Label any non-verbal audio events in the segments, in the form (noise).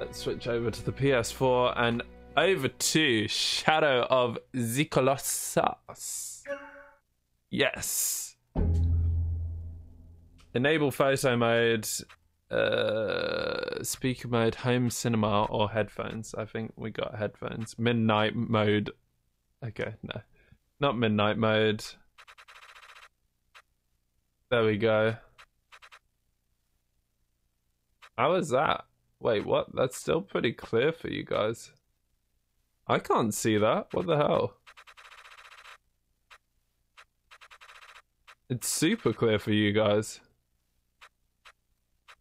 Let's switch over to the PS4 and over to Shadow of the Colossus. Yes. Enable photo mode, uh, speaker mode, home cinema, or headphones. I think we got headphones. Midnight mode. Okay, no. Not midnight mode. There we go. How is that? Wait, what? That's still pretty clear for you guys. I can't see that. What the hell? It's super clear for you guys.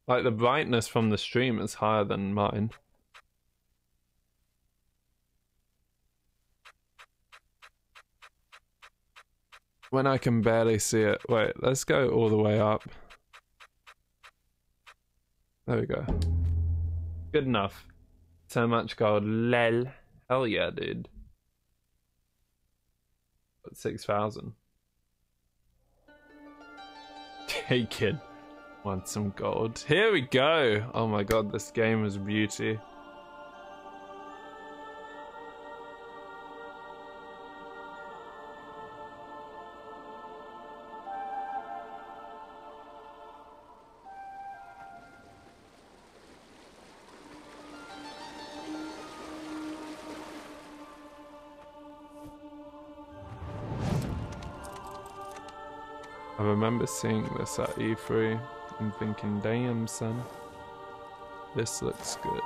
Like the brightness from the stream is higher than mine. When I can barely see it. Wait, let's go all the way up. There we go. Good enough. So much gold. Lel. Hell yeah, dude. 6,000. (laughs) Hey, kid. Want some gold? Here we go! Oh my god, this game is beauty. I remember seeing this at E3 and thinking, damn son, this looks good.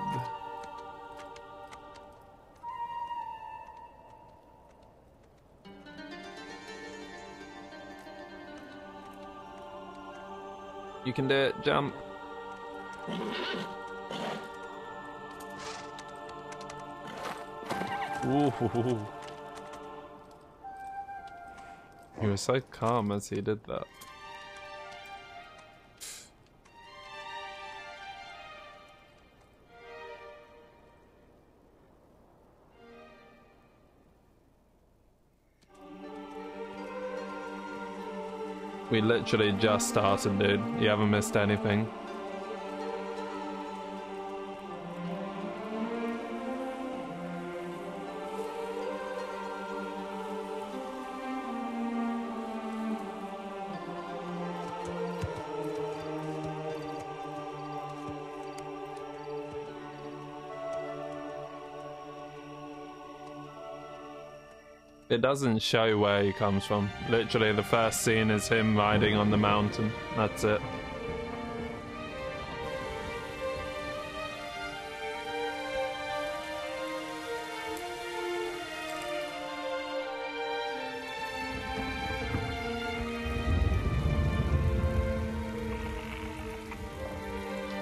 You can do it, jump. Ooh. (laughs) He was so calm as he did that. Literally just started, dude. You haven't missed anything. It doesn't show where he comes from. Literally, the first scene is him riding on the mountain. That's it.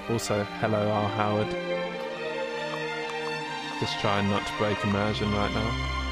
Also, hello R. Howard. Just trying not to break immersion right now.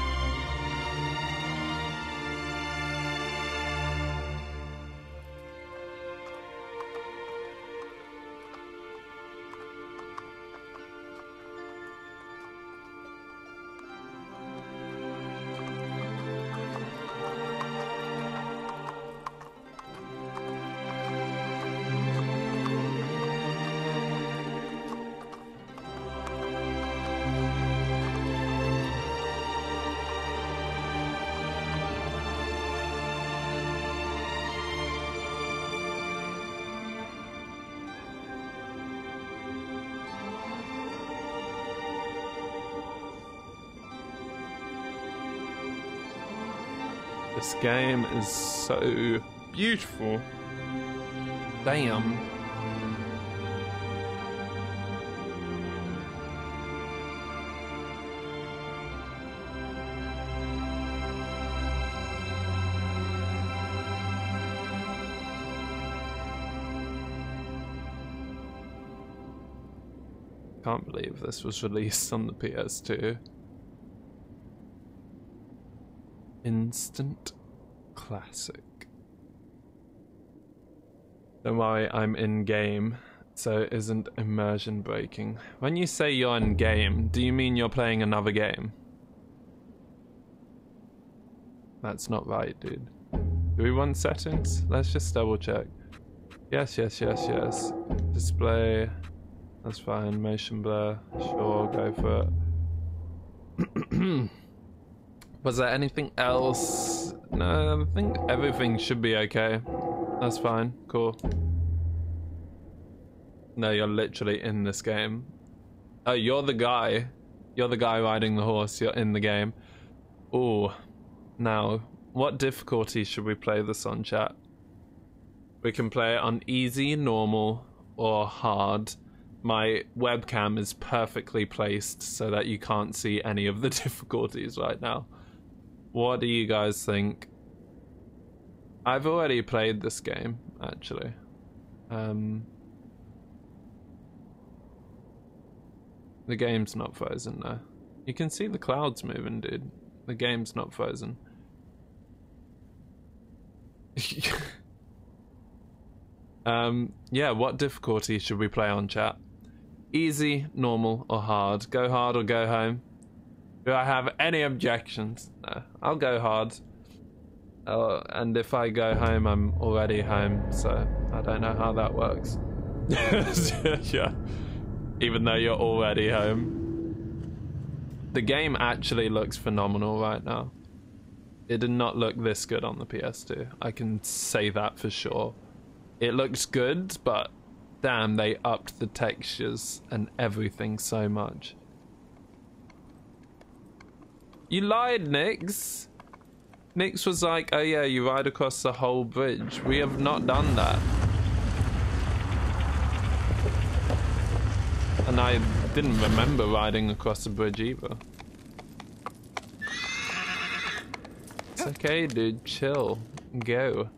Game is so beautiful. Damn. Can't believe this was released on the PS2. Instant classic. Don't worry, I'm in game, so it isn't immersion breaking. When you say you're in game, do you mean you're playing another game? That's not right, dude. Do we want settings? Let's just double check. Yes, yes, yes, yes. Display. That's fine. Motion blur. Sure, go for it. (clears throat) Was there anything else? No, I think everything should be okay. That's fine. Cool. No, you're literally in this game. Oh, you're the guy. You're the guy riding the horse. You're in the game. Oh, now, what difficulty should we play this on, chat? We can play it on easy, normal, or hard. My webcam is perfectly placed so that you can't see any of the (laughs) difficulties right now. What do you guys think? I've already played this game, actually. Um, the game's not frozen, though. You can see the clouds moving, dude. The game's not frozen. (laughs) um, yeah, what difficulty should we play on chat? Easy, normal, or hard? Go hard or go home? Do I have any objections? No, I'll go hard. Uh, and if I go home, I'm already home, so I don't know how that works. (laughs) yeah, even though you're already home. The game actually looks phenomenal right now. It did not look this good on the PS2. I can say that for sure. It looks good, but damn, they upped the textures and everything so much. You lied, Nix. Nix was like, oh yeah, you ride across the whole bridge. We have not done that. And I didn't remember riding across the bridge either. It's okay, dude. Chill. Go.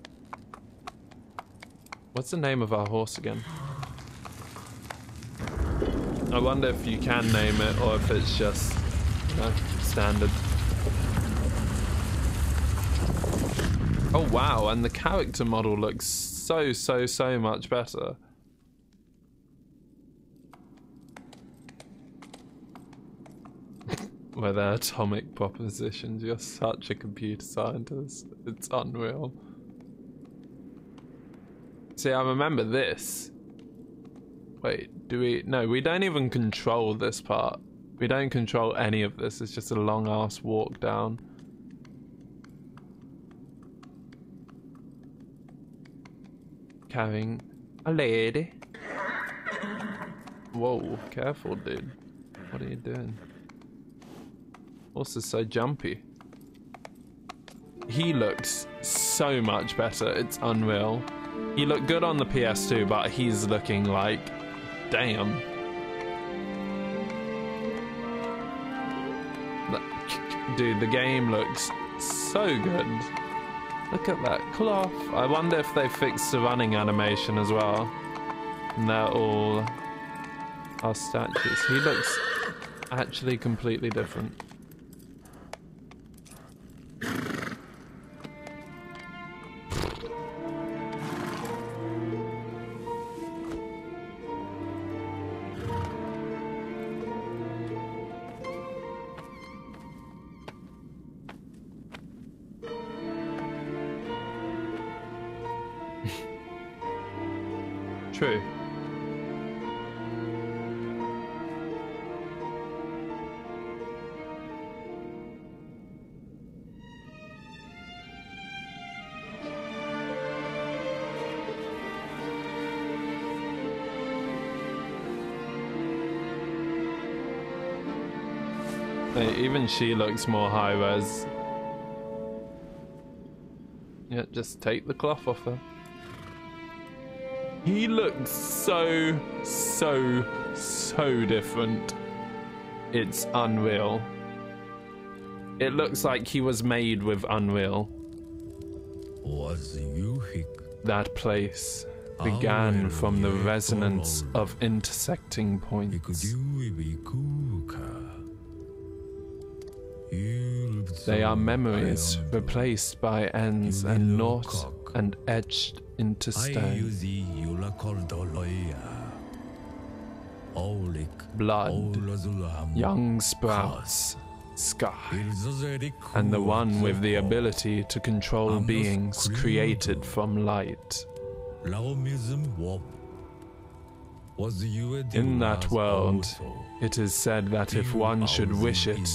What's the name of our horse again? I wonder if you can name it or if it's just know, standard. Oh wow, and the character model looks so, so, so much better. (laughs) With their atomic propositions, you're such a computer scientist. It's unreal. See, I remember this. Wait, do we? No, we don't even control this part. We don't control any of this. It's just a long ass walk down. carrying a lady. Whoa, careful, dude. What are you doing? Also so jumpy. He looks so much better. It's unreal. He looked good on the PS2, but he's looking like, damn. Dude, the game looks so good. Look at that cloth. I wonder if they fixed the running animation as well. And they're all our statues. He looks actually completely different. She looks more high res. Yeah, just take the cloth off her. He looks so, so, so different. It's unreal. It looks like he was made with Unreal. That place began from the resonance of intersecting points. They are memories replaced by ends and noughts and etched into stone. Blood, young sprouts, sky, and the one with the ability to control beings created from light. In that world, it is said that if one should wish it,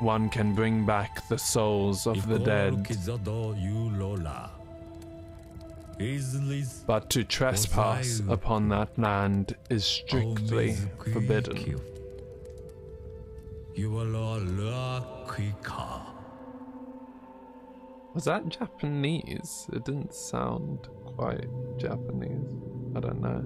one can bring back the souls of the dead. But to trespass upon that land is strictly forbidden. Was that Japanese? It didn't sound quite Japanese. I don't know.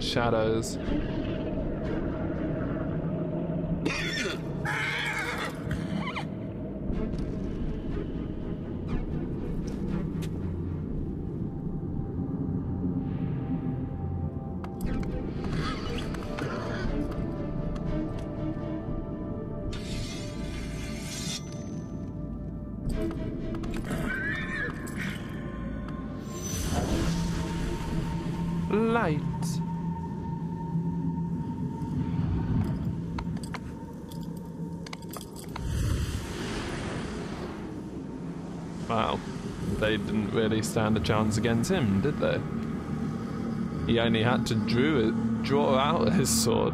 Shadows. Stand a chance against him, did they? He only had to drew it, draw out (laughs) his sword.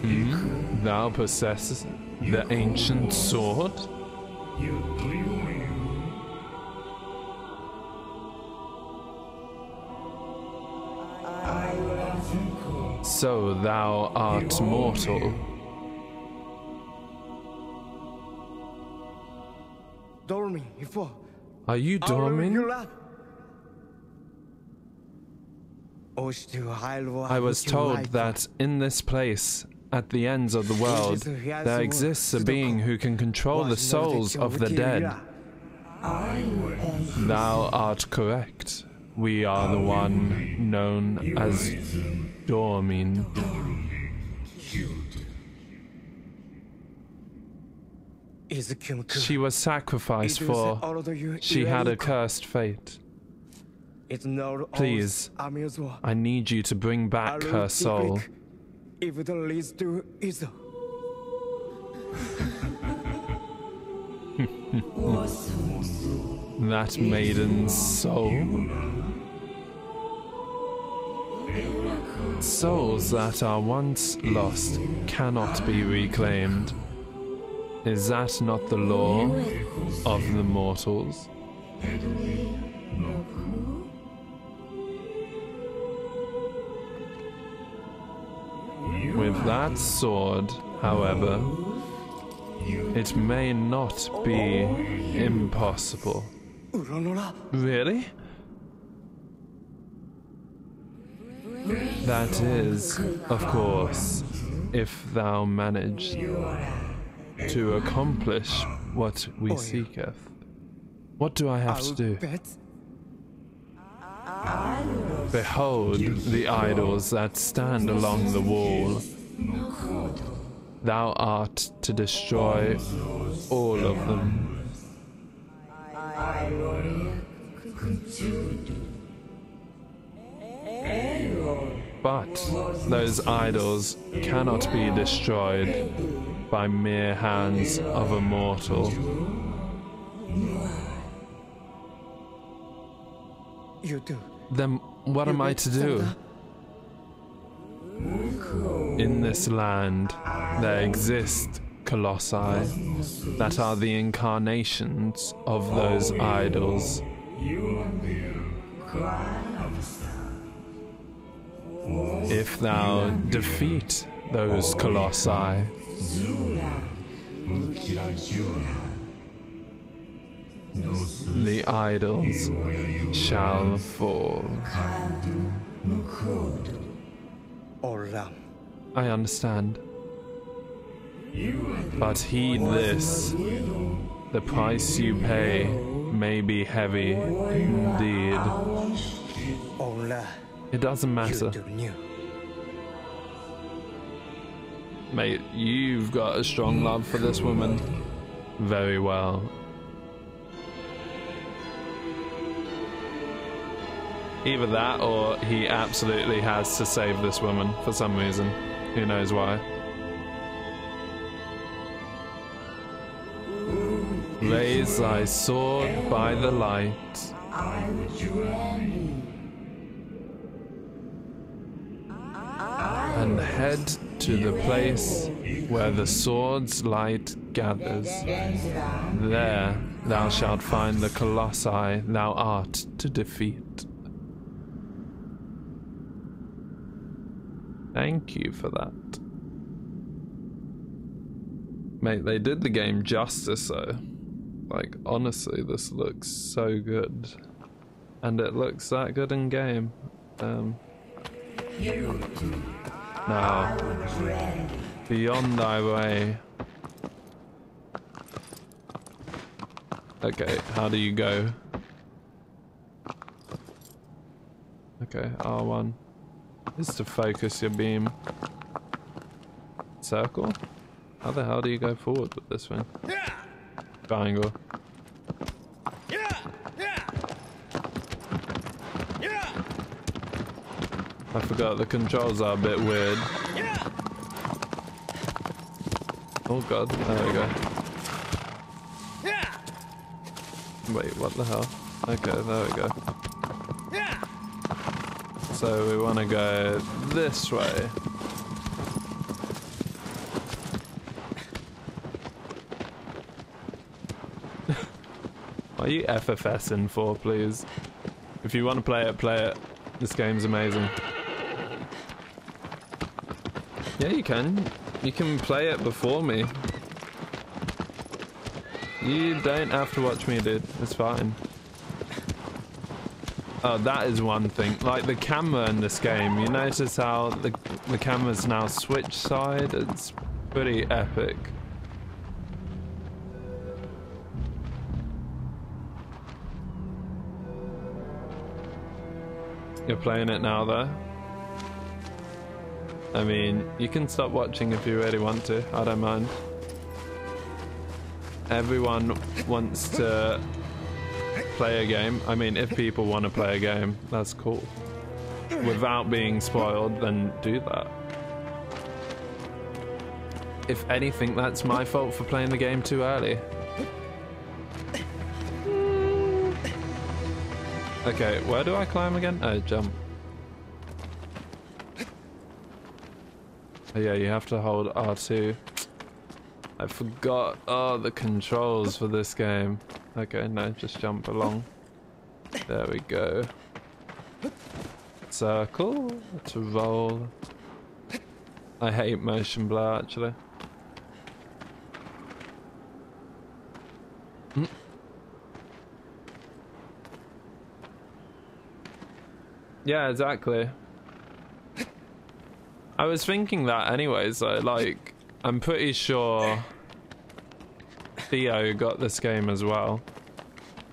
Hmm? Thou possesses the ancient sword? So thou art mortal. Are you Dormin? I was told that in this place, at the ends of the world, there exists a being who can control the souls of the dead. Thou art correct. We are the one known as Dormin. She was sacrificed for. She had a cursed fate. Please, I need you to bring back her soul. If the least is (laughs) that maiden's soul? Souls that are once lost cannot be reclaimed. Is that not the law of the mortals? With that sword, however, it may not be impossible. Really? That is, of course, if thou manage to accomplish what we seeketh. What do I have to do? Behold the idols that stand along the wall. Thou art to destroy all of them. But those idols cannot be destroyed by mere hands of a mortal. You do. Then what am I to do? In this land, there exist colossi that are the incarnations of those idols. If thou defeat those colossi, the idols shall fall. I understand. But heed this the price you pay may be heavy indeed. It doesn't matter. Mate, you've got a strong love for this woman. very well. Either that or he absolutely has to save this woman for some reason. Who knows why. Raise thy sword by the light. And head to the place where the sword's light gathers. There thou shalt find the colossi thou art to defeat. Thank you for that. Mate, they did the game justice though. Like, honestly, this looks so good. And it looks that good in game. Um, now, beyond thy way. Okay, how do you go? Okay, R1 is to focus your beam. Circle? How the hell do you go forward with this thing? Triangle. I forgot the controls are a bit weird. Oh god, there we go. Wait, what the hell? Okay, there we go. So we want to go this way. Are you FFSing for, please? If you want to play it, play it. This game's amazing. Yeah, you can. You can play it before me. You don't have to watch me, dude. It's fine. Oh, that is one thing. Like the camera in this game, you notice how the, the camera's now switch side? It's pretty epic. You're playing it now though? I mean, you can stop watching if you really want to. I don't mind. Everyone wants to play a game. I mean, if people want to play a game, that's cool. Without being spoiled, then do that. If anything, that's my fault for playing the game too early. Okay, where do I climb again? Oh, jump. Yeah, you have to hold R2. I forgot. Oh, the controls for this game. Okay, no, just jump along. There we go. Circle to roll. I hate motion blur actually. Hmm. Yeah, exactly. I was thinking that anyways, though, like, I'm pretty sure Theo got this game as well.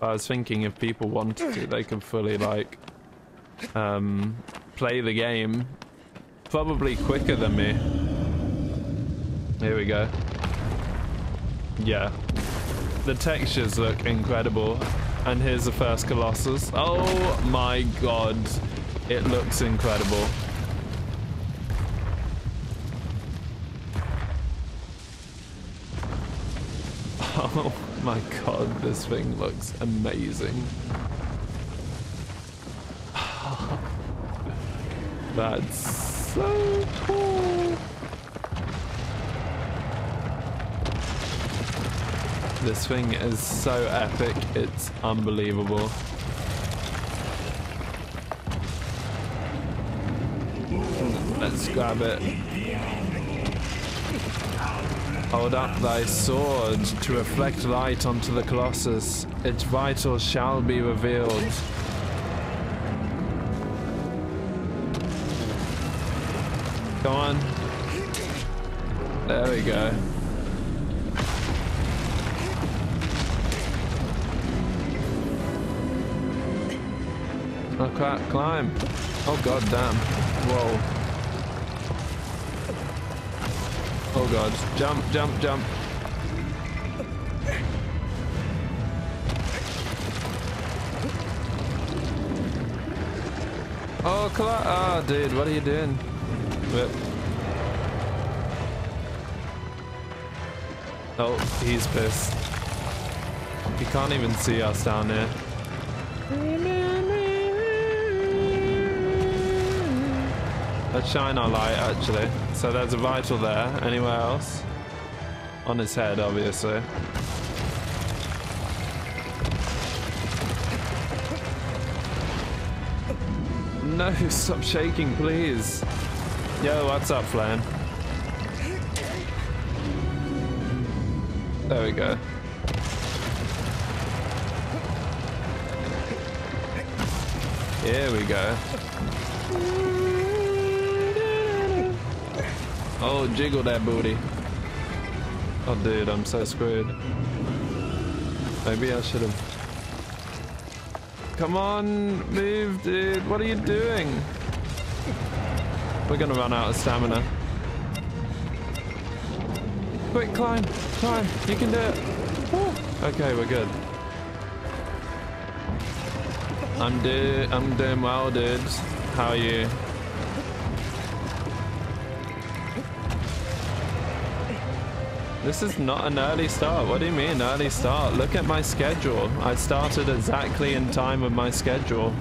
I was thinking if people wanted to, they could fully, like, um, play the game probably quicker than me. Here we go. Yeah. The textures look incredible. And here's the first Colossus. Oh my god. It looks incredible. Oh my god, this thing looks amazing. (sighs) That's so cool. This thing is so epic, it's unbelievable. Let's grab it. Hold up thy sword to reflect light onto the Colossus. Its vitals shall be revealed. Come on. There we go. Oh, climb. Oh, god damn. Whoa. Jump, jump, jump. Oh, come on. Oh, ah, dude, what are you doing? Oh, he's pissed. He can't even see us down there. Shine our light, actually. So there's a vital there. Anywhere else? On his head, obviously. No, stop shaking, please. Yo, what's up, Flan? There we go. Here we go. Oh, jiggle that booty. Oh, dude, I'm so screwed. Maybe I should have. Come on, move, dude. What are you doing? We're gonna run out of stamina. Quick, climb, climb. You can do it. Okay, we're good. I'm do I'm doing well, dudes. How are you? This is not an early start. What do you mean early start? Look at my schedule. I started exactly in time with my schedule.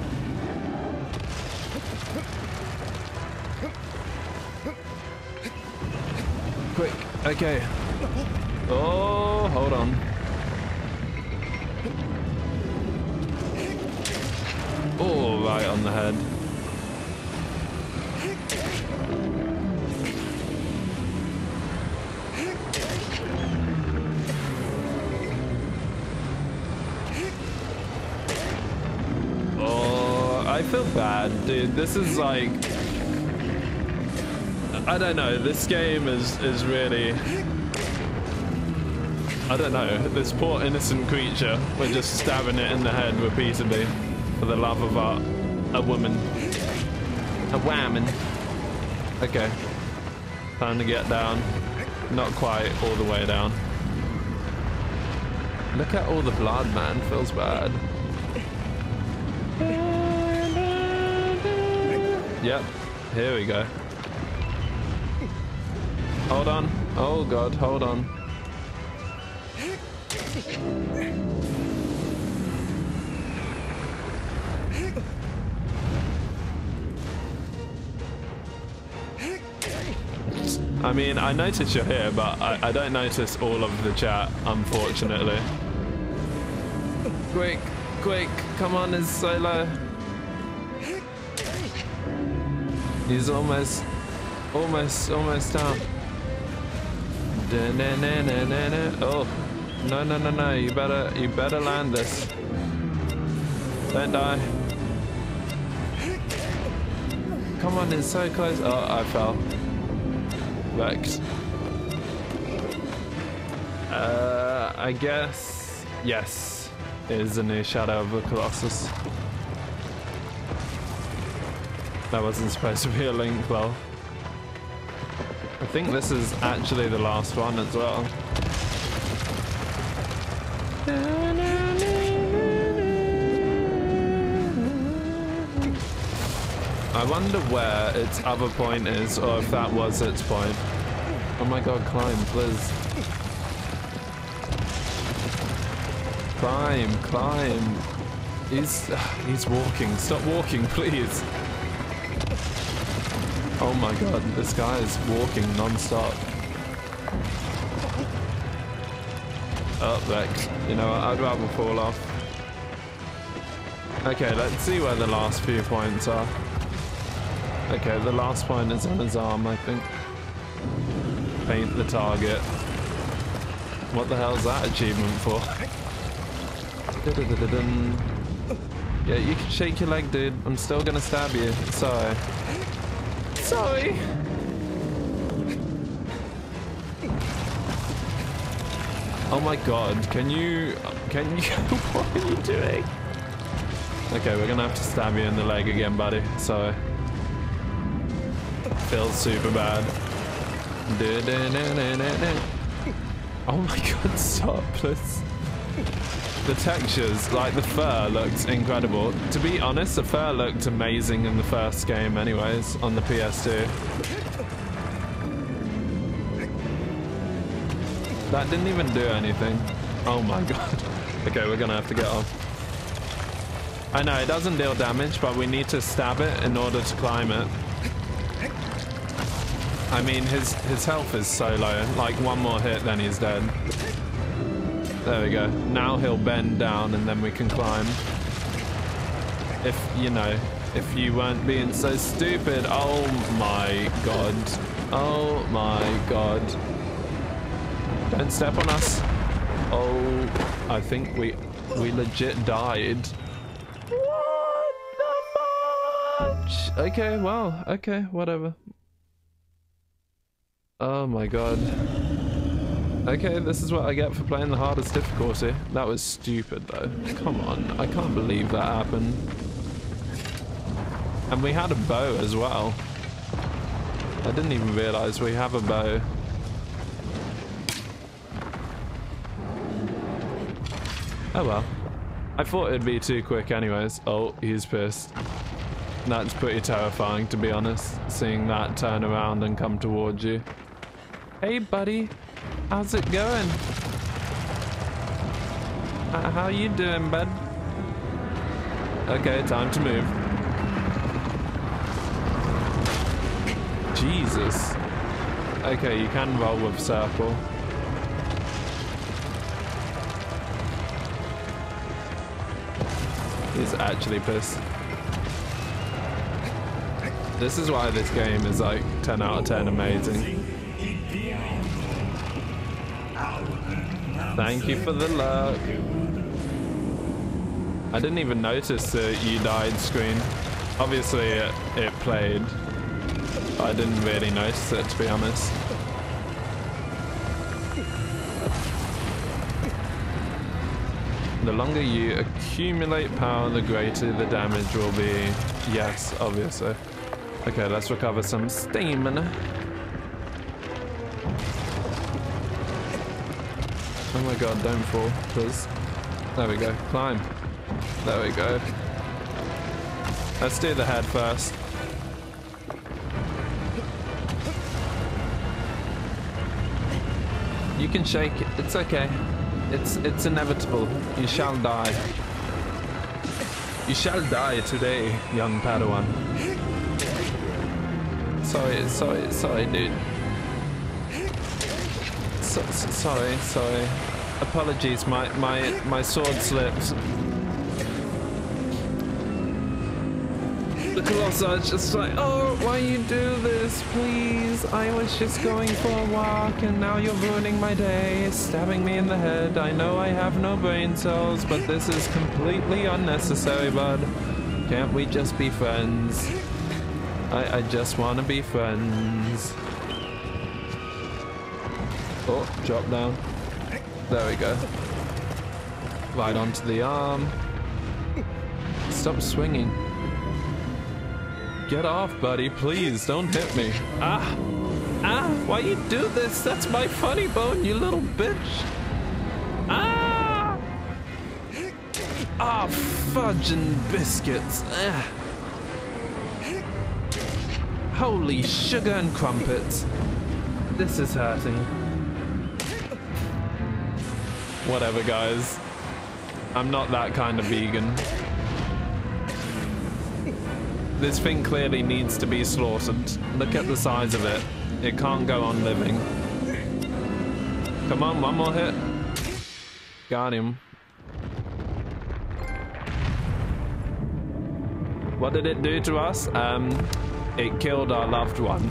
Quick. Okay. Dude. This is like I don't know. This game is is really I don't know. This poor innocent creature. We're just stabbing it in the head repeatedly for the love of art. A woman. A whammon. Okay. Time to get down. Not quite all the way down. Look at all the blood, man. Feels bad. Yep. Here we go. Hold on. Oh god, hold on. I mean, I notice you're here, but I, I don't notice all of the chat, unfortunately. Quick, quick, come on, it's solo. He's almost, almost, almost down. Da-na-na-na-na-na. Oh, no, no, no, no! You better, you better land this. Don't die. Come on, it's so close. Oh, I fell. Vexed. Uh, I guess yes. It is a new Shadow of the Colossus. That wasn't supposed to be a link, well. I think this is actually the last one as well. I wonder where its other point is, or if that was its point. Oh my god, climb, please. Climb, climb. He's, (sighs) he's walking. Stop walking, (laughs) please. Oh my god, this guy is walking non-stop. Up oh, Vex. You know I'd rather fall off. Okay, let's see where the last few points are. Okay, the last point is on his arm, I think. Paint the target. What the hell is that achievement for? (laughs) yeah, you can shake your leg, dude. I'm still gonna stab you. Sorry. Sorry. Oh my god, can you... Can you... (laughs) what are you doing? Okay, we're gonna have to stab you in the leg again, buddy. Sorry feels super bad. Oh my god, (laughs) stop, please. The textures, like the fur looked incredible. To be honest, the fur looked amazing in the first game anyways, on the PS2. That didn't even do anything. Oh my (laughs) god. Okay, we're gonna have to get off. I know, it doesn't deal damage, but we need to stab it in order to climb it. I mean, his, his health is so low. Like, one more hit, then he's dead. There we go. Now he'll bend down, and then we can climb. If, you know, if you weren't being so stupid. Oh my god. Oh my god. Don't step on us. Oh, I think we we legit died. Okay, well, okay, whatever. Oh my god. Okay, this is what I get for playing the hardest difficulty. That was stupid though. Come on, I can't believe that happened. And we had a bow as well. I didn't even realize we have a bow. Oh well. I thought it'd be too quick anyways. Oh, he's pissed. That's pretty terrifying to be honest, seeing that turn around and come towards you. Hey buddy, how's it going? Uh, how you doing, bud? Okay, time to move. Jesus. Okay, you can roll with circle. He's actually pissed. This is why this game is like 10 out of 10 amazing. Thank you for the luck. I didn't even notice the you died screen. Obviously it, it played. I didn't really notice it to be honest. The longer you accumulate power, the greater the damage will be. Yes, obviously. Okay, let's recover some stamina. Oh my god, don't fall, please. There we go, climb. There we go. Let's do the head first. You can shake it, it's okay. It's it's inevitable. You shall die. You shall die today, young Padawan. Sorry, sorry, sorry, dude. So, so, sorry, sorry. Apologies, my my my sword slipped. The Colossus just like, oh, why you do this, please? I was just going for a walk and now you're ruining my day, stabbing me in the head. I know I have no brain cells, but this is completely unnecessary, bud. Can't we just be friends? I, I just want to be friends. Oh, drop down. There we go. Right onto the arm. Stop swinging. Get off, buddy. Please, don't hit me. Ah! Ah! Why you do this? That's my funny bone, you little bitch! Ah! Ah, fudge and biscuits. Ah. Holy sugar and crumpets. This is hurting. Whatever, guys. I'm not that kind of vegan. This thing clearly needs to be slaughtered. Look at the size of it. It can't go on living. Come on, one more hit. Got him. What did it do to us? Um, it killed our loved one.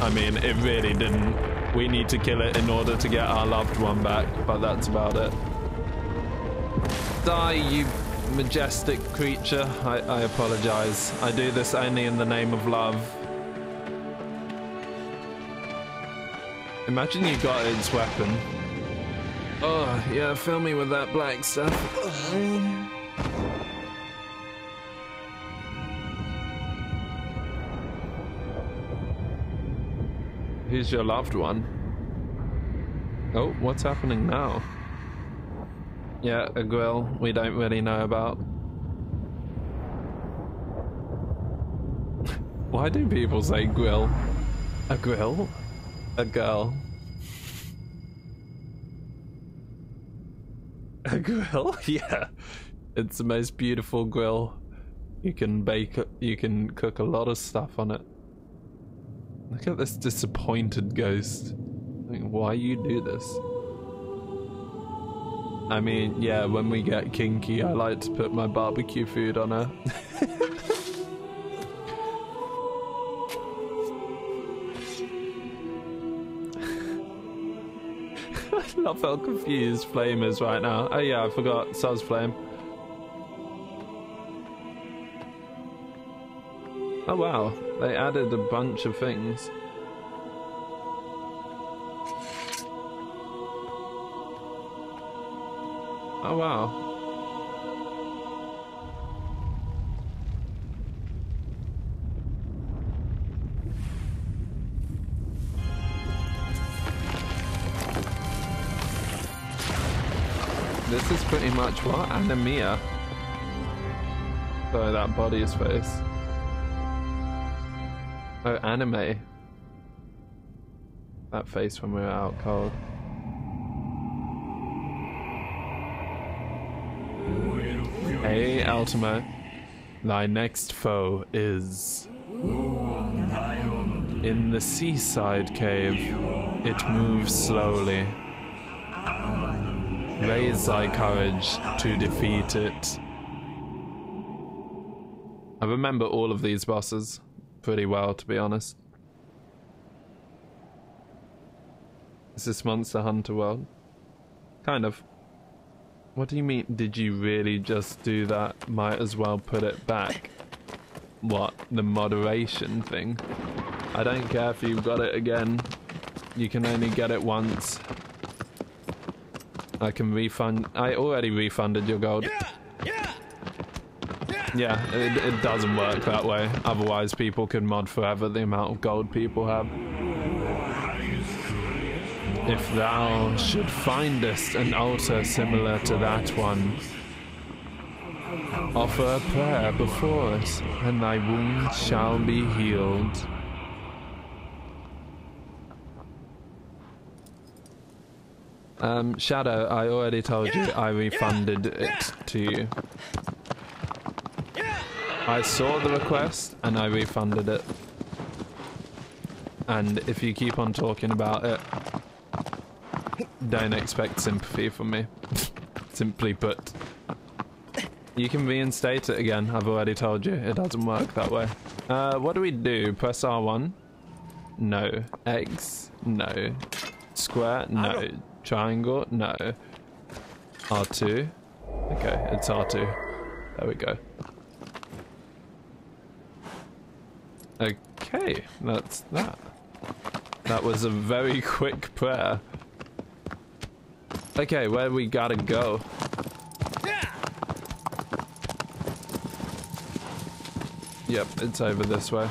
I mean, it really didn't. We need to kill it in order to get our loved one back, but that's about it. Die, you majestic creature. I, I apologize. I do this only in the name of love. Imagine you got its weapon. Oh, yeah, fill me with that black stuff. (sighs) Um, Who's your loved one? Oh, what's happening now? Yeah, a grill we don't really know about. (laughs) Why do people say grill? A grill? A girl? A grill? (laughs) (laughs) yeah. It's the most beautiful grill. You can bake, you can cook a lot of stuff on it. Look at this disappointed ghost. Like, why you do this? I mean, yeah, when we get kinky, I like to put my barbecue food on her. (laughs) I love how confused Flame is right now. Oh yeah, I forgot. Suz Flame. Oh wow, they added a bunch of things. Oh wow. This is pretty much what? Anemia. Sorry, that body's face. Oh, anime. That face when we were out cold. Hey, Ultimo. Thy next foe is... In the seaside cave, it moves slowly. Raise thy courage to defeat it. I remember all of these bosses pretty well, to be honest. Is this Monster Hunter World? Kind of. What do you mean, did you really just do that? Might as well put it back. What, the moderation thing? I don't care if you've got it again. You can only get it once. I can refund. I already refunded your gold. Yeah, yeah, it, it doesn't work that way. Otherwise, people could mod forever the amount of gold people have. If thou should findest an altar similar to that one, offer a prayer before it, and thy wounds shall be healed. Um, Shadow, I already told you I refunded it to you. I saw the request and I refunded it. And if you keep on talking about it, don't expect sympathy from me. (laughs) Simply put. You can reinstate it again, I've already told you. It doesn't work that way. Uh, what do we do? Press R1? No. X? No. Square? No. Triangle? No. R2? Okay, it's R2. There we go. Okay, that's that. That was a very quick prayer. Okay, where we gotta go? Yep, it's over this way.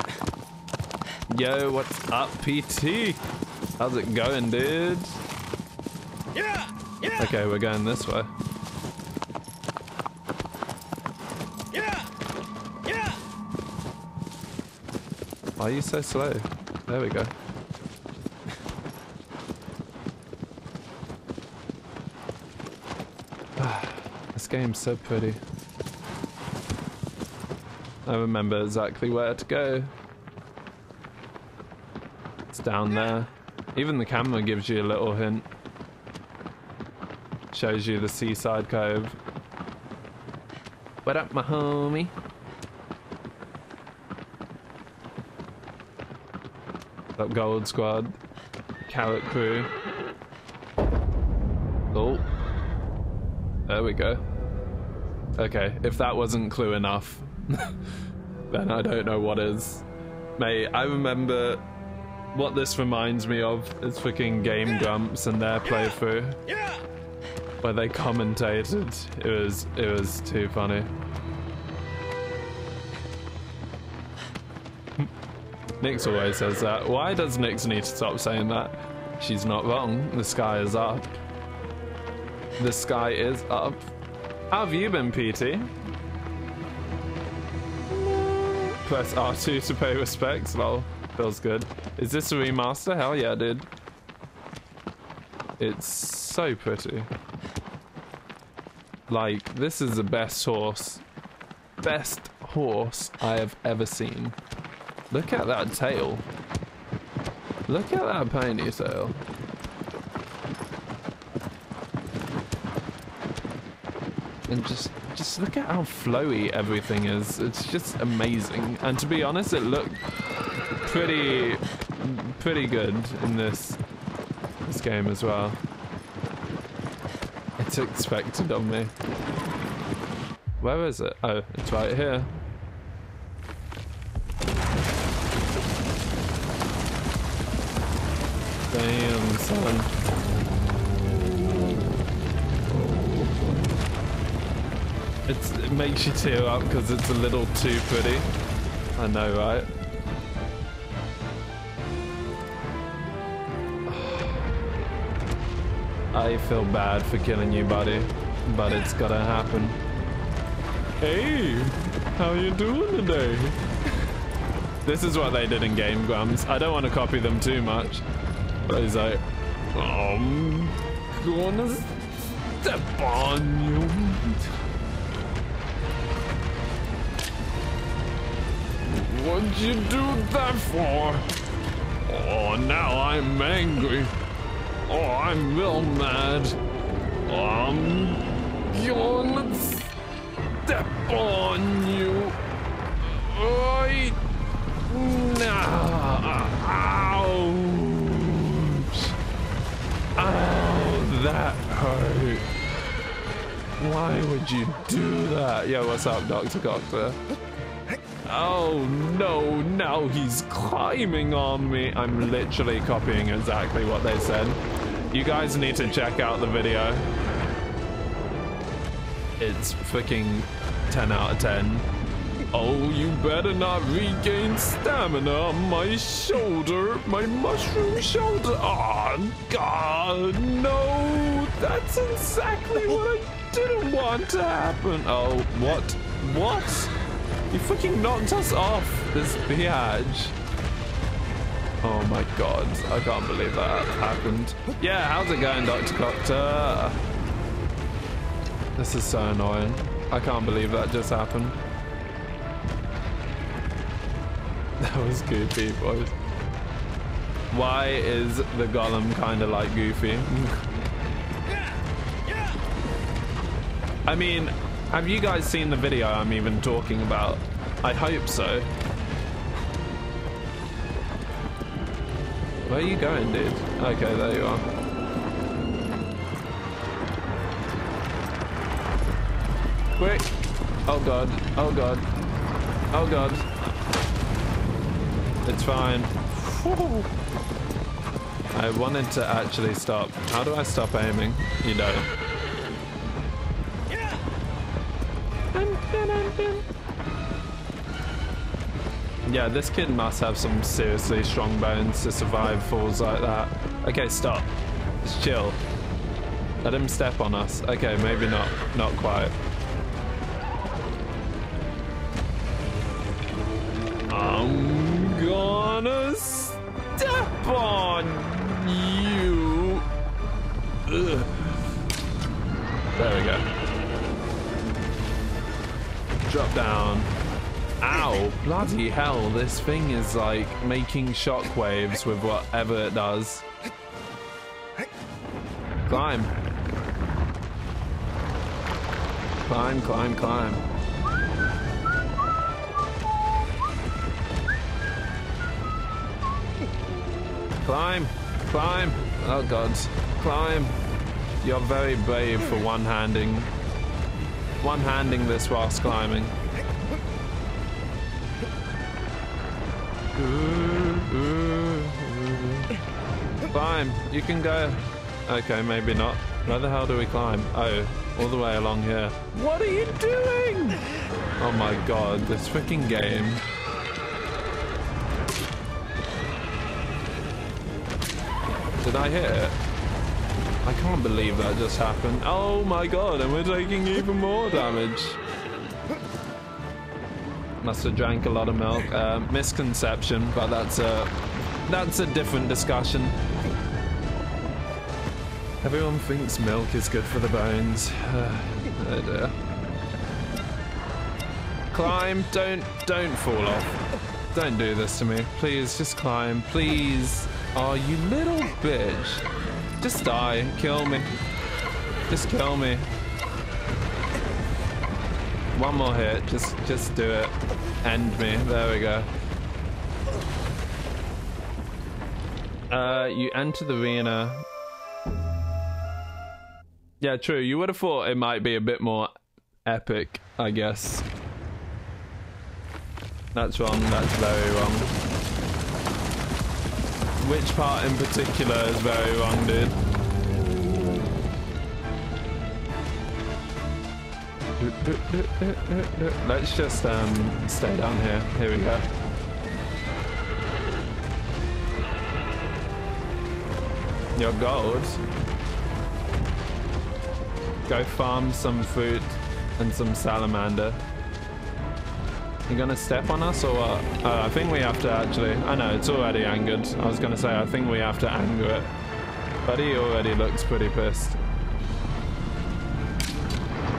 Yo, what's up, PT? How's it going, dude? Yeah, yeah. Okay, we're going this way. Why are you so slow? There we go. (sighs) this game's so pretty. I remember exactly where to go. It's down there. Even the camera gives you a little hint. Shows you the seaside cove. What up, my homie? Up Gold Squad. Karat Crew. Oh. There we go. Okay, if that wasn't clue enough, (laughs) then I don't know what is. Mate, I remember what this reminds me of is fucking Game Grumps and their playthrough. Where they commentated. It was it was too funny. Nix always says that. Why does Nix need to stop saying that? She's not wrong. The sky is up. The sky is up. How have you been, PT? Press R2 to pay respects. Lol. Feels good. Is this a remaster? Hell yeah, dude. It's so pretty. Like, this is the best horse. Best horse I have ever seen. Look at that tail. Look at that ponytail. And just just look at how flowy everything is. It's just amazing. And to be honest, it looked pretty pretty good in this this game as well. It's expected of me. Where is it? Oh, it's right here. Damn, son. It's, it makes you tear up because it's a little too pretty. I know, right? (sighs) I feel bad for killing you, buddy, but it's gotta happen. Hey, how you doing today? (laughs) this is what they did in Game Grumps. I don't want to copy them too much. But he's like, I'm gonna step on you. What'd you do that for? Oh, now I'm angry. Oh, I'm real mad. Um, I'm gonna step on you. Right now. Ouch. Oh, that hurt. Why would you do that? Yeah, what's up, Dr. Cocktail? Oh no, now he's climbing on me. I'm literally copying exactly what they said. You guys need to check out the video. It's freaking 10 out of 10. Oh, you better not regain stamina on my shoulder, my mushroom shoulder. Oh, God, no. That's exactly what I didn't want to happen. Oh, what? What? You freaking knocked us off this biatch. Oh my god, I can't believe that happened. Yeah, how's it going, Dr. Copter? This is so annoying. I can't believe that just happened. That was goofy, boys. Why is the golem kind of like goofy? I mean, have you guys seen the video I'm even talking about? I hope so. Where are you going, dude? Okay, there you are. Quick! Oh god, oh god, oh god. It's fine. I wanted to actually stop. How do I stop aiming? You don't. Yeah, this kid must have some seriously strong bones to survive falls like that. Okay, stop. Just chill. Let him step on us. Okay, maybe not. Not quite. On you. Ugh. There we go. Drop down. Ow, bloody hell, this thing is like making shockwaves with whatever it does. Climb. Climb, climb, climb. Climb, climb. Oh gods. climb. You're very brave for one-handing. One-handing this whilst climbing. Climb. You can go. Okay, maybe not. Where the hell do we climb? Oh, all the way along here. What are you doing? Oh my god, this freaking game. Did I hit it? I can't believe that just happened. Oh my god, and we're taking even more damage. Must have drank a lot of milk. Uh, misconception, but that's a that's a different discussion. Everyone thinks milk is good for the bones. (sighs) oh dear. Climb, don't don't fall off. Don't do this to me. Please, just climb. Please. Oh, you little bitch. Just die. Kill me. Just kill me. One more hit. Just just do it. End me. There we go. Uh, you enter the arena. Yeah, true. You would have thought it might be a bit more epic, I guess. That's wrong. That's very wrong. Which part in particular is very wrong, dude? Let's just um, stay down here. Here we go. Your gold. Go farm some fruit and some salamander. You gonna step on us or what? Uh, I think we have to actually. I know, it's already angered. I was gonna say, I think we have to anger it. But he already looks pretty pissed.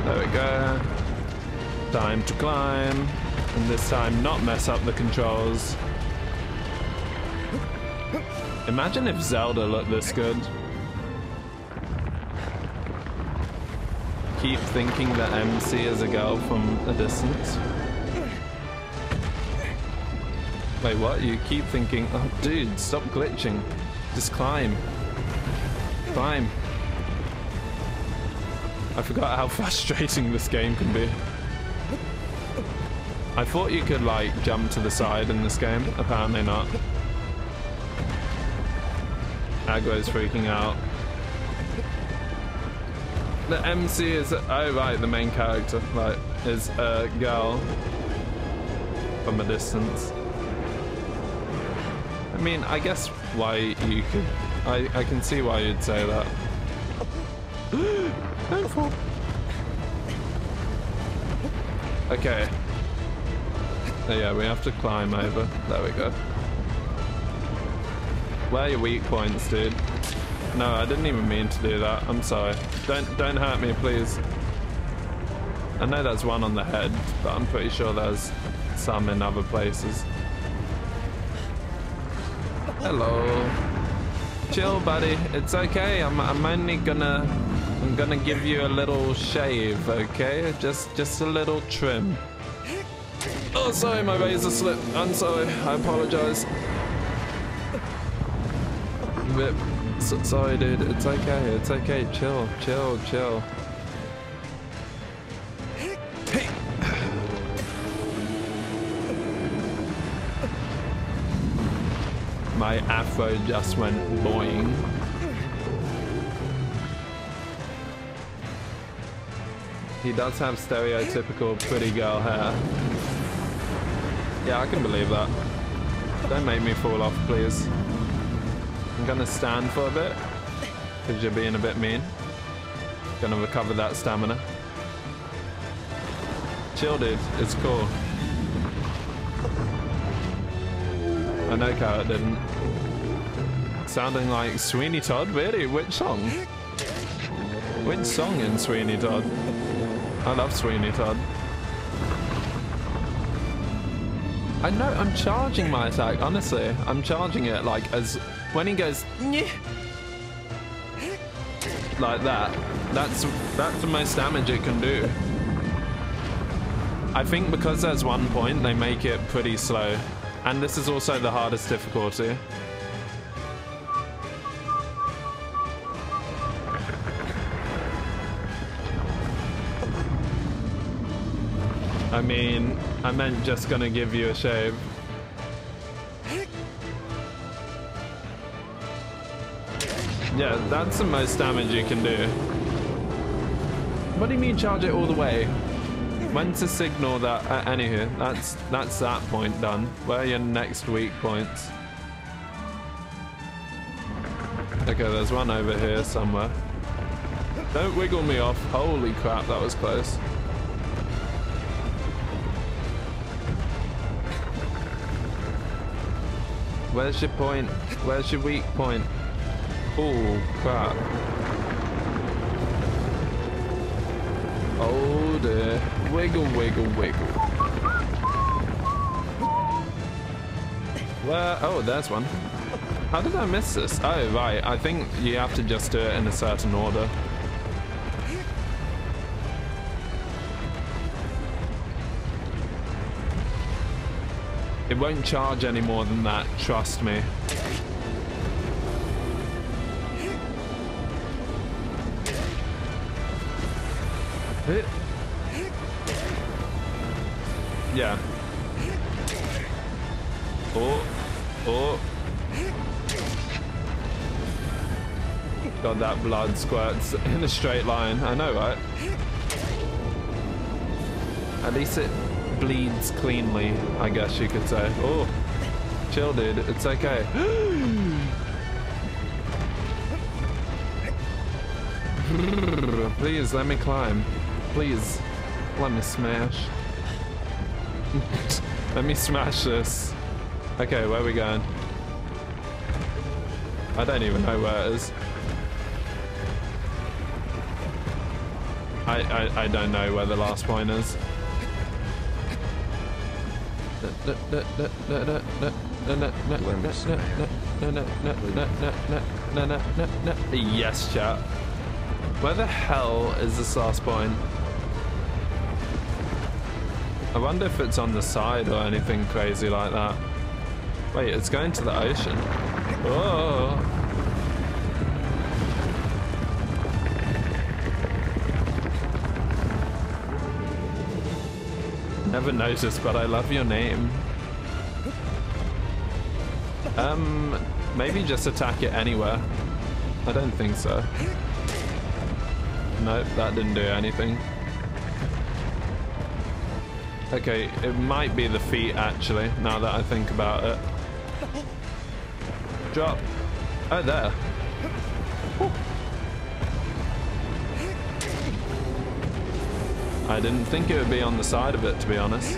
There we go. Time to climb. And this time not mess up the controls. Imagine if Zelda looked this good. Keep thinking that MC is a girl from a distance. Wait, what? You keep thinking, oh dude, stop glitching. Just climb. Climb. I forgot how (laughs) frustrating this game can be. I thought you could like jump to the side in this game. Apparently not. is freaking out. The MC is, oh right, the main character, like, is a girl from a distance. I mean, I guess why you could... I, I can see why you'd say that. (gasps) Don't. Okay. Oh, yeah, we have to climb over. There we go. Where are your weak points, dude? No, I didn't even mean to do that. I'm sorry. Don't don't hurt me, please. I know there's one on the head, but I'm pretty sure there's some in other places. Hello. Chill, buddy. It's okay. I'm, I'm only gonna... I'm gonna give you a little shave, okay? Just, just a little trim. Oh, sorry, my razor slipped. I'm sorry. I apologize. So, sorry, dude. It's okay. It's okay. Chill, chill, chill. My afro just went boing. He does have stereotypical pretty girl hair. Yeah, I can believe that. Don't make me fall off, please. I'm gonna stand for a bit, because you're being a bit mean. Gonna recover that stamina. Chill, dude. It's cool. I know Carrot didn't. Sounding like Sweeney Todd? Really? Which song? Which song in Sweeney Todd? I love Sweeney Todd. I know, I'm charging my attack, honestly. I'm charging it like as when he goes like that, that's that's the most damage it can do. I think because there's one point, they make it pretty slow. And this is also the hardest difficulty. I mean, I meant just gonna give you a shave. Yeah, that's the most damage you can do. What do you mean charge it all the way? When to signal that? Uh, anywho, that's that's that point done. Where are your next weak points? Okay, there's one over here somewhere. Don't wiggle me off. Holy crap, that was close. Where's your point? Where's your weak point? Oh, crap. Oh dear. Wiggle, wiggle, wiggle. Where? Oh, there's one. How did I miss this? Oh, right. I think you have to just do it in a certain order. It won't charge any more than that, trust me. Yeah. Oh, oh. God, that blood squirts in a straight line. I know, right? At least it bleeds cleanly, I guess you could say. Oh, chill, dude. It's okay. (gasps) Please, let me climb. Please, let me smash. (laughs) let me smash this. Okay, where are we going? I don't even know where it is. I, I, I don't know where the last point is. Yes, chat. Where the hell is this last point? Wonder if it's on the side or anything crazy like that. Wait, it's going to the ocean. Oh. Never noticed, but I love your name. Um, maybe just attack it anywhere. I don't think so. Nope, that didn't do anything. Okay, it might be the feet actually, now that I think about it. Drop. Oh, there. I didn't think it would be on the side of it, to be honest.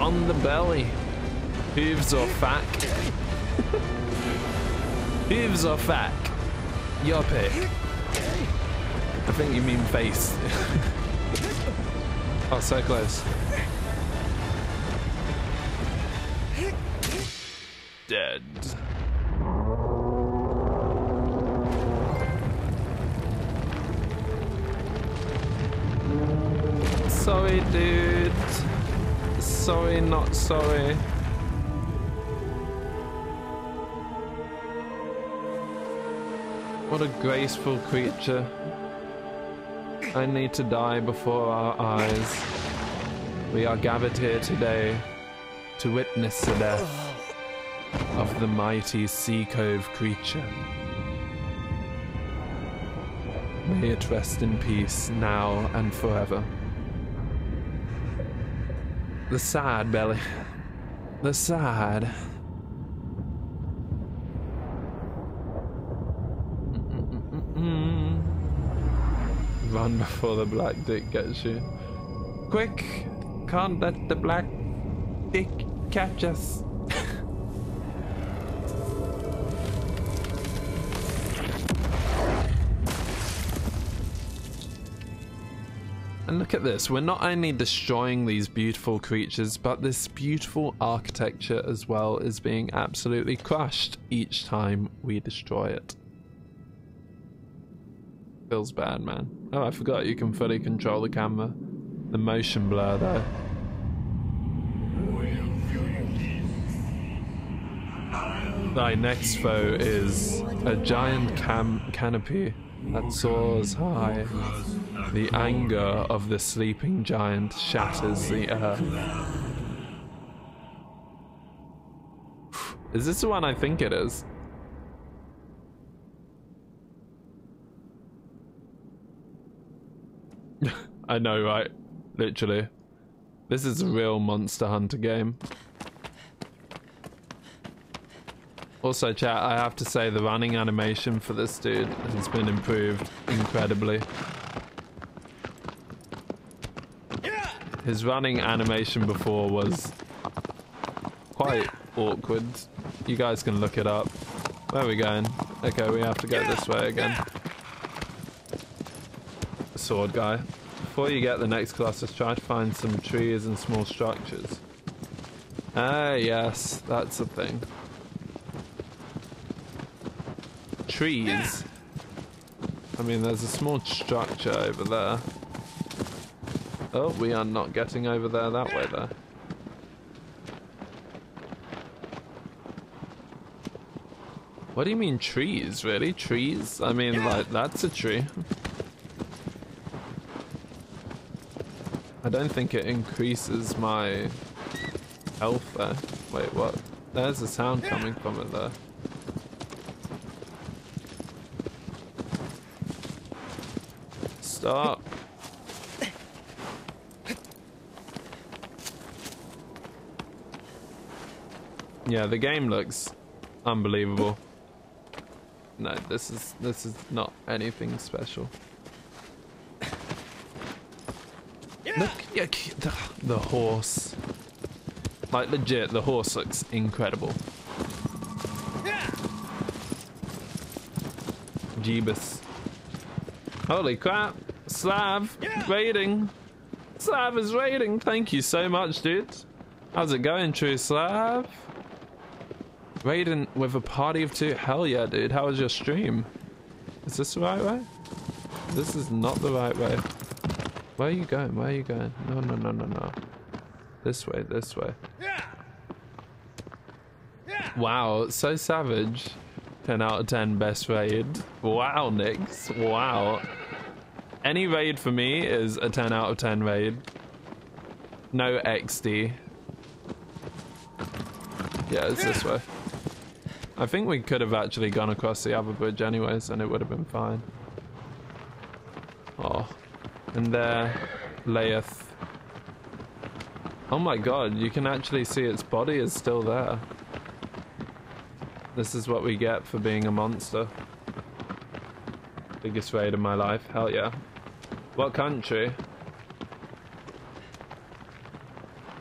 on the belly. Hooves or fack? (laughs) Hooves or fack? Your pick. Think you mean face. (laughs) oh, so close. Dead. Sorry, dude. Sorry, not sorry. What a graceful creature. Need to die before our eyes. We are gathered here today to witness the death of the mighty Sea Cove creature. May it rest in peace now and forever. The sad belly. The sad. Before the black dick gets you. Quick! Can't let the black dick catch us. (laughs) And look at this, we're not only destroying these beautiful creatures, but this beautiful architecture as well is being absolutely crushed each time we destroy it. Feels bad, man. Oh, I forgot you can fully control the camera. The motion blur, though. Thy next foe is a giant cam canopy that soars high. The anger of the sleeping giant shatters the earth. Is this the one I think it is? I know, right? Literally. This is a hmm. real Monster Hunter game. Also, chat, I have to say the running animation for this dude has been improved incredibly. His running animation before was quite awkward. You guys can look it up. Where are we going? Okay, we have to go this way again. Sword guy. Before you get the next class, let's try to find some trees and small structures. Ah, yes, that's a thing. Trees. I mean, there's a small structure over there. Oh, we are not getting over there that way though. What do you mean trees, really? Trees? I mean, like, that's a tree. I don't think it increases my health there. Wait, what? There's a sound coming from it there. Stop. Yeah, the game looks unbelievable. No, this is this is not anything special. Look, the, the horse. Like legit, the horse looks incredible. Jeebus. Holy crap. Slav, raiding. Slav is raiding. Thank you so much, dude. How's it going, True Slav? Raiden with a party of two. Hell yeah, dude. How was your stream? Is this the right way? This is not the right way. Where are you going? Where are you going? No, no, no, no, no. This way, this way. Wow, so savage. 10 out of 10 best raid. Wow, Nix. Wow. Any raid for me is a 10 out of 10 raid. No XD. Yeah, it's this way. I think we could have actually gone across the other bridge anyways and it would have been fine. Oh. And there layeth. Oh my god, you can actually see its body is still there. This is what we get for being a monster. Biggest raid of my life, hell yeah. What country?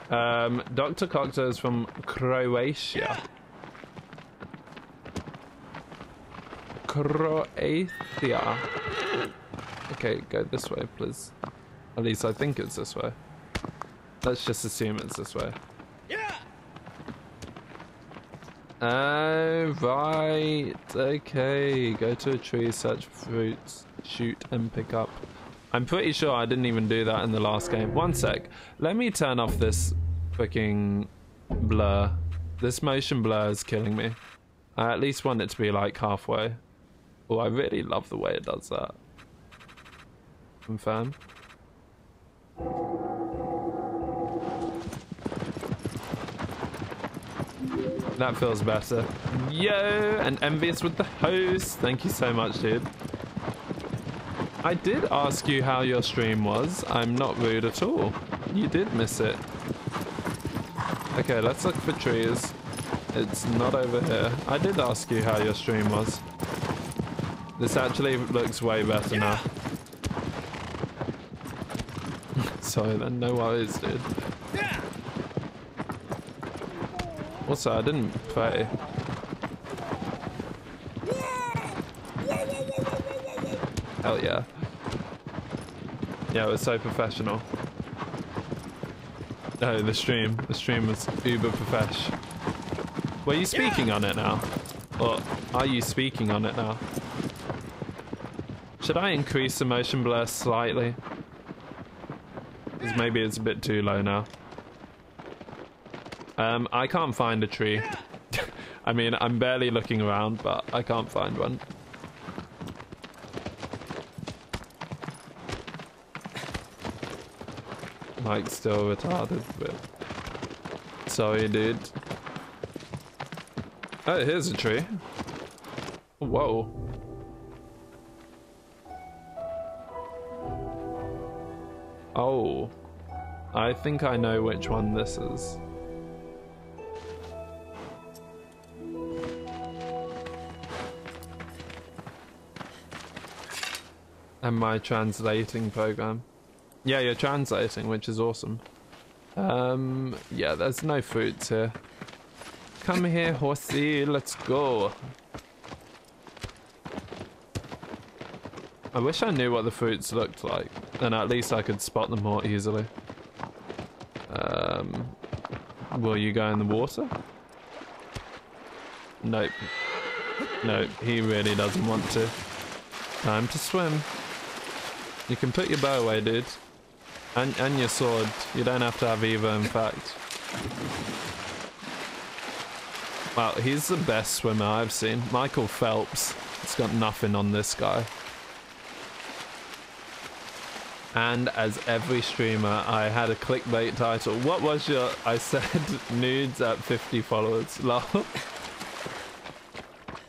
Um, Dr. Cocktail is from Croatia. Croatia. Okay, go this way, please. At least I think it's this way. Let's just assume it's this way. Yeah. Oh, right. Okay. Go to a tree, search fruits, shoot, and pick up. I'm pretty sure I didn't even do that in the last game. One sec. Let me turn off this freaking blur. This motion blur is killing me. I at least want it to be like halfway. Oh, I really love the way it does that. Confirm. That feels better. Yo, and envious with the host. Thank you so much, dude. I did ask you how your stream was. I'm not rude at all. You did miss it. Okay, let's look for trees. It's not over here. I did ask you how your stream was. This actually looks way better yeah. now. Sorry then, no worries, dude. Yeah. Also, I didn't play. Hell yeah. Yeah, it was so professional. No, the stream. The stream was uber profesh. Were you speaking on it now? Or are you speaking on it now? Should I increase the motion blur slightly? Because maybe it's a bit too low now. Um, I can't find a tree. (laughs) I mean, I'm barely looking around, but I can't find one. Mike's still retarded, but... Sorry, dude. Oh, here's a tree. Whoa. I think I know which one this is. And my translating program. Yeah, you're translating, which is awesome. Um, yeah, there's no fruits here. Come here, horsey, let's go. I wish I knew what the fruits looked like, and at least I could spot them more easily. Um, will you go in the water? Nope. Nope, he really doesn't want to. Time to swim. You can put your bow away, dude. And, and your sword. You don't have to have either, in fact. Well, he's the best swimmer I've seen. Michael Phelps. It's got nothing on this guy. And as every streamer, I had a clickbait title. What was your... I said (laughs) nudes at 50 followers. (laughs) Lol.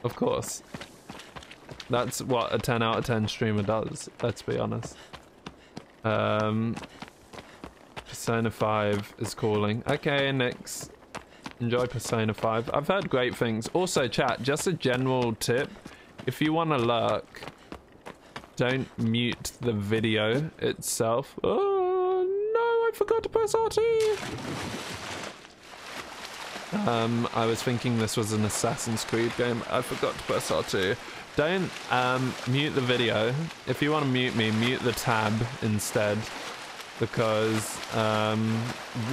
of course. That's what a 10 out of 10 streamer does, let's be honest. Um, Persona 5 is calling. Okay, next. Enjoy Persona 5. I've heard great things. Also, chat, just a general tip. If you want to lurk, don't mute the video itself. Oh, no, I forgot to press R2. Um, I was thinking this was an Assassin's Creed game. I forgot to press R2. Don't um, mute the video. If you want to mute me, mute the tab instead. Because, um,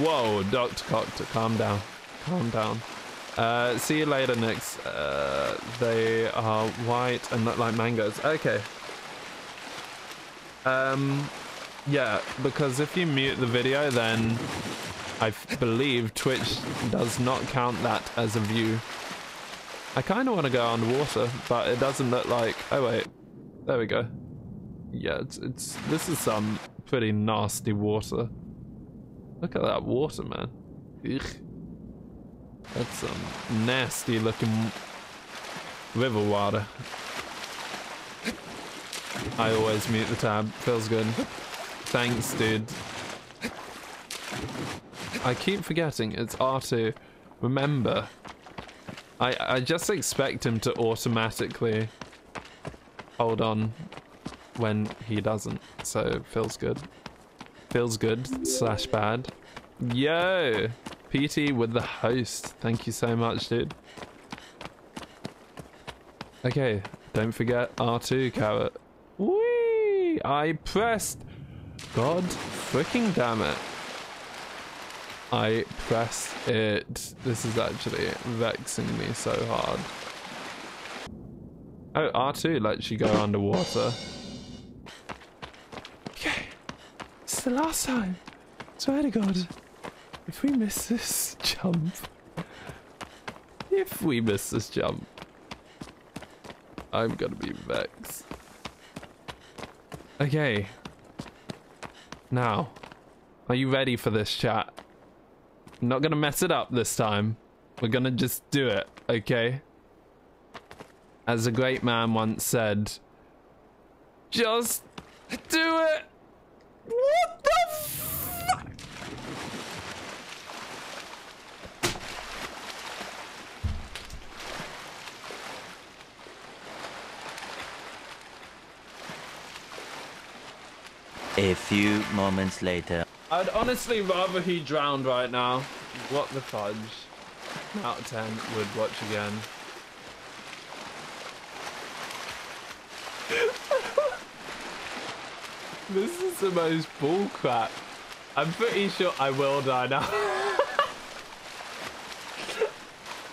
whoa, Dr. Coctor, calm down. Calm down. Uh, see you later, Nix. Uh, they are white and look like mangoes. Okay. Um, yeah, because if you mute the video, then I believe Twitch does not count that as a view. I kind of want to go underwater, but it doesn't look like... Oh, wait. There we go. Yeah, it's, it's... This is some pretty nasty water. Look at that water, man. Ugh. That's some nasty looking river water. I always mute the tab. Feels good. Thanks, dude. I keep forgetting it's R2. Remember. I, I just expect him to automatically hold on when he doesn't. So feels good. Feels good slash bad. Yo! PT with the host. Thank you so much, dude. Okay, don't forget R2 Karat. I pressed. God freaking damn it. I pressed it. This is actually vexing me so hard. Oh, R2 lets you go underwater. Okay. It's the last time. Swear to God. If we miss this jump. If we miss this jump. I'm gonna be vexed. Okay. Now. Are you ready for this chat? I'm not gonna mess it up this time. We're gonna just do it, okay? As a great man once said, just do it! What A few moments later. I'd honestly rather he drowned right now. What the fudge? Out of 10 would watch again. (laughs) this is the most bullcrap. I'm pretty sure I will die now. (laughs)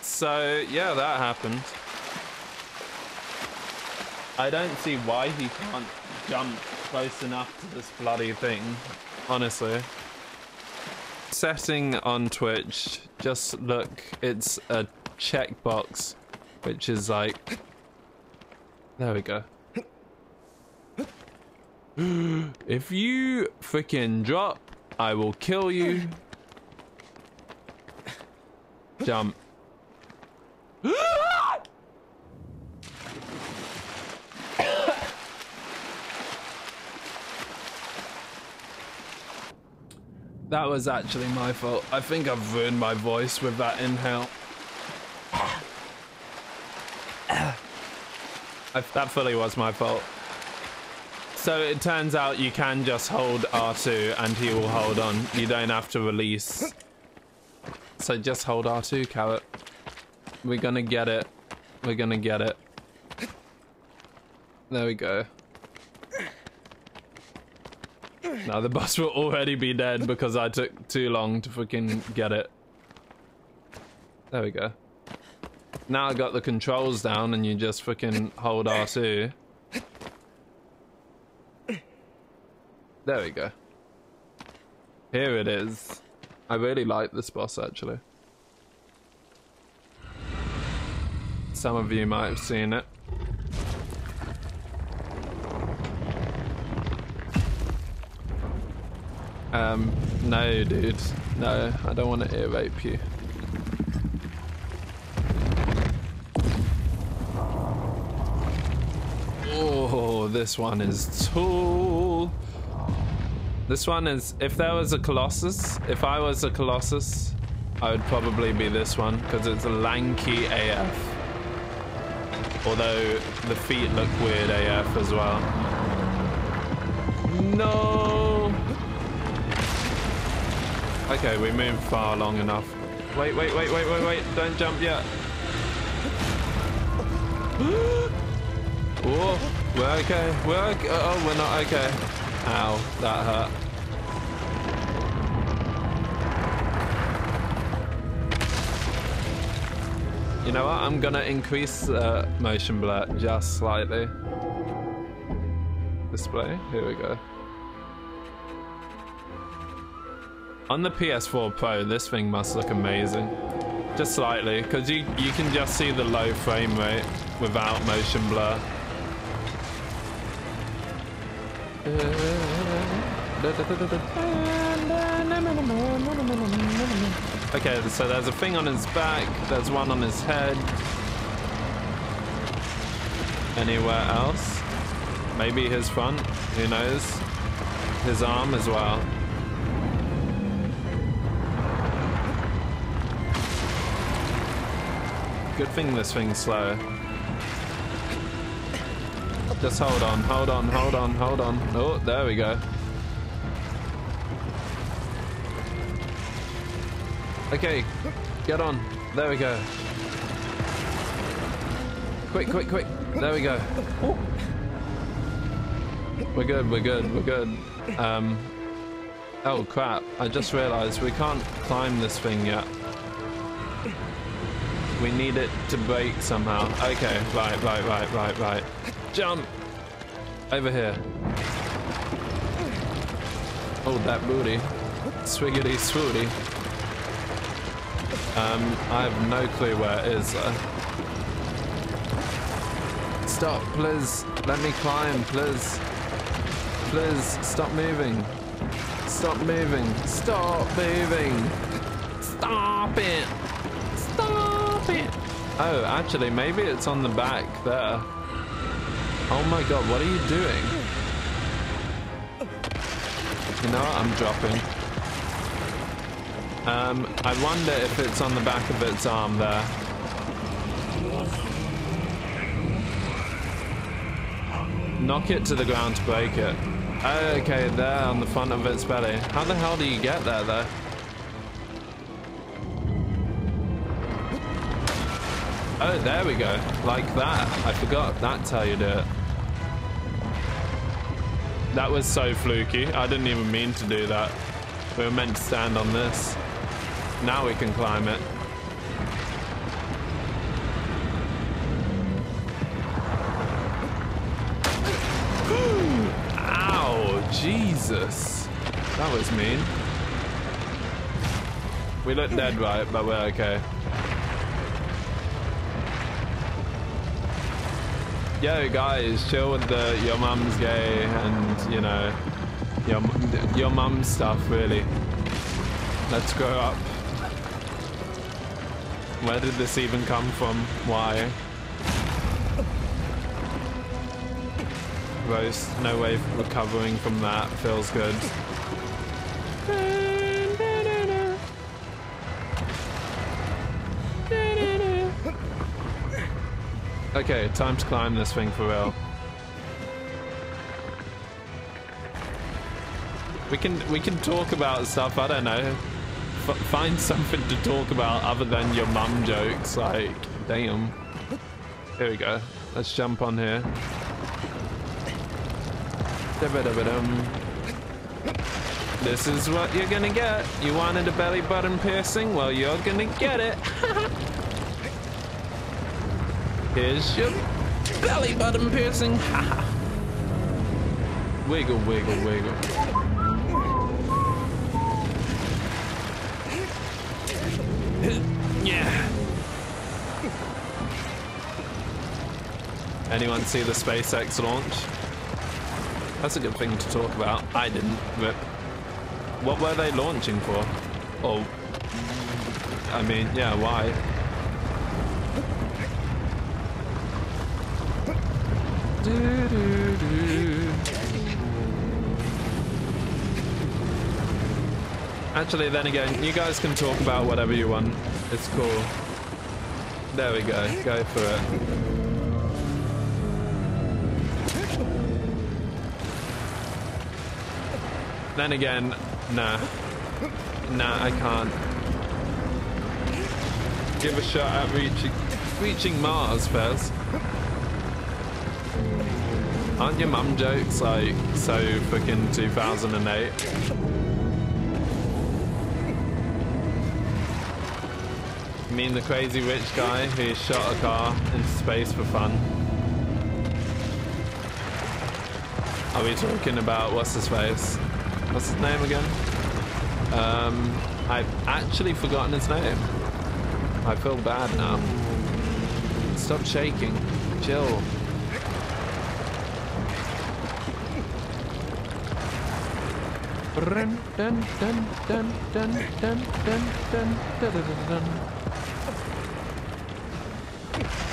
so, yeah, that happened. I don't see why he can't jump close enough to this bloody thing honestly. Setting on Twitch, just look, it's a checkbox, which is like, there we go. (gasps) if you freaking drop, I will kill you. (gasps) Jump. (gasps) That was actually my fault. I think I've ruined my voice with that inhale. That fully was my fault. So it turns out you can just hold R2 and he will hold on. You don't have to release. So just hold R2, Karat. We're gonna get it. We're gonna get it. There we go. Now the boss will already be dead because I took too long to fucking get it. There we go. Now I got the controls down and you just fucking hold R2. There we go. Here it is. I really like this boss actually. Some of you might have seen it. Um, no dude. No, I don't want to ear rape you. Oh, this one is tall. This one is, if there was a Colossus, if I was a Colossus, I would probably be this one because it's a lanky AF. Although the feet look weird AF as well. No. Okay, we moved far long enough. Wait, wait, wait, wait, wait, wait. Don't jump yet. (gasps) oh, we're okay. We're okay. Oh, we're not okay. Ow, that hurt. You know what? I'm gonna increase uh, motion blur just slightly. Display. Here we go. On the PS4 Pro, this thing must look amazing. Just slightly, because you, you can just see the low frame rate without motion blur. Okay, so there's a thing on his back, there's one on his head. Anywhere else? Maybe his front, who knows? His arm as well. Good thing this thing's slow. Just hold on, hold on, hold on, hold on. Oh, there we go. Okay, get on. There we go. Quick, quick, quick. There we go. We're good, we're good, we're good. Um, oh crap, I just realized we can't climb this thing yet. We need it to break somehow. Okay, right, right, right, right, right. Jump! Over here. Oh, that booty. Swiggity swooty. Um, I have no clue where it is though. Stop, please. Let me climb, please. Please, stop moving. Stop moving. Stop moving. Stop it. Stop Oh, actually, maybe it's on the back there. Oh my god, what are you doing? You know what? I'm dropping. Um, I wonder if it's on the back of its arm there. Knock it to the ground to break it. Okay, there on the front of its belly. How the hell do you get there, though? Oh, there we go. Like that. I forgot that's how you do it. That was so fluky. I didn't even mean to do that. We were meant to stand on this. Now we can climb it. Ow! Jesus! That was mean. We look dead, right? But we're okay. Yo, guys, chill with the your mum's gay and you know your your mum stuff. Really, let's grow up. Where did this even come from? Why? Roast, no way recovering from that. Feels good. Okay, time to climb this thing for real. We can we can talk about stuff. I don't know. F find something to talk about other than your mum jokes. Like, damn. Here we go. Let's jump on here. This is what you're gonna get. You wanted a belly button piercing? Well, you're gonna get it. (laughs) Here's your belly button piercing. wiggle, wiggle, wiggle. Yeah. Anyone see the SpaceX launch? That's a good thing to talk about. I didn't, but what were they launching for? Oh, I mean, yeah, why? Do, do, do. Actually, then again, you guys can talk about whatever you want. It's cool. There we go. Go for it. Then again, nah. Nah, I can't. Give a shot at reaching reaching Mars first. Your mum jokes like so fucking 2008? You mean the crazy rich guy who shot a car into space for fun? Are we talking about what's his face? What's his name again? Um, I've actually forgotten his name. I feel bad now. Stop shaking. Chill.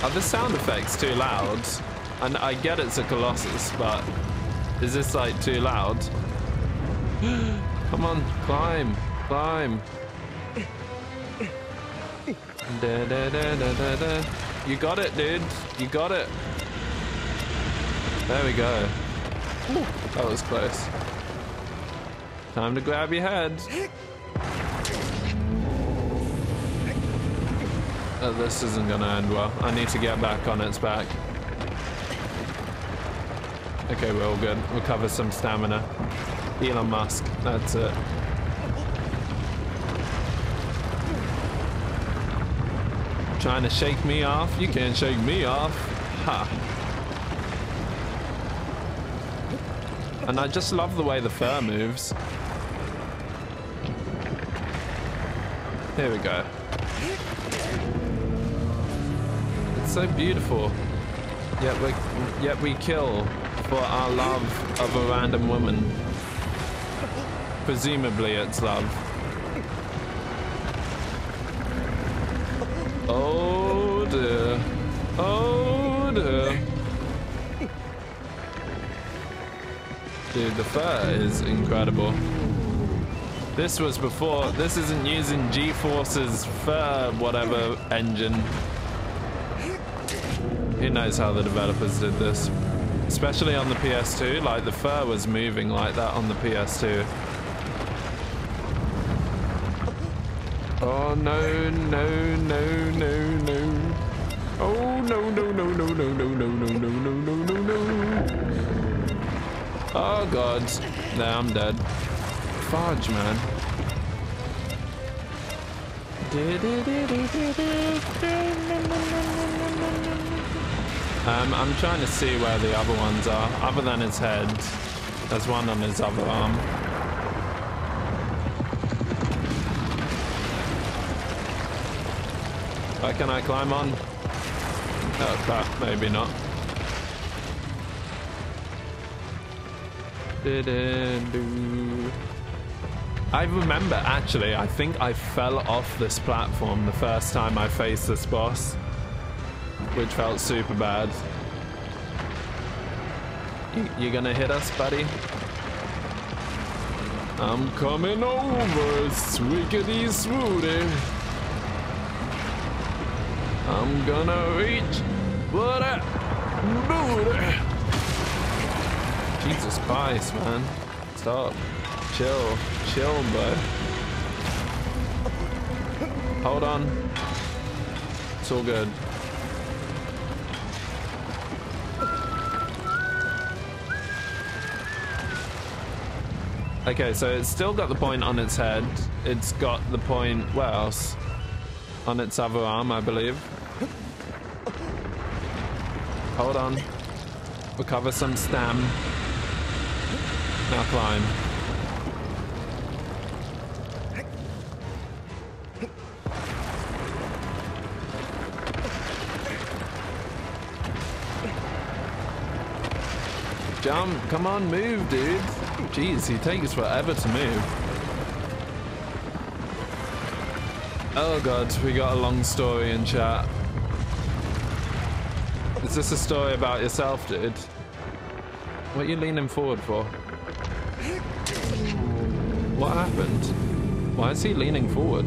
Are the sound effects too loud? And I get it's a Colossus, but is this like too loud? (gasps) Come on, climb, climb. Da, da, da, da, da, da. You got it, dude. You got it. There we go. Ooh, that was close. Time to grab your head. Oh, uh, this isn't gonna end well. I need to get back on its back. Okay, we're all good. Recover some stamina. Elon Musk. That's it. Trying to shake me off? You can't shake me off. Ha. And I just love the way the fur moves. Here we go. It's so beautiful. Yet we yet we kill for our love of a random woman. Presumably it's love. Oh dear. Oh dear. Dude, the fur is incredible. This was before, this isn't using GeForce's fur whatever engine. Who knows how the developers did this. Especially on the PS2, like the fur was moving like that on the PS2. Oh no, no, no, no, no. Oh no, no, no, no, no, no, no, no, no, no, no, no, no. Oh god. Nah, I'm dead. Fudge, man. Um, I'm trying to see where the other ones are, other than his head. There's one on his other arm. Where can I climb on? Oh crap, maybe not. I remember actually, I think I fell off this platform the first time I faced this boss, which felt super bad. You, you gonna hit us, buddy? I'm coming over, swiggity swooty. I'm gonna reach for that booty. Jesus Christ, man. Stop. chill. Chill, bro. Hold on. It's all good. Okay, so it's still got the point on its head. It's got the point, where else? On its other arm, I believe. Hold on. Recover some stam. Now climb. Jump! Come on, move, dude! Jeez, he takes forever to move. Oh god, we got a long story in chat. Is this a story about yourself, dude? What are you leaning forward for? What happened? Why is he leaning forward?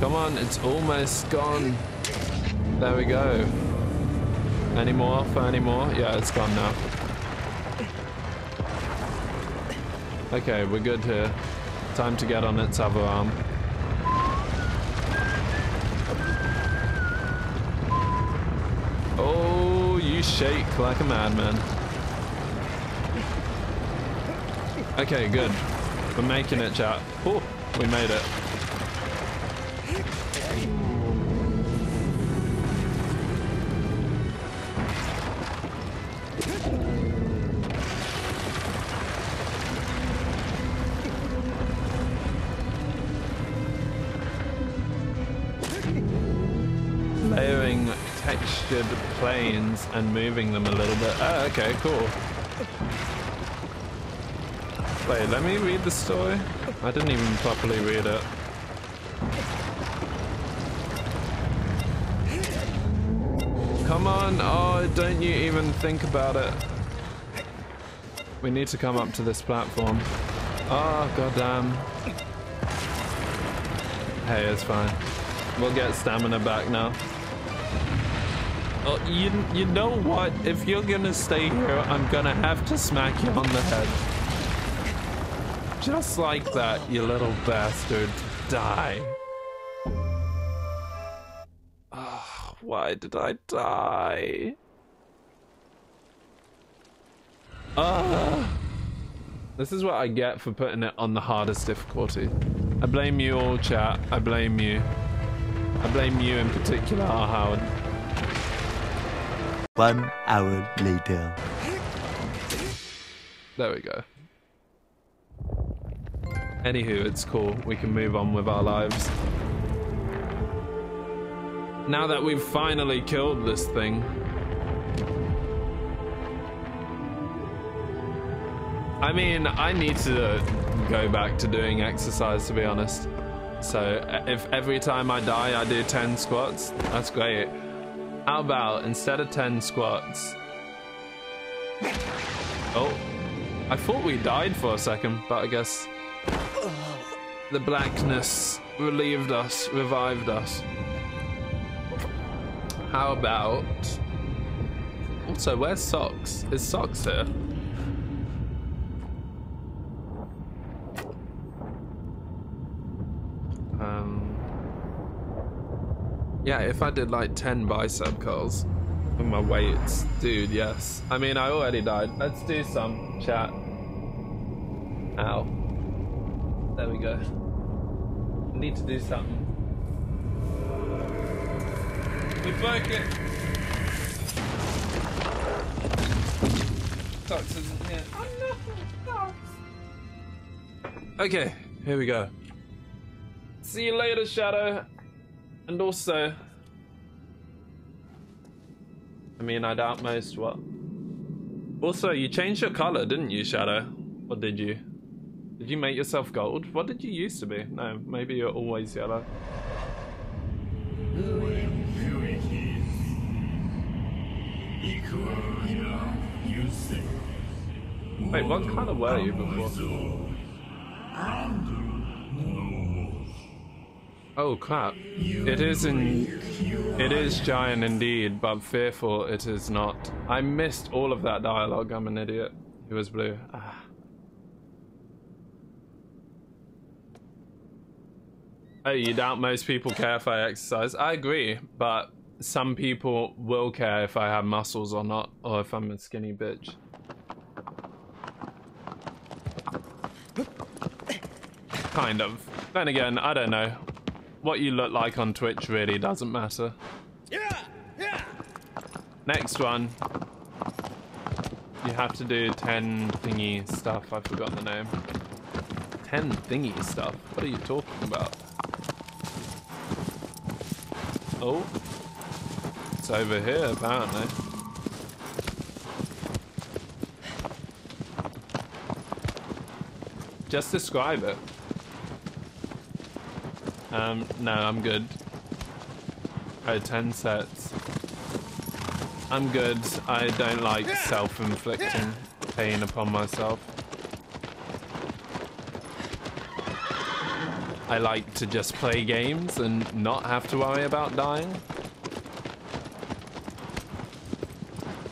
Come on, it's almost gone. There we go. Any more for any more? Yeah, it's gone now. Okay, we're good here. Time to get on its other arm. Oh, you shake like a madman. Okay, good. We're making it, chat. Oh, we made it. And moving them a little bit. Oh, okay, cool. Wait, let me read the story. I didn't even properly read it. Come on, oh, don't you even think about it. We need to come up to this platform. Oh, goddamn. Hey, it's fine. We'll get stamina back now. You, you know what? If you're gonna stay here, I'm gonna have to smack you on the head. Just like that, you little bastard. Die. Ah, why did I die? Ah. This is what I get for putting it on the hardest difficulty. I blame you all, chat. I blame you. I blame you in particular, Howard. One hour later. There we go. Anywho, it's cool. We can move on with our lives. Now that we've finally killed this thing. I mean, I need to go back to doing exercise, to be honest. So if every time I die I do 10 squats, that's great. How about instead of 10 squats? Oh, I thought we died for a second, but I guess the blackness relieved us, revived us. How about... Also, where's Socks? Is Socks here? Um, yeah, if I did like 10 bicep curls with my weights, dude, yes. I mean, I already died. Let's do some, chat. Ow. There we go. Need to do something. We broke it. Cox isn't here. Oh no, Cox. Okay, here we go. See you later, Shadow. And also, I mean, I doubt most what. Also, you changed your color, didn't you, Shadow? Or did you? Did you make yourself gold? What did you used to be? No, maybe you're always yellow. Wait, what color were you before? Oh crap. It is in it is giant indeed, but fearful it is not. I missed all of that dialogue, I'm an idiot. He was blue. Ah. Oh, you doubt most people care if I exercise? I agree, but some people will care if I have muscles or not, or if I'm a skinny bitch. Kind of. Then again, I don't know. What you look like on Twitch really doesn't matter. Yeah, yeah. Next one. You have to do 10 thingy stuff. I forgot the name. 10 thingy stuff? What are you talking about? Oh. It's over here, apparently. Just describe it. Um, no, I'm good. Oh, 10 sets. I'm good. I don't like self-inflicting pain upon myself. I like to just play games and not have to worry about dying.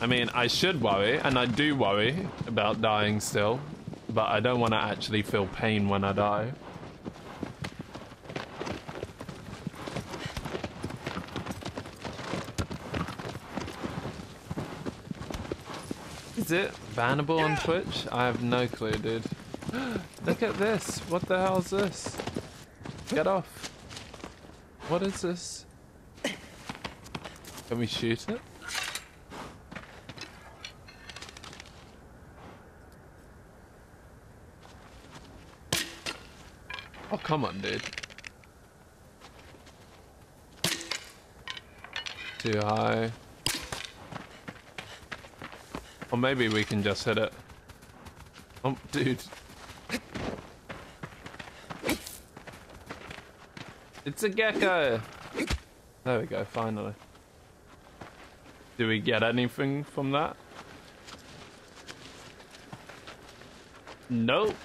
I mean, I should worry, and I do worry about dying still, but I don't want to actually feel pain when I die. Is it bannable on Twitch? I have no clue, dude. (gasps) Look at this. What the hell is this? Get off. What is this? Can we shoot it? Oh, come on, dude. Too high. Or maybe we can just hit it. Oh, dude. It's a gecko! There we go, finally. Do we get anything from that? Nope.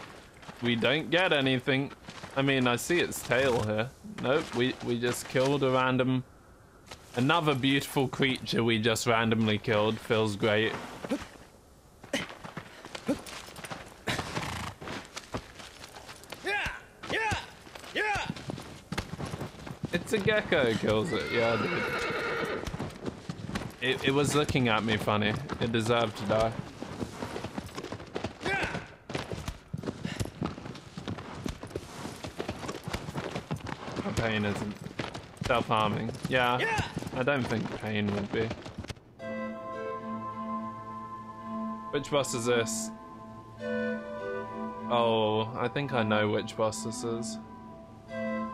We don't get anything. I mean, I see its tail here. Nope, we, we just killed a random... Another beautiful creature we just randomly killed. Feels great. Yeah, yeah, yeah. It's a gecko kills it. Yeah, dude. It, it was looking at me funny. It deserved to die. Yeah. Pain isn't self-harming. Yeah. I don't think pain would be. Which boss is this? Oh, I think I know which boss this is.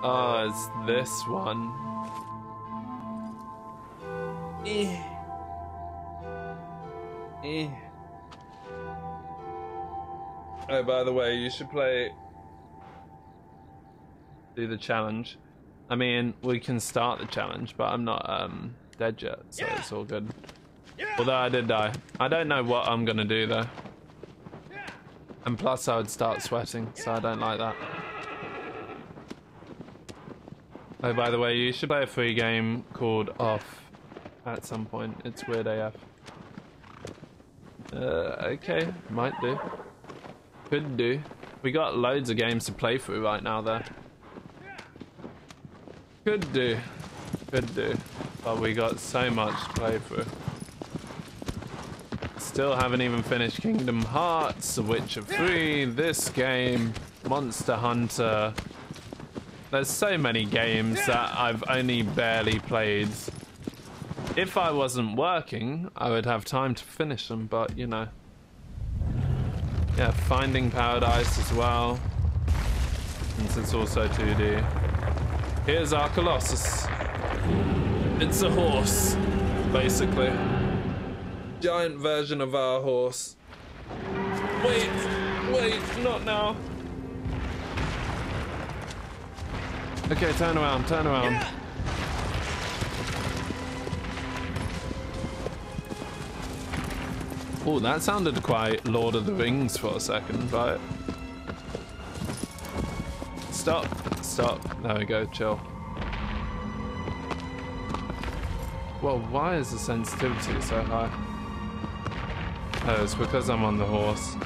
Oh, it's this one. Eh. Eh. Oh, by the way, you should play. Do the challenge. I mean, we can start the challenge, but I'm not um, dead yet, so Yeah. it's all good. Yeah. Although I did die. I don't know what I'm gonna do though. And plus I would start sweating, so I don't like that. Oh, by the way, you should play a free game called Off at some point. It's weird AF. Uh, okay, might do. Could do. We got loads of games to play through right now though. Could do. Could do. But we got so much to play through. Still haven't even finished Kingdom Hearts, The Witcher 3, this game, Monster Hunter. There's so many games that I've only barely played. If I wasn't working, I would have time to finish them, but you know. Yeah, Finding Paradise as well. Since it's also 2D. Here's our Colossus. It's a horse, basically giant version of our horse. Wait, wait, not now. Okay, turn around, turn around. Yeah. Oh, that sounded quite Lord of the Rings for a second, but... Stop, stop. There we go, chill. Well, why is the sensitivity so high? Oh, it's because I'm on the horse.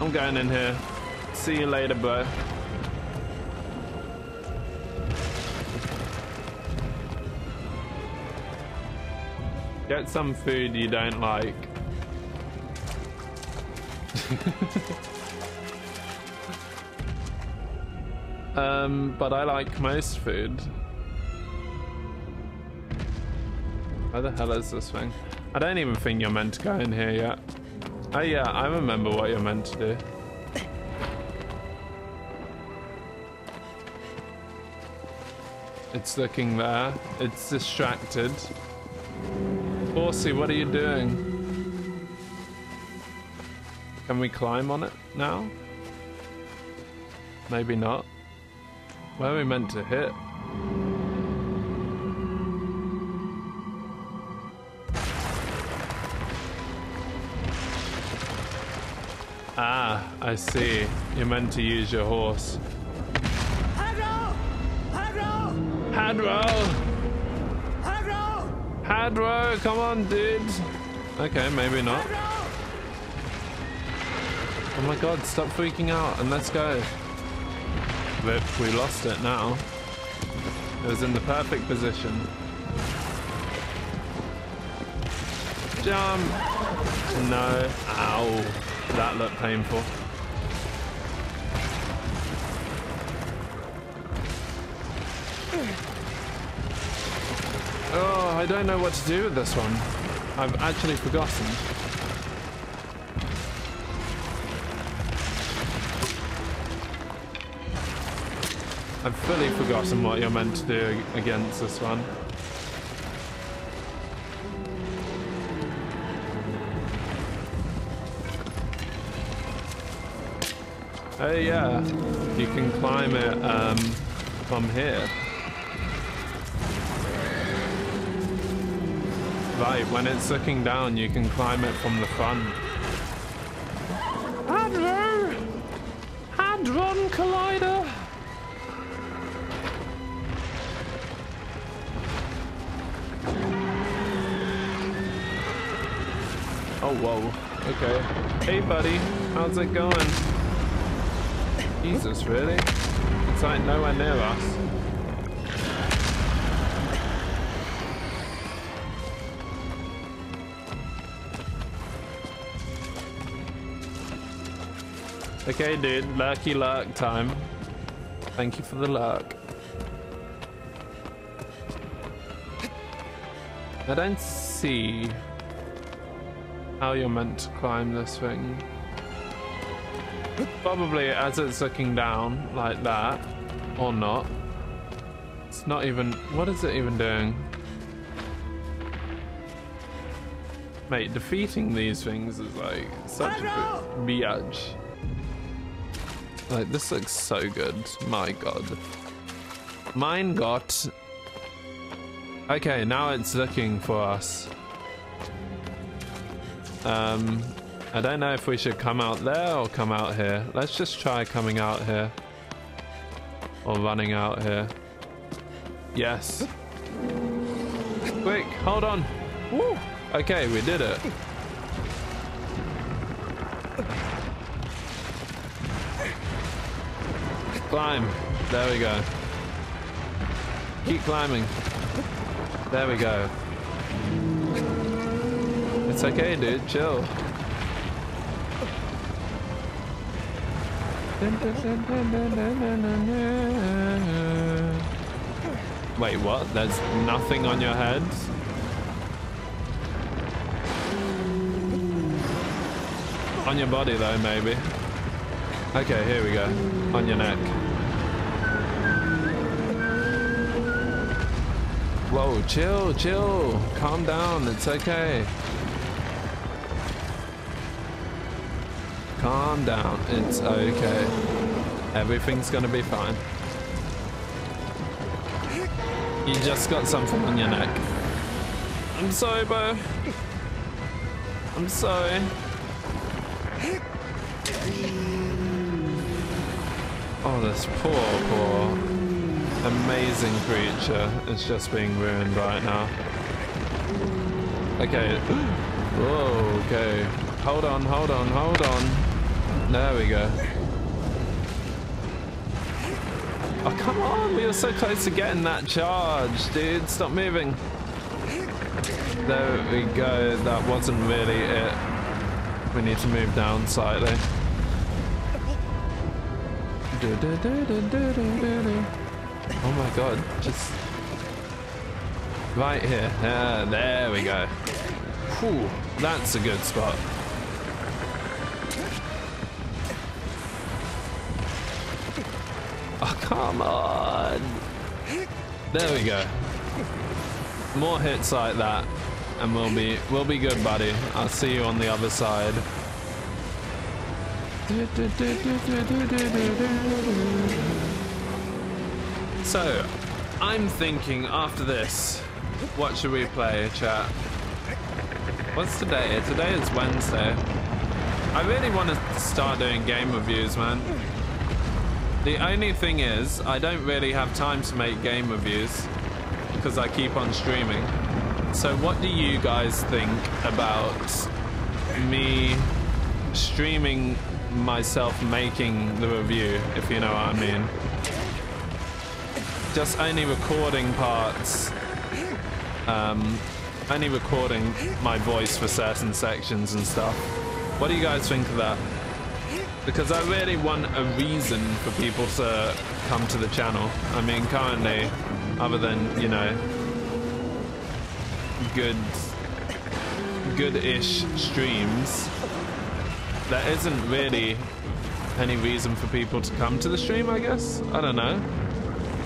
I'm going in here. See you later, bro. Get some food you don't like. (laughs) um, but I like most food. Where the hell is this thing? I don't even think you're meant to go in here yet. Oh yeah, I remember what you're meant to do. It's looking there. It's distracted. Horsey, what are you doing? Can we climb on it now? Maybe not. Where are we meant to hit? Ah, I see. You're meant to use your horse. Hadro! Hadro! Hadro! Come on, dude. Okay, maybe not. Oh my god, stop freaking out and let's go. Rip, we lost it now. It was in the perfect position. Jump! No. Ow. That looked painful. I don't know what to do with this one. I've actually forgotten. I've fully forgotten what you're meant to do against this one. Oh yeah, you can climb it um, from here. Right, when it's looking down, you can climb it from the front. Hadron! Hadron Collider! Oh, whoa. Okay. Hey, buddy. How's it going? Jesus, really? It's like nowhere near us. Okay, dude. Lucky luck time. Thank you for the luck. I don't see how you're meant to climb this thing. Probably as it's looking down like that, or not. It's not even. What is it even doing? Mate, defeating these things is like such a biatch. Like, this looks so good. My god. Mine got. Okay, now it's looking for us. Um, I don't know if we should come out there or come out here. Let's just try coming out here. Or running out here. Yes. Quick, hold on. Woo! Okay, we did it. Climb. There we go. Keep climbing. There we go. It's okay, dude. Chill. Wait, what? There's nothing on your head? On your body, though, maybe. Okay, here we go. On your neck. Whoa, chill, chill. Calm down. It's okay. Calm down. It's okay. Everything's gonna be fine. You just got something on your neck. I'm sorry, bro. I'm sorry. Oh, this poor, poor, amazing creature is just being ruined right now. Okay. (gasps) Whoa, okay. Hold on, hold on, hold on. There we go. Oh, come on. We were so close to getting that charge, dude. Stop moving. There we go. That wasn't really it. We need to move down slightly. (laughs) Oh my god, just right here. Yeah, there we go. Whew, that's a good spot. Oh, come on. There we go. More hits like that and we'll be we'll be good, buddy. I'll see you on the other side. So, I'm thinking after this, what should we play, chat? What's today? Today is Wednesday. I really want to start doing game reviews, man. The only thing is, I don't really have time to make game reviews because I keep on streaming. So what do you guys think about me streaming myself making the review, if you know what I mean? Just only recording parts, um, only recording my voice for certain sections and stuff. What do you guys think of that? Because I really want a reason for people to come to the channel. I mean, currently, other than, you know, good good-ish streams there isn't really any reason for people to come to the stream I guess I don't know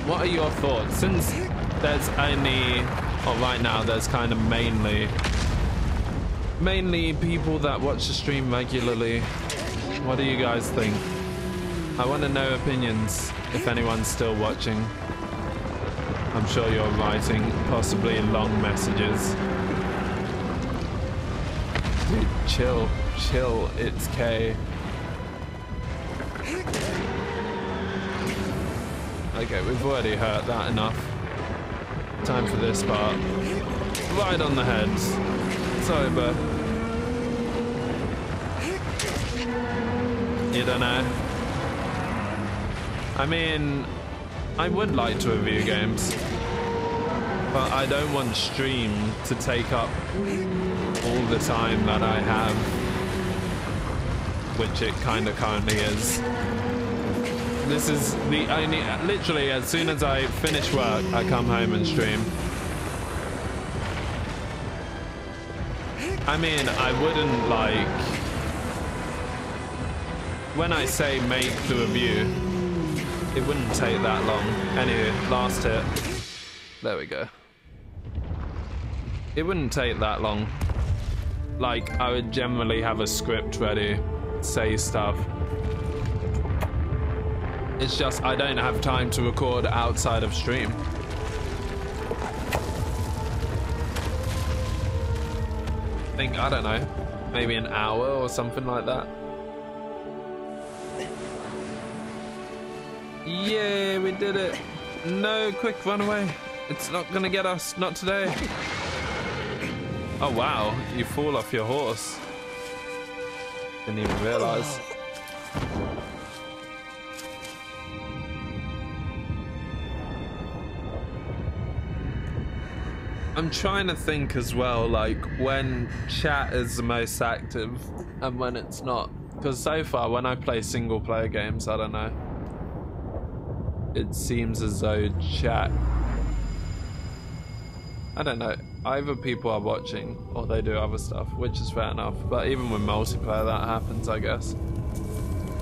what are your thoughts since there's only or right now there's kind of mainly mainly people that watch the stream regularly what do you guys think I want to know opinions if anyone's still watching I'm sure you're writing possibly long messages. Dude, chill, chill, it's K. Okay, we've already hurt that enough. Time for this part. Right on the head. Sorry, bro. You don't know? I mean, I would like to review games, but I don't want stream to take up all the time that I have, which it kind of currently is. This is the only, literally as soon as I finish work, I come home and stream. I mean, I wouldn't like, when I say make the review, it wouldn't take that long. Anyway, last hit. There we go. It wouldn't take that long. Like, I would generally have a script ready, say stuff. It's just I don't have time to record outside of stream. I think, I don't know, maybe an hour or something like that. Yeah, we did it. No, quick, run away. It's not gonna get us, not today. Oh wow, you fall off your horse. Didn't even realize. I'm trying to think as well, like when chat is the most active and when it's not. Because so far, when I play single player games, I don't know it seems as though chat I don't know either people are watching or they do other stuff which is fair enough but even with multiplayer that happens I guess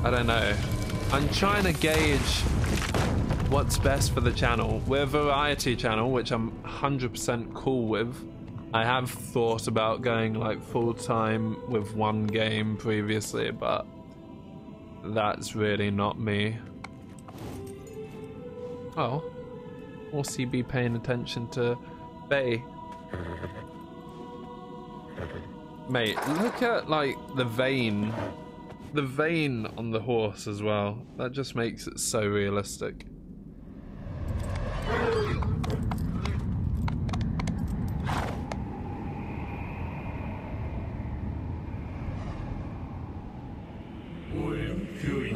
I don't know I'm trying to gauge what's best for the channel we're a variety channel which I'm 100% cool with I have thought about going like full-time with one game previously but that's really not me Oh. Will be paying attention to Bay? Mate, look at like the vein. The vein on the horse as well. That just makes it so realistic.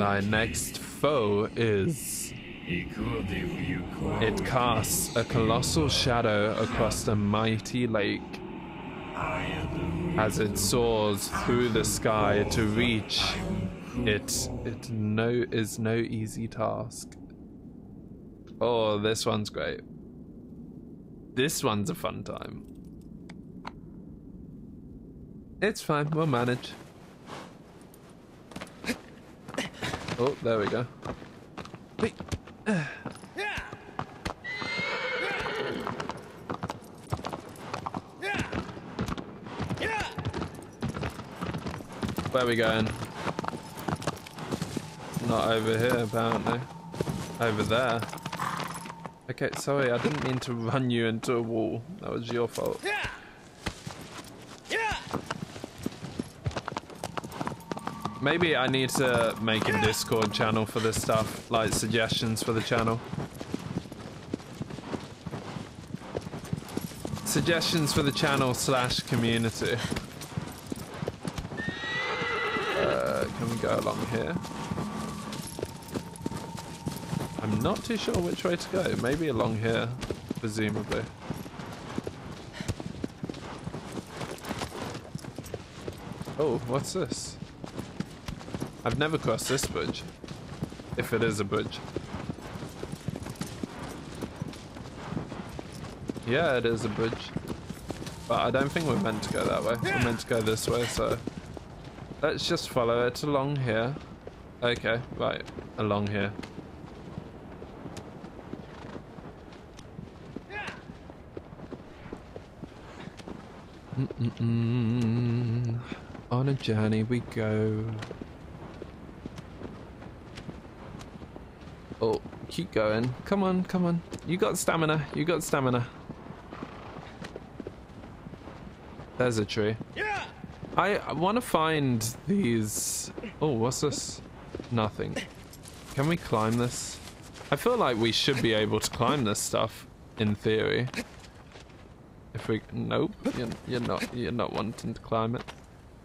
Thy next foe is. It casts a colossal shadow across the mighty lake as it soars through the sky to reach it. It no is no easy task. Oh, this one's great. This one's a fun time. It's fine, we'll manage. Oh, there we go. Where are we going? Not over here, apparently. Over there. Okay, sorry, I didn't mean to run you into a wall. That was your fault. Maybe I need to make a Discord channel for this stuff, like suggestions for the channel. Suggestions for the channel slash community. Uh, can we go along here? I'm not too sure which way to go. Maybe along here, presumably. Oh, what's this? I've never crossed this bridge. If it is a bridge. Yeah, it is a bridge. But I don't think we're meant to go that way. We're meant to go this way, so... Let's just follow it along here. Okay, right. Along here. Mm -mm -mm. On a journey we go. Oh, keep going. Come on, come on. You got stamina. You got stamina. There's a tree. Yeah. I, want to find these. Oh, what's this? Nothing. Can we climb this? I feel like we should be able to climb this stuff, in theory. If we, nope, you're, you're not, you're not wanting to climb it.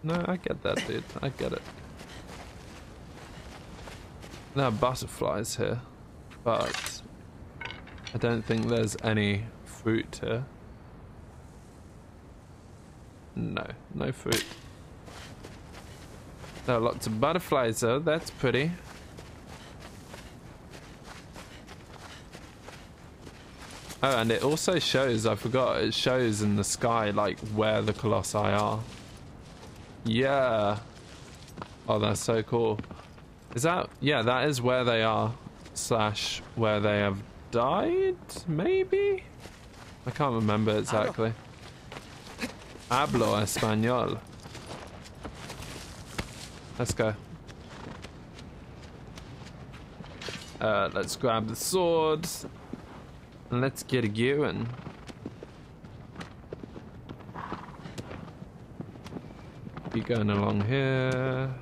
No, I get that, dude. I get it. There are butterflies here, but I don't think there's any fruit here. No, no fruit. There are lots of butterflies though, that's pretty. Oh, and it also shows, I forgot, it shows in the sky like where the colossi are. Yeah. Oh, that's so cool. Is that, yeah, that is where they are, slash where they have died, maybe? I can't remember exactly. Hablo español. Let's go. Uh, let's grab the sword. And let's get it going. Keep going along here.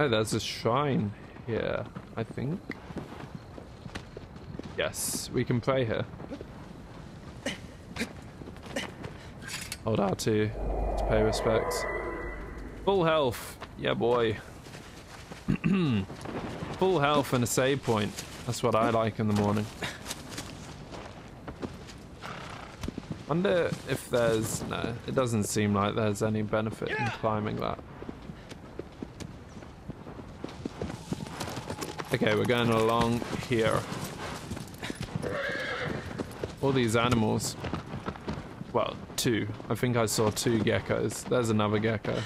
Oh, there's a shrine here, I think. Yes, we can pray here. Hold R2 to pay respects. Full health. Yeah, boy. (clears throat) Full health and a save point. That's what I like in the morning. Wonder if there's... No, it doesn't seem like there's any benefit in climbing that. Okay, we're going along here. All these animals. Well, two. I think I saw two geckos. There's another gecko.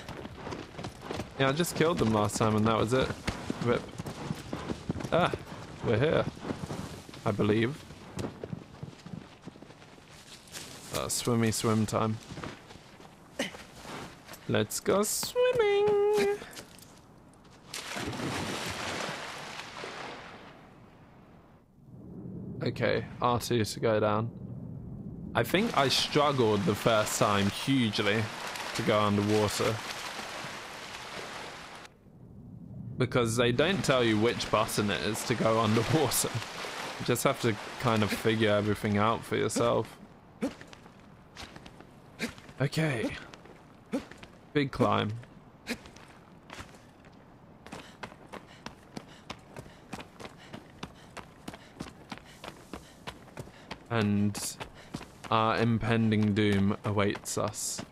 Yeah, I just killed them last time and that was it. Rip. Ah, we're here. I believe. Uh, swimmy swim time. Let's go swimming! Okay, R2 to go down. I think I struggled the first time hugely to go underwater. Because they don't tell you which button it is to go (laughs) underwater. You just have to kind of figure everything out for yourself. Okay. Big climb. And our impending doom awaits us.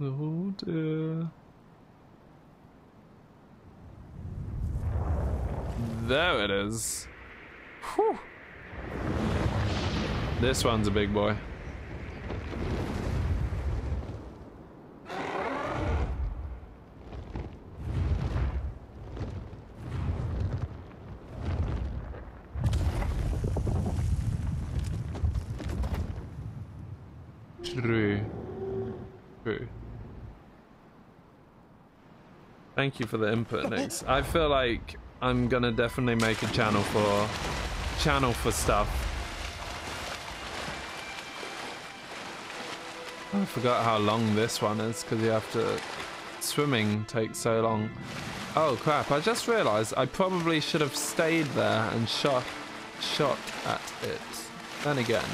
Oh dear. There it is. Whew. This one's a big boy. True. True. Thank you for the input, (laughs) Nix. I feel like I'm gonna definitely make a channel for channel for stuff. I forgot how long this one is because you have to swimming takes so long. Oh crap, I just realized I probably should have stayed there and shot shot at it. Then again,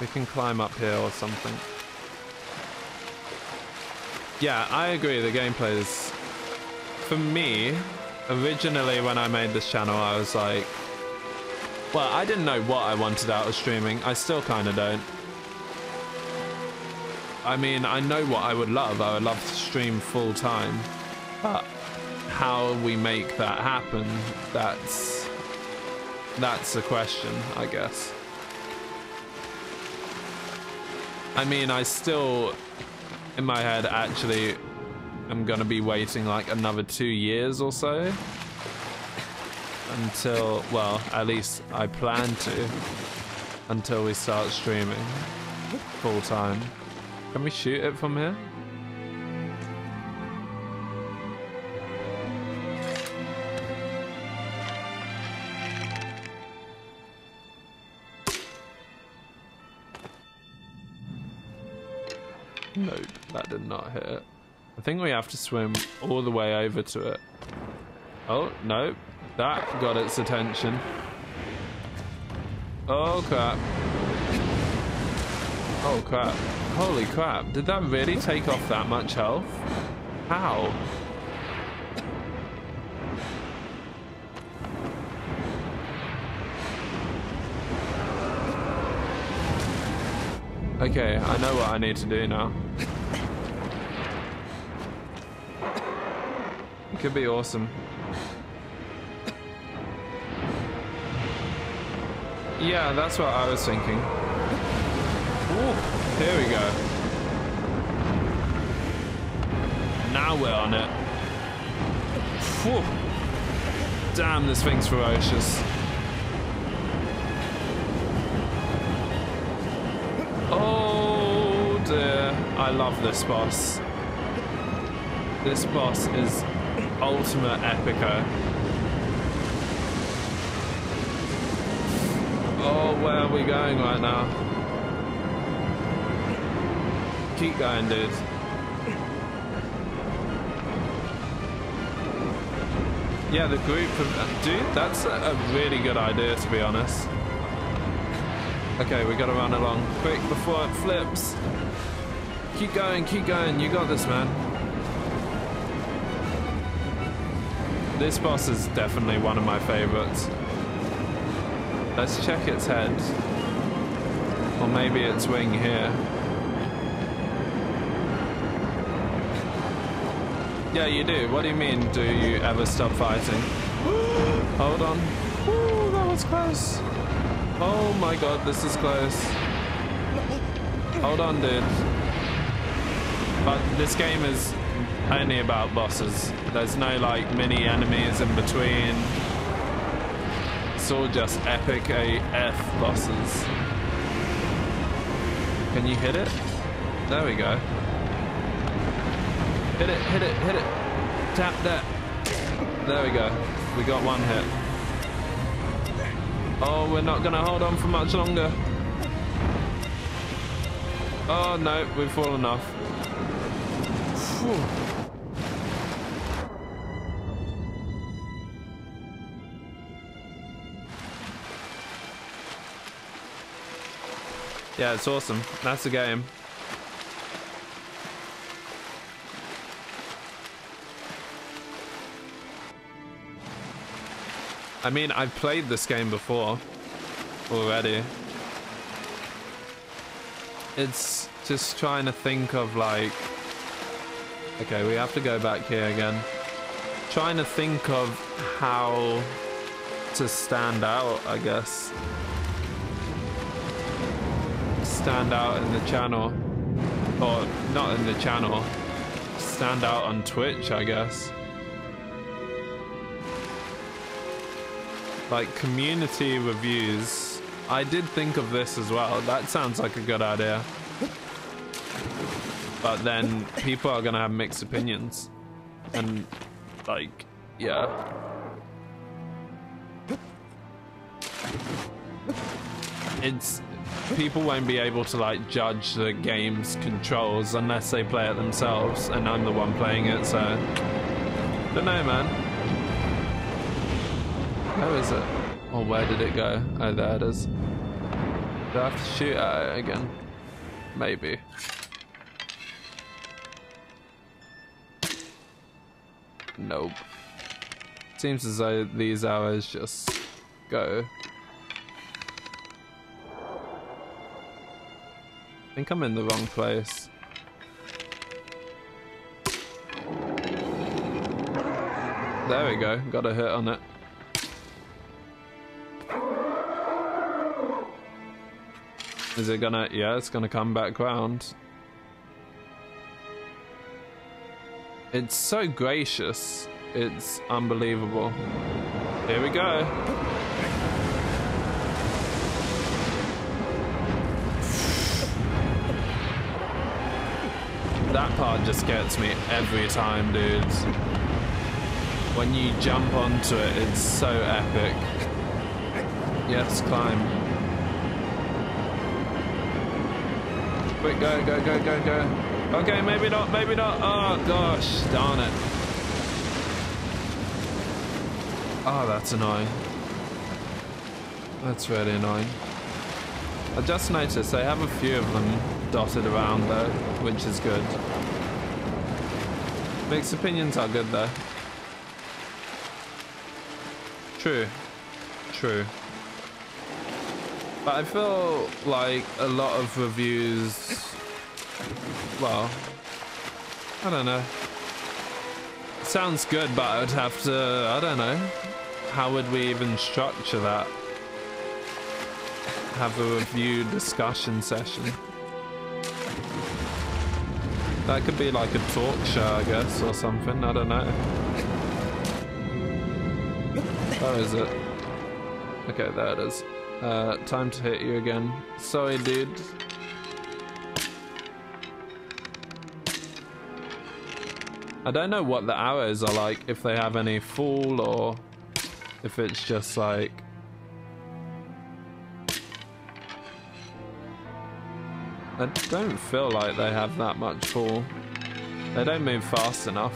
we can climb up here or something. Yeah, I agree. The gameplay is, for me, originally when I made this channel, I was like, well, I didn't know what I wanted out of streaming. I still kind of don't. I mean, I know what I would love. I would love to stream full time, but how we make that happen, that's that's a question, I guess. I mean, I still in my head actually I'm gonna be waiting like another two years or so. Until well at least I plan to. Until we start streaming full time. Can we shoot it from here Nope, that did not hit it. I think we have to swim all the way over to it. Oh, no. That got its attention. Oh, crap. Oh, crap. Holy crap. Did that really take off that much health? How? Okay, I know what I need to do now. It could be awesome. Yeah, that's what I was thinking. Ooh, here we go. Now we're on it. Whew. Damn, this thing's ferocious. Oh dear, I love this boss. This boss is ultimate epico. Oh, where are we going right now? Keep going, dude. Yeah, the group of... Dude, that's a really good idea, to be honest. Okay, we gotta run along quick before it flips. Keep going, keep going. You got this, man. This boss is definitely one of my favorites. Let's check its head. Or maybe its wing here. Yeah, you do. What do you mean, do you ever stop fighting? (gasps) Hold on. Ooh, that was close. Oh my god, this is close. Hold on, dude. But this game is only about bosses. There's no like mini enemies in between. It's all just epic AF bosses. Can you hit it? There we go. Hit it, hit it, hit it. Tap that. There we go. We got one hit. Oh, we're not gonna hold on for much longer. Oh no, we've fallen off. Whew. Yeah, it's awesome. That's the game. I mean, I've played this game before already. It's just trying to think of like... Okay, we have to go back here again. Trying to think of how to stand out, I guess. Stand out in the channel. Or not in the channel. Stand out on Twitch, I guess. Like community reviews. I did think of this as well. That sounds like a good idea. But then people are gonna have mixed opinions. And like, yeah. It's people won't be able to like judge the game's controls unless they play it themselves and I'm the one playing it so don't know man how is it? Or where did it go? Oh there it is. Do I have to shoot at it again? Maybe. Nope. Seems as though these hours just go. I think I'm in the wrong place. There we go, got a hit on it. Is it gonna, yeah, it's gonna come back round. It's so gracious, it's unbelievable. Here we go. that part just gets me every time, dudes. When you jump onto it, it's so epic. Yes, climb. Quick, go, go, go, go, go. Okay, maybe not, maybe not. Oh, gosh, darn it. Oh, that's annoying. That's really annoying. I just noticed they have a few of them dotted around though, which is good. Mixed opinions are good though. True. True. But I feel like a lot of reviews, well, I don't know. Sounds good, but I would have to, I don't know. How would we even structure that? Have a review discussion session. That could be like a talk show, I guess, or something. I don't know. Where is it? Okay, there it is. Uh, time to hit you again. Sorry, dude. I don't know what the arrows are like, if they have any fall or if it's just like... I don't feel like they have that much fall. They don't move fast enough.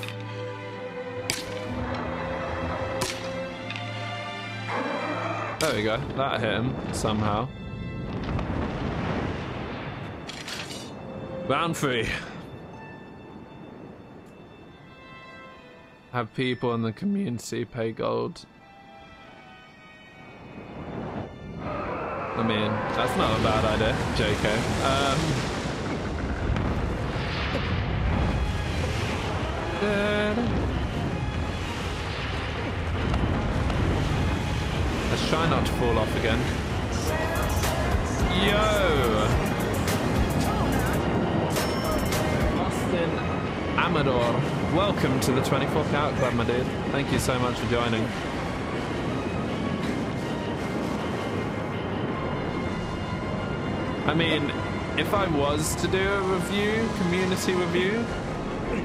There we go, that hit him somehow. Round three. Have people in the community pay gold. I mean, that's not a bad idea, JK. Um, (laughs) try not to fall off again. Yo! Austin Amador, welcome to the 24 Karat Club, my dude. Thank you so much for joining. I mean, if I was to do a review, community review,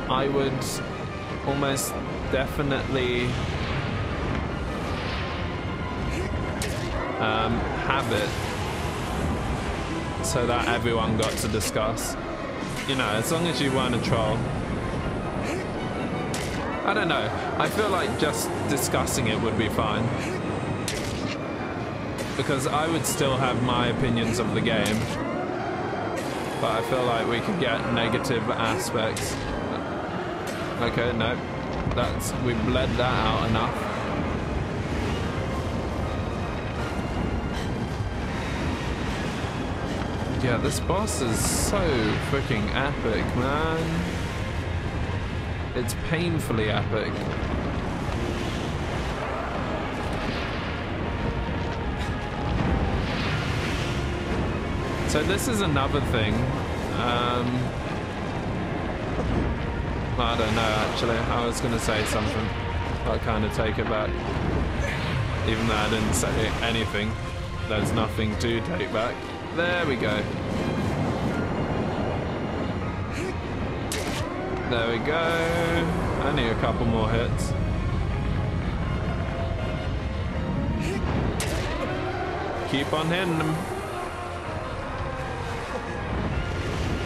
I would almost definitely um, have it so that everyone got to discuss. You know, as long as you weren't a troll. I don't know. I feel like just discussing it would be fine because I would still have my opinions of the game. But I feel like we could get negative aspects. Okay, no. That's we bled that out enough. Yeah, this boss is so freaking epic, man. It's painfully epic. So this is another thing. Um, I don't know actually. I was gonna say something. I'll kind of take it back. Even though I didn't say anything. There's nothing to take back. There we go. There we go. Only a couple more hits. Keep on hitting them.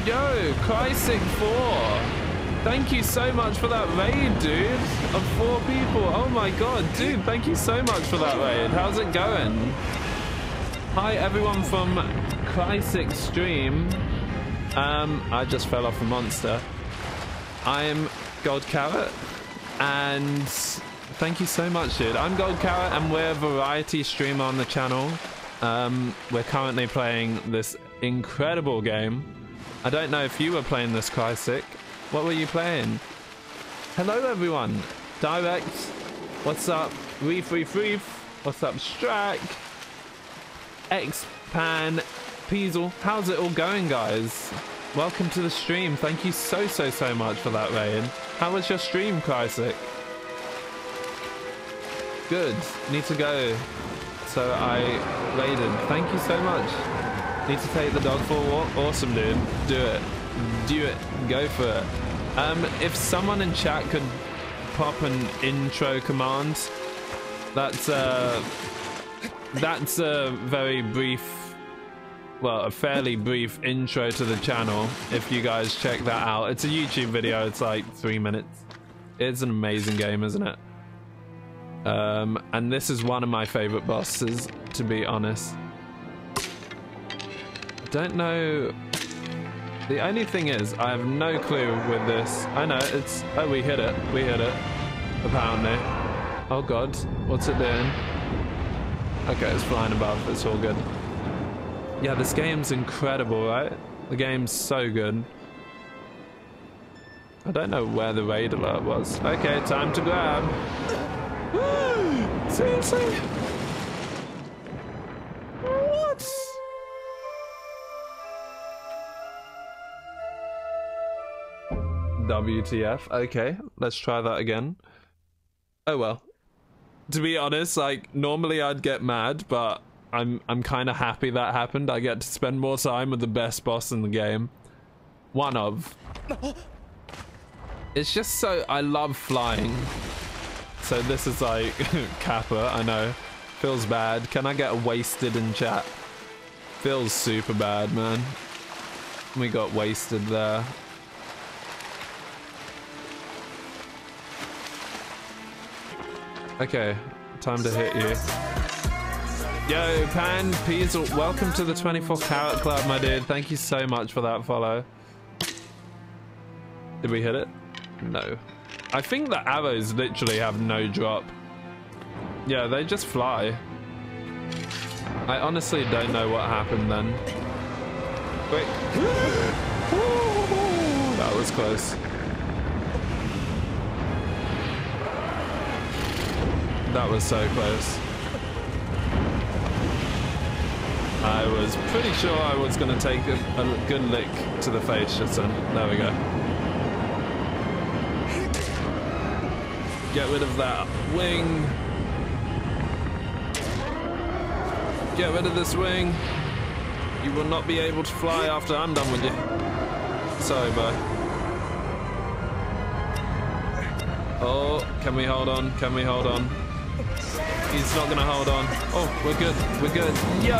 Yo, Crysic 4. Thank you so much for that raid, dude. Of four people. Oh my god, dude, thank you so much for that raid. How's it going? Hi, everyone from Crysic Stream. Um, I just fell off a monster. I'm GoldKarat, and thank you so much, dude. I'm GoldKarat, and we're a variety streamer on the channel. Um, we're currently playing this incredible game. I don't know if you were playing this, Crysic. What were you playing? Hello, everyone. Direct. What's up? Reef, Reef, Reef. What's up, Strack? Xpan. Peasel. How's it all going, guys? Welcome to the stream. Thank you so, so, so much for that raid. How was your stream, Crysic? Good. Need to go. So I raided. Thank you so much. Need to take the dog for a walk. Awesome, dude. Do it. Do it. Go for it. Um, if someone in chat could pop an intro command, that's uh, that's a very brief, well, a fairly brief intro to the channel. If you guys check that out, it's a YouTube video. It's like three minutes. It's an amazing game, isn't it? Um, and this is one of my favorite bosses, to be honest. Don't know. The only thing is, I have no clue with this. I know it's. Oh, we hit it. We hit it. Apparently. Oh god, what's it doing? Okay, it's flying above. It's all good. Yeah, this game's incredible, right? The game's so good. I don't know where the raid alert was. Okay, time to grab. (gasps) Seriously? What? WTF. Okay, let's try that again. Oh well. To be honest, like normally I'd get mad, but I'm I'm kind of happy that happened. I get to spend more time with the best boss in the game. One of. It's just so I love flying. So this is like (laughs) Kappa, I know. Feels bad. Can I get wasted in chat? Feels super bad, man. We got wasted there. Okay, time to hit you. Yo, Pan Peasel, welcome to the 24 Karat Club, my dude. Thank you so much for that follow. Did we hit it? No. I think the arrows literally have no drop. Yeah, they just fly. I honestly don't know what happened then. Quick. (gasps) that was close. That was so close. I was pretty sure I was going to take a, a, good lick to the face just then. There we go. Get rid of that wing. Get rid of this wing. You will not be able to fly after I'm done with you. Sorry, bye. Oh, can we hold on? Can we hold on? He's not gonna hold on. Oh, we're good. We're good. Yo!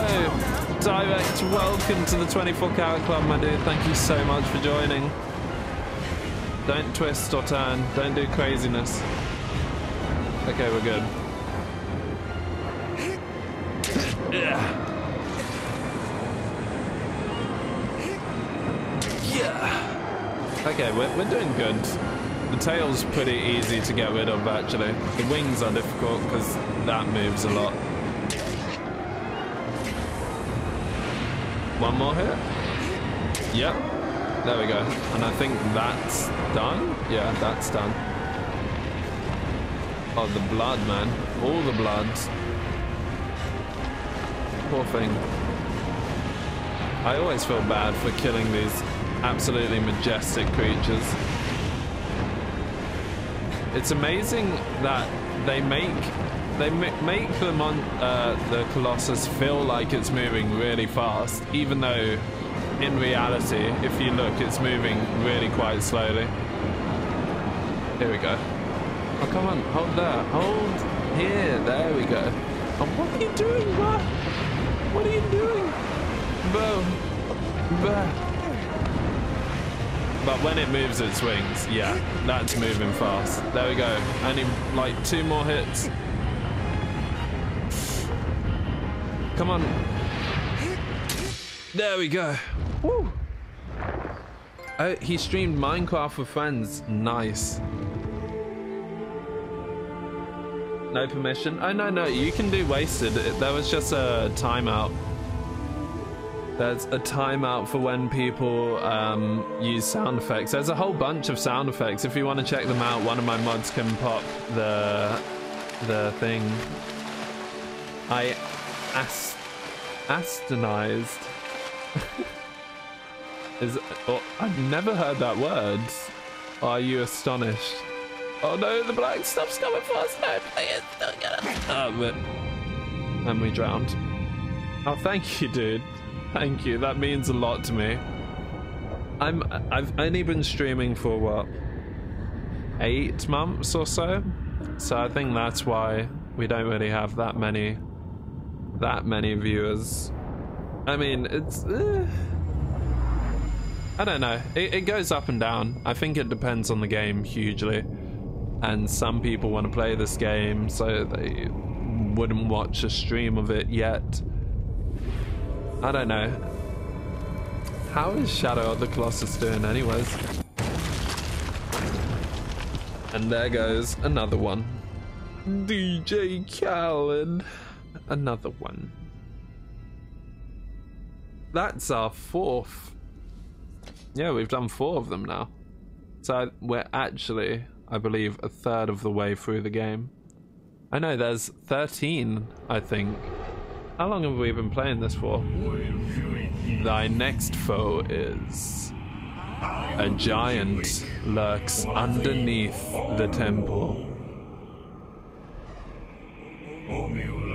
Direct, welcome to the 24 Karat Club, my dude. Thank you so much for joining. Don't twist or turn. Don't do craziness. Okay, we're good. Yeah. Yeah. Okay, we're, we're doing good. The tail's pretty easy to get rid of, actually. The wings are difficult because that moves a lot. One more hit. Yep. There we go. And I think that's done. Yeah, that's done. Oh, the blood, man. All the blood. Poor thing. I always feel bad for killing these absolutely majestic creatures. It's amazing that they make they make the mon uh, the Colossus feel like it's moving really fast, even though in reality, if you look, it's moving really quite slowly. Here we go. Oh, come on, hold there, hold here. There we go. Oh, what are you doing, bro? What are you doing, bro? Bro. But when it moves it swings. yeah, that's moving fast. There we go. Only like two more hits. Come on. There we go. Woo. Oh, he streamed Minecraft with friends. Nice. No permission? Oh, no, no. You can do wasted. There was just a timeout. There's a timeout for when people um, use sound effects. There's a whole bunch of sound effects. If you want to check them out, one of my mods can pop the the thing. I ast astonized. (laughs) Is oh, I've never heard that word. Are you astonished? Oh no, the black stuff's coming for us. No, please don't get. Oh, but... And we drowned. Oh, thank you, dude. Thank you. That means a lot to me. I'm I've only been streaming for what eight months or so. So I think that's why we don't really have that many that many viewers. I mean, it's uh, I don't know. It, it goes up and down. I think it depends on the game hugely. And some people want to play this game, so they wouldn't watch a stream of it yet. I don't know. How is Shadow of the Colossus doing anyways? And there goes another one. DJ Khaled. Another one. That's our fourth yeah, we've done four of them now. So we're actually, I believe, a third of the way through the game. I know, there's 13, I think. How long have we been playing this for? Thy next foe is... A giant lurks underneath the temple.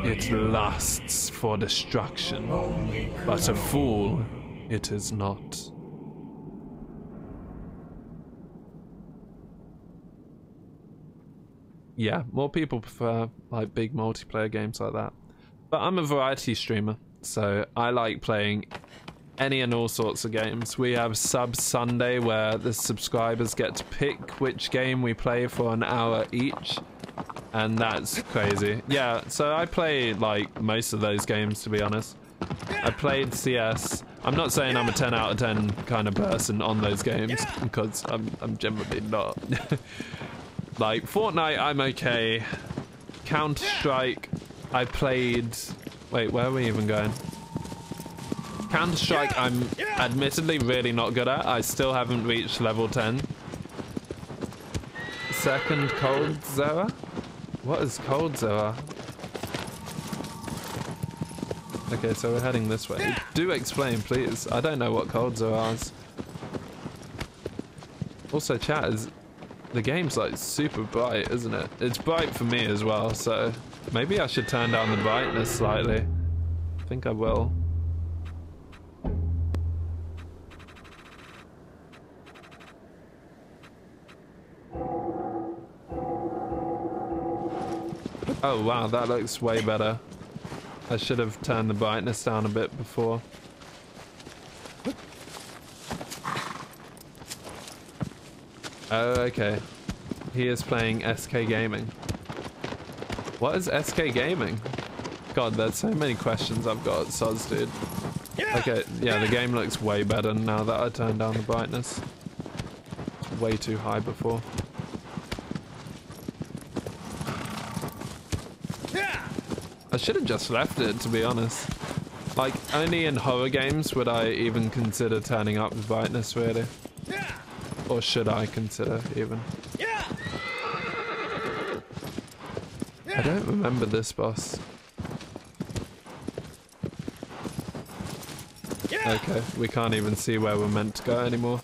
It lusts for destruction, but a fool it is not. yeah, more people prefer like big multiplayer games like that. But I'm a variety streamer, so I like playing any and all sorts of games. We have Sub Sunday where the subscribers get to pick which game we play for an hour each. And that's crazy. Yeah, so I play like most of those games to be honest. I played CS. I'm not saying I'm a 10 out of 10 kind of person on those games because (laughs) I'm, I'm generally not. (laughs) Like, Fortnite, I'm okay. Counter-Strike, I played... Wait, where are we even going? Counter-Strike, I'm admittedly really not good at. I still haven't reached level 10. Second coldzera? What is coldzera? Okay, so we're heading this way. Do explain, please. I don't know what coldzera is. Also, chat, is the game's like super bright, isn't it? It's bright for me as well, so maybe I should turn down the brightness slightly. I think I will. Oh wow, that looks way better. I should have turned the brightness down a bit before. Oh, okay. He is playing SK Gaming. What is SK Gaming? God, there's so many questions I've got, Soz, dude. Okay, yeah, the game looks way better now that I turned down the brightness. It's way too high before. I should have just left it, to be honest. Like, only in horror games would I even consider turning up the brightness, really. Or should I consider, even? I don't remember this boss. Okay, we can't even see where we're meant to go anymore.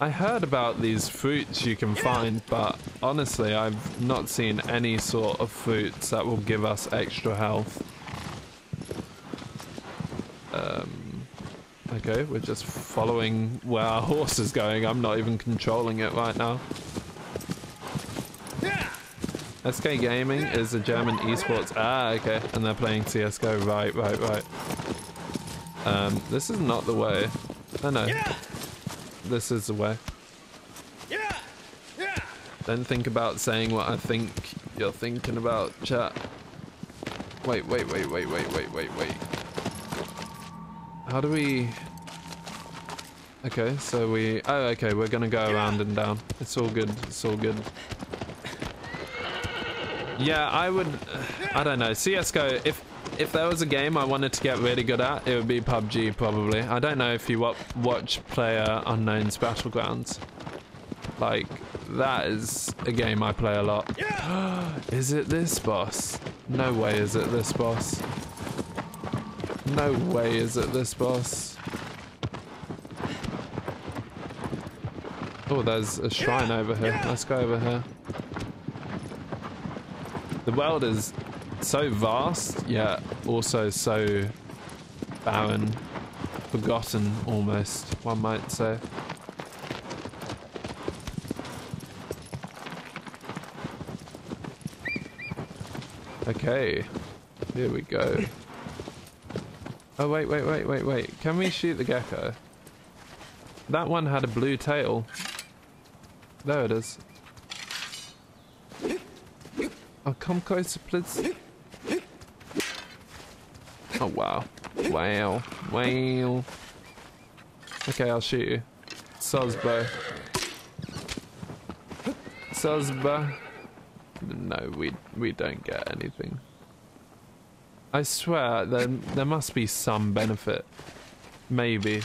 I heard about these fruits you can find, but honestly, I've not seen any sort of fruits that will give us extra health. Um, okay, we're just following where our (laughs) horse is going. I'm not even controlling it right now. SK Gaming is a German esports. Ah, okay. And they're playing CSGO. Right, right, right. Um, this is not the way. Oh know. This is the way. Yeah, yeah. Don't think about saying what I think you're thinking about, chat. Wait, wait, wait, wait, wait, wait, wait, wait. How do we... Okay, so we... Oh, okay, we're gonna go around and down. It's all good, it's all good. Yeah, I would. Uh, I don't know. CS:GO. If if there was a game I wanted to get really good at, it would be PUBG probably. I don't know if you watch Player Unknown's Battlegrounds. Like that is a game I play a lot. (gasps) is it this boss? No way is it this boss. No way is it this boss. Oh, there's a shrine over here. Let's go over here. The world is so vast, yet also so barren, forgotten almost, one might say. Okay, here we go. Oh wait, wait, wait, wait, wait. Can we shoot the gecko? That one had a blue tail. There it is. Please. Oh, wow. Wow. Wow. Okay, I'll shoot you. Sosbo. Sosbo. No, we we don't get anything. I swear, there, there must be some benefit. Maybe.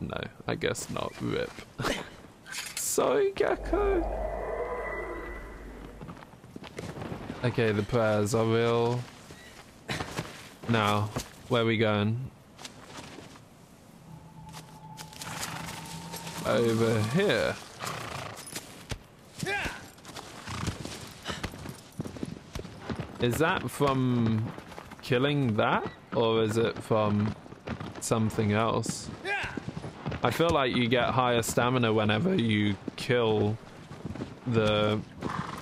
No, I guess not. Rip. (laughs) Sorry, Gecko. Okay, the prayers I will... Now, where are we going? Over here. Is that from killing that? Or is it from something else? I feel like you get higher stamina whenever you kill the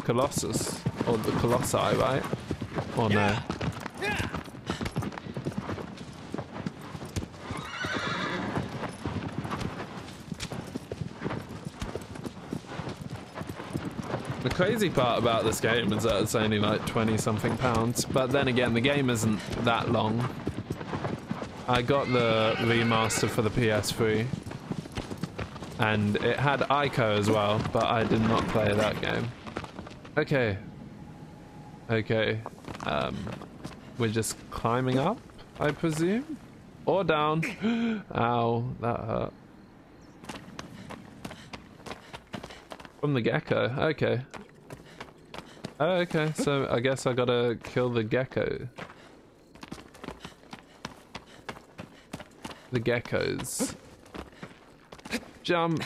Colossus. Or the Colossi, right? Or no? The crazy part about this game is that it's only like 20 something pounds, but then again, the game isn't that long. I got the remaster for the PS3, and it had Ico as well, but I did not play that game. Okay. Okay. Um, we're just climbing up, I presume? Or down. (gasps) Ow, that hurt. From the gecko, okay. Oh, okay, so I guess I gotta kill the gecko. The geckos. Jump!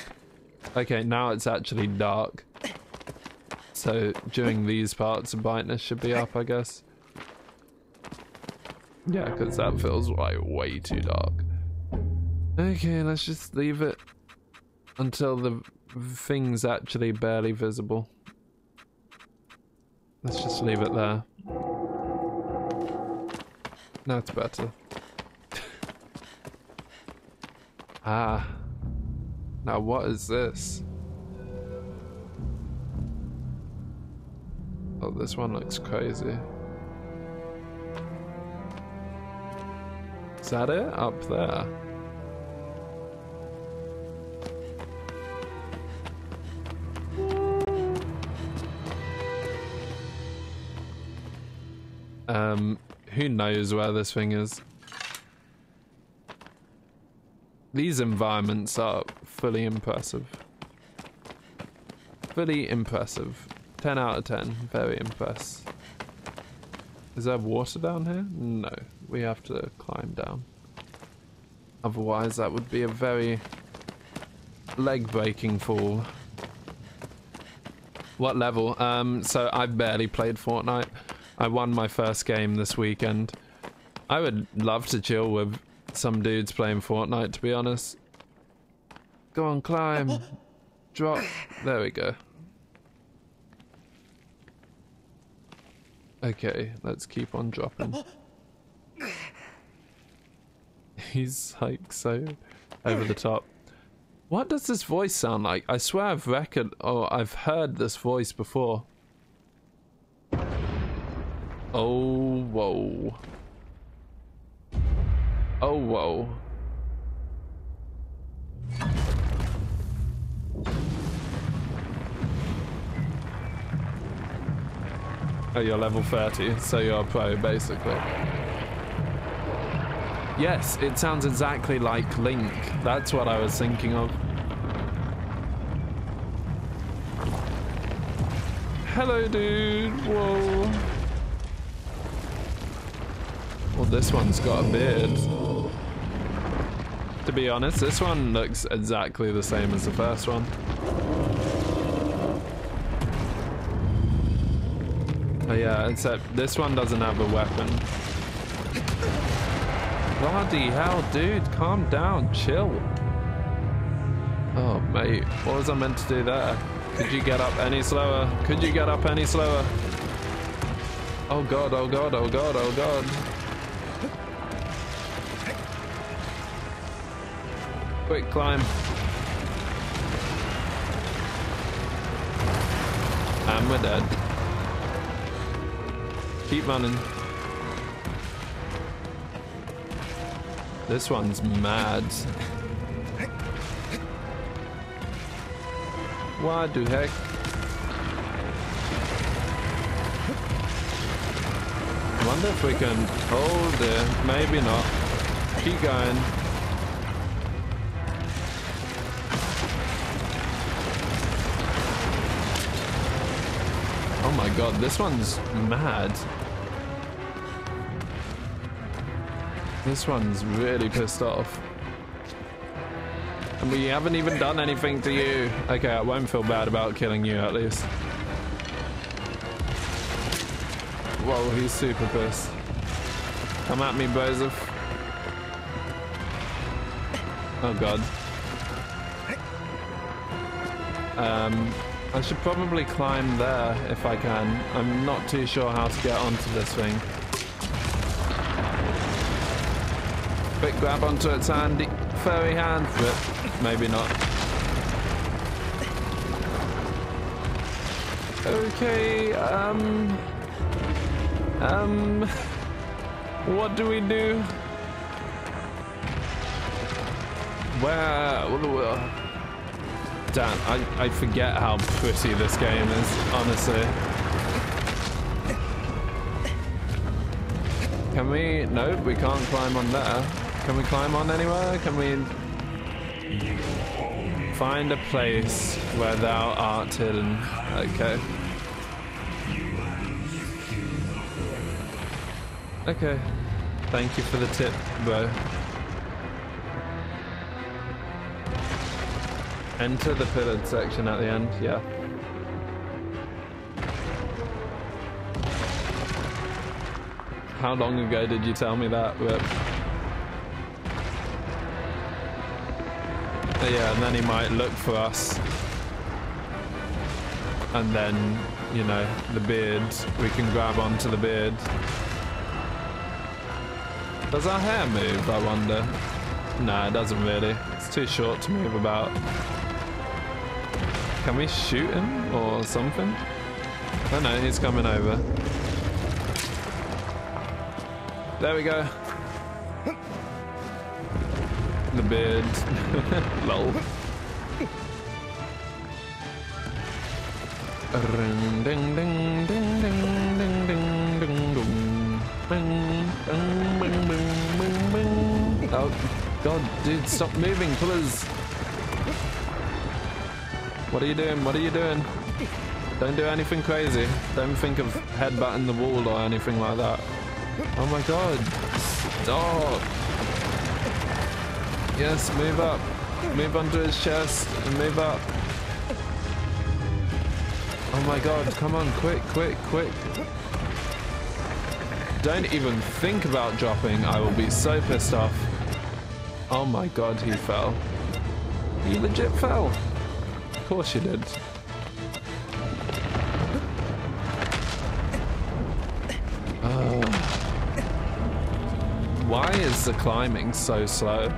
Okay, now it's actually dark. So during these parts, brightness should be up, I guess. Yeah, because that feels like way too dark. Okay, let's just leave it until the thing's actually barely visible. Let's just leave it there. That's better. (laughs) ah. Now what is this? Oh, this one looks crazy. Is that it? Up there? Um, who knows where this thing is? These environments are fully impressive. Fully impressive. 10 out of 10. Very impressed. Is there water down here? No. We have to climb down. Otherwise, that would be a very leg-breaking fall. What level? Um, so I've barely played Fortnite. I won my first game this weekend. I would love to chill with some dudes playing Fortnite, to be honest. Go on, climb. Drop. There we go. Okay, let's keep on dropping. He's like so over the top. What does this voice sound like? I swear I've record or I've heard this voice before. Oh whoa. Oh whoa. Oh, you're level 30, so you're a pro, basically. Yes, it sounds exactly like Link. That's what I was thinking of. Hello, dude. Whoa. Well, this one's got a beard. To be honest, this one looks exactly the same as the first one. Oh yeah, except this one doesn't have a weapon. Bloody hell, dude, calm down, chill. Oh, mate, what was I meant to do there? Could you get up any slower? Could you get up any slower? Oh god, oh god, oh god, oh god. Quick climb. And we're dead. Keep running. This one's mad. What the heck? Wonder if we can oh, hold it. Maybe not. Keep going. God, this one's mad. This one's really pissed off. And we haven't even done anything to you. Okay, I won't feel bad about killing you at least. Whoa, he's super pissed. Come at me, Bozef. Oh god. Um, I should probably climb there if I can. I'm not too sure how to get onto this thing. Quick grab onto its handy furry hand, but maybe not. Okay, um... Um... What do we do? Where... Damn, I, I forget how pretty this game is, honestly. Can we... Nope, we can't climb on there. Can we climb on anywhere? Can we find a place where thou art hidden? Okay. Okay. Thank you for the tip, bro. Enter the pillared section at the end, yeah. How long ago did you tell me that? Yeah, and then he might look for us. And then, you know, the beard, we can grab onto the beard. Does our hair move, I wonder? Nah, it doesn't really. It's too short to move about. Can we shoot him or something? Oh no, he's coming over. There we go. The beard. Lol. Oh, God, dude, stop moving, please. What are you doing? What are you doing? Don't do anything crazy. Don't think of headbutting the wall or anything like that. Oh my god. Stop. Yes, move up. Move onto his chest and move up. Oh my god, come on, quick, quick, quick. Don't even think about dropping. I will be so pissed off. Oh my god, he fell. He legit fell. Of course you did. Oh. Why is the climbing so slow?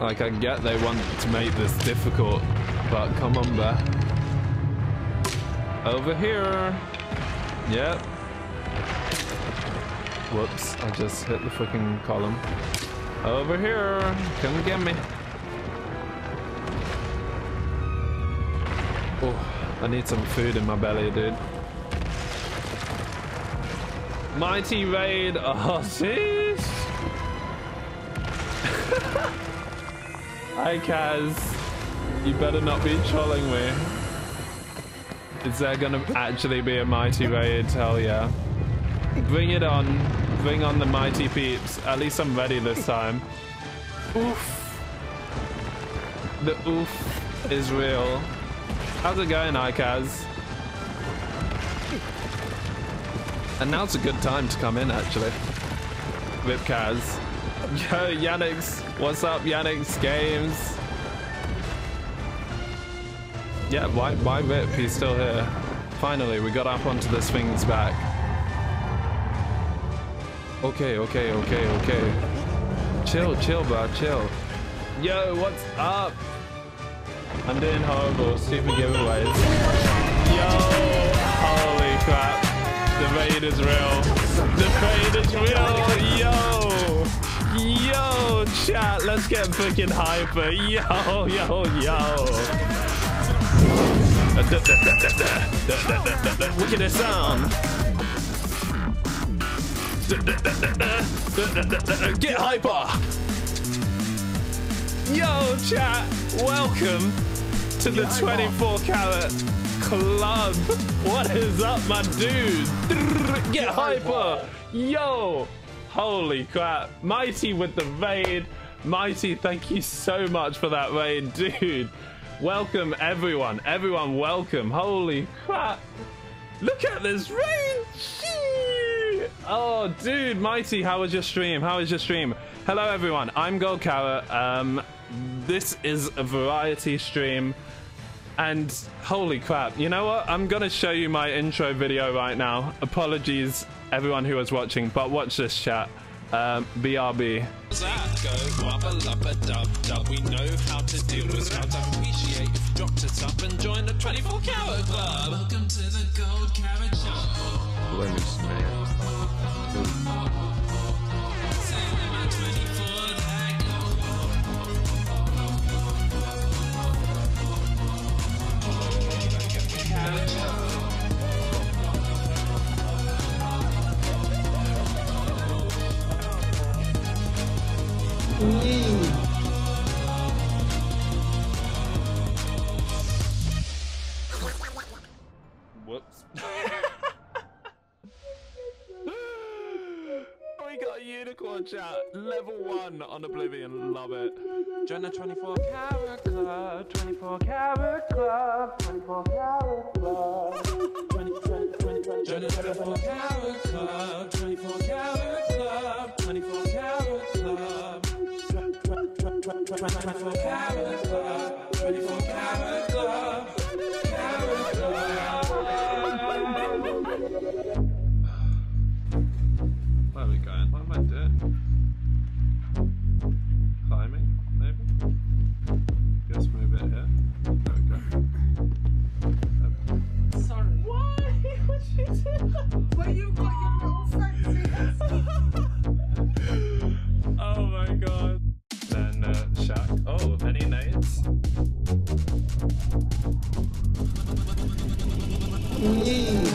Like, I get they want to make this difficult, but come on, bear. Over here. Yep. Whoops, I just hit the freaking column. Over here. Come get me. Oh, I need some food in my belly, dude. Mighty Raid. Jeez. (laughs) Hi, Kaz. You better not be trolling me. Is there gonna actually be a Mighty Raid? Hell yeah. Bring it on. Bring on the Mighty Peeps. At least I'm ready this time. Oof. The oof is real. How's it going, Ikaz? And now's a good time to come in, actually. With Kaz. Yo, Yannick's. What's up, Yannick's Games? Yeah, why, why Rip? He's still here. Finally, we got up onto this thing's back. Okay, okay, okay, okay. Chill, chill, bro, chill. Yo, what's up? I'm doing horrible, stupid giveaways. Yo, holy crap. The raid is real. The raid is real. Yo. Yo, chat, let's get freaking hyper. Yo, yo, yo. Look at this sound. Get hyper. Yo, chat, welcome to the 24 karat club. What is up, my dude? Get hyper. Yo, holy crap. Mighty with the raid. Mighty, thank you so much for that raid, (laughs) dude. Welcome, everyone. Everyone, welcome. Holy crap. Look at this raid. Oh, dude, Mighty, how was your stream? How was your stream? Hello, everyone. I'm GoldKarat. Um, this is a variety stream. And holy crap, you know what? I'm going to show you my intro video right now. Apologies, everyone who was watching, but watch this chat. Um, BRB. We know how to deal with scouts. I appreciate if you dropped us up and joined the 24 Karat Club. Welcome to the Gold Carrot Show. Let me Whoops. (laughs) unicorn chat. Level one on Oblivion. Love it. Join the 24 Karat Club. 24 Karat Club. 24 Karat Club. 20, 20, 20, 20. Join the 24 Karat Club. 24 Karat Club. 24 Karat Club. 24 Karat Club. 24 Karat Club. Karat Club. That? You got your little sexy. (laughs) Oh my god. Then uh, Shaq. Oh, any nades? Yes!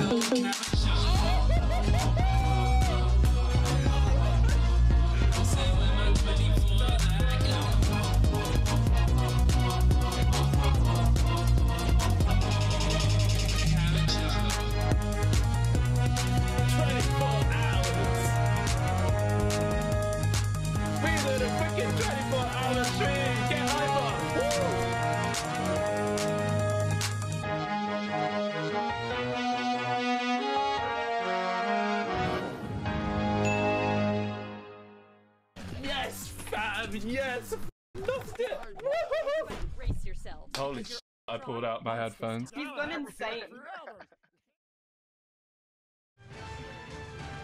Pulled out my headphones. He's gone insane.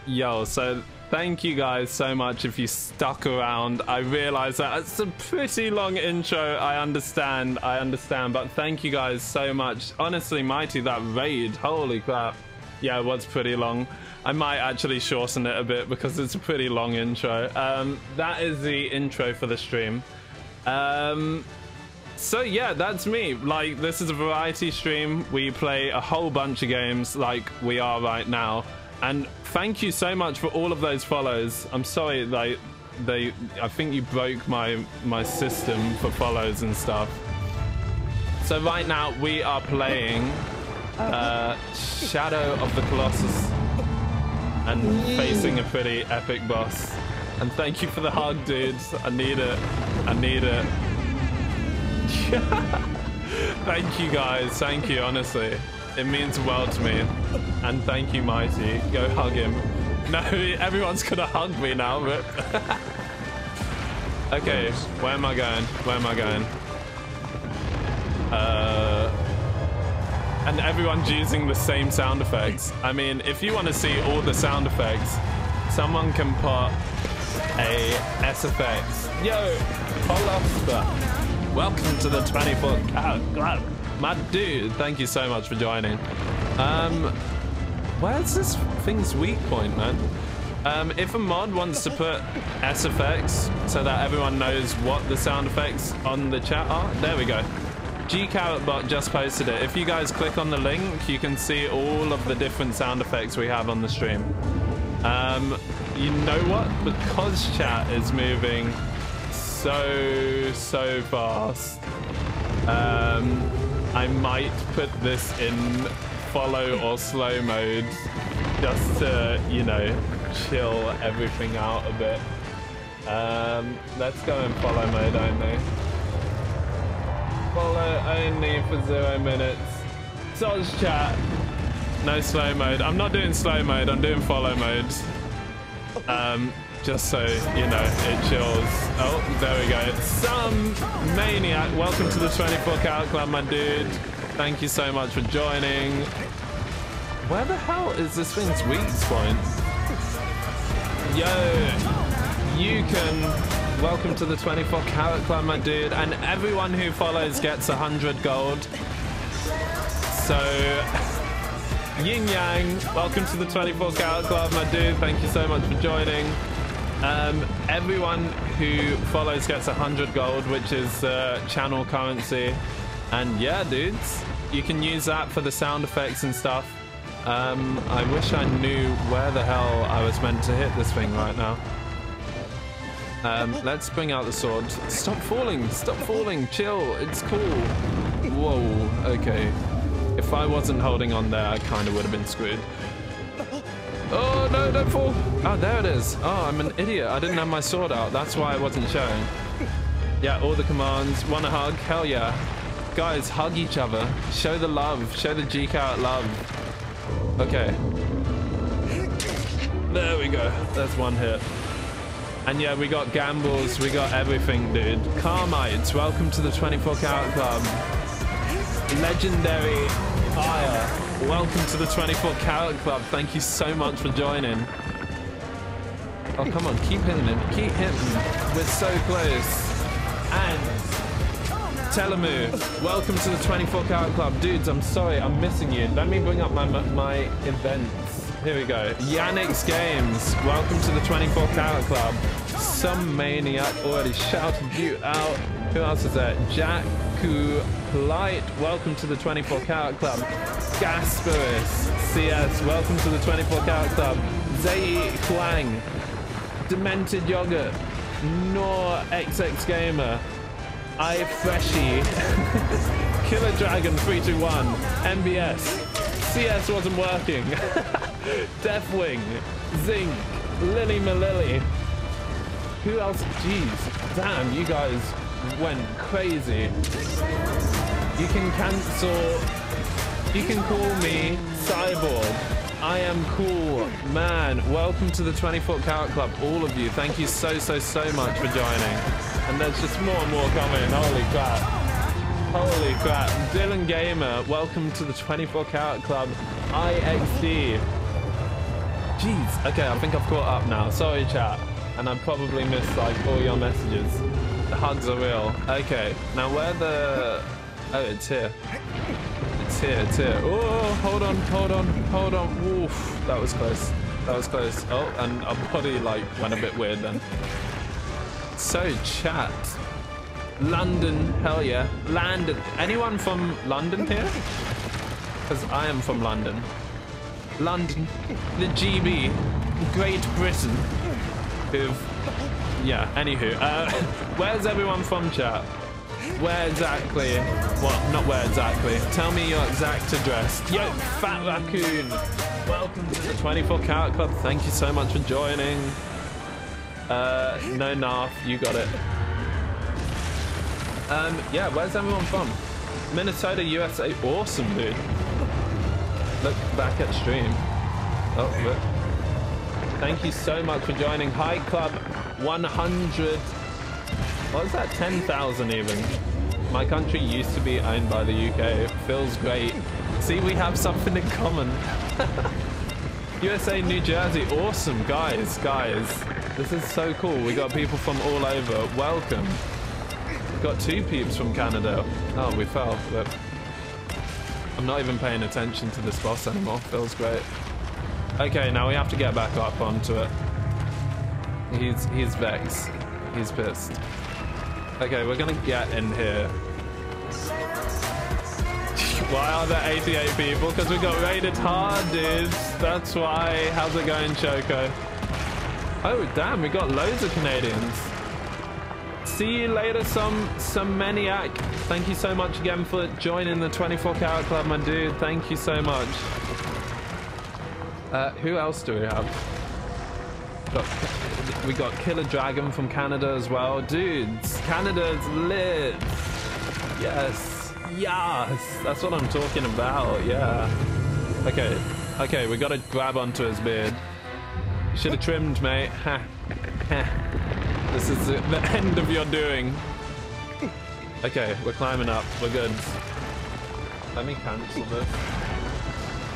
Yo, so thank you guys so much if you stuck around. I realize that it's a pretty long intro. I understand, I understand, but thank you guys so much. Honestly, Mighty, that raid, holy crap. Yeah, it was pretty long. I might actually shorten it a bit because it's a pretty long intro. Um, that is the intro for the stream. Um, so yeah, that's me. Like, this is a variety stream. We play a whole bunch of games like we are right now. And thank you so much for all of those follows. I'm sorry, like, they, I think you broke my, my system for follows and stuff. So right now we are playing uh, Shadow of the Colossus and facing a pretty epic boss. And thank you for the hug, dudes. I need it. I need it. (laughs) thank you guys. Thank you, honestly. It means world to me. And thank you, Mighty. Go hug him. (laughs) No, everyone's gonna hug me now, but... (laughs) okay, where am I going? Where am I going? Uh... And everyone's using the same sound effects. I mean, if you want to see all the sound effects, someone can put a S effects. Yo, Holofster. Welcome to the 24 Karat Club. My dude, thank you so much for joining. Um, where's this thing's weak point, man? Um, if a mod wants to put SFX so that everyone knows what the sound effects on the chat are, there we go. G Carrotbot just posted it. If you guys click on the link, you can see all of the different sound effects we have on the stream. Um, you know what? Because chat is moving so, so fast, um, I might put this in follow or slow mode just to, you know, chill everything out a bit. Um, let's go in follow mode only. Follow only for zero minutes. Soz chat. No slow mode. I'm not doing slow mode, I'm doing follow mode. Um, just so you know, it chills. Oh, there we go. Some maniac. Welcome to the 24 Karat Club, my dude. Thank you so much for joining. Where the hell is this thing's weak point? Yo, you can. Welcome to the 24 Karat Club, my dude. And everyone who follows gets 100 gold. So, (laughs) Yin Yang, welcome to the 24 Karat Club, my dude. Thank you so much for joining. Um, everyone who follows gets 100 gold, which is uh, channel currency. And yeah, dudes, you can use that for the sound effects and stuff. Um, I wish I knew where the hell I was meant to hit this thing right now. Um, let's bring out the sword. Stop falling! Stop falling! Chill! It's cool! Whoa, okay. If I wasn't holding on there, I kind of would have been screwed. Oh, no, don't fall! Oh, there it is. Oh, I'm an idiot. I didn't have my sword out. That's why I wasn't showing. Yeah, all the commands. Want a hug? Hell yeah. Guys, hug each other. Show the love. Show the G out love. Okay. There we go. That's one hit. And yeah, we got gambles, we got everything, dude. Carmites, welcome to the 24 Karat Club. Legendary Fire, welcome to the 24 Karat Club. Thank you so much for joining. Oh, come on, keep hitting him, keep hitting. him. We're so close. And Telemu, welcome to the 24 Karat Club. Dudes, I'm sorry, I'm missing you. Let me bring up my my events. Here we go. Yannick's Games, welcome to the 24 Karat Club. Some maniac already shouted you out. Who else is there? Jack Ku Light, welcome to the 24 Karat Club. Gasparis CS, welcome to the 24 Karat Club. Zei Huang, Demented Yogurt, Nor XX Gamer, I Freshy, (laughs) Killer Dragon 321, MBS, CS wasn't working, (laughs) Deathwing, Zinc, Lily Malilly. Who else? Jeez, damn, you guys went crazy. You can cancel. You can call me Cyborg. I am cool, man. Welcome to the 24 Karat Club, all of you. Thank you so, so, so much for joining. And there's just more and more coming. Holy crap. Holy crap. Dylan Gamer, welcome to the 24 Karat Club IXD. Jeez. Okay, I think I've caught up now. Sorry, chat. And I probably missed like all your messages. The hugs are real. Okay, now where the... Oh, it's here. It's here, it's here. Oh, hold on, hold on, hold on. Oof, that was close. That was close. Oh, and our body like went a bit weird then. So, chat. London, hell yeah. London. Anyone from London here? Because I am from London. London, the GB, Great Britain. Who've, yeah. Anywho, uh, (laughs) where's everyone from, chat? Where exactly? Well, not where exactly. Tell me your exact address. Yo, Fat Raccoon. Welcome to the 24 Karat Club. Thank you so much for joining. Uh, no, Narf, you got it. Um, yeah, where's everyone from? Minnesota, USA. Awesome, dude. Look back at stream. Oh, look. Thank you so much for joining. Hi, Club 100. What is that? 10,000 even. My country used to be owned by the UK. It feels great. See, we have something in common. (laughs) USA, New Jersey. Awesome, guys, guys. This is so cool. We got people from all over. Welcome. Got two peeps from Canada. Oh, we fell, but I'm not even paying attention to this boss anymore. Feels great. Okay, now we have to get back up onto it. He's he's vexed. He's pissed. Okay, we're gonna get in here. Why are there 88 people? Because we got raided hard, dudes. That's why. How's it going, Choco? Oh, damn, we got loads of Canadians. See you later, some some maniac. Thank you so much again for joining the 24 Karat Club, my dude. Thank you so much. Uh, who else do we have? Got, we got Killer Dragon from Canada as well. Dudes, Canada's lit. Yes. Yes. That's what I'm talking about. Yeah. Okay. Okay, we gotta grab onto his beard. Should have trimmed, mate. Ha. Ha. This is the the end of your doing. Okay, we're climbing up. We're good. Let me cancel this.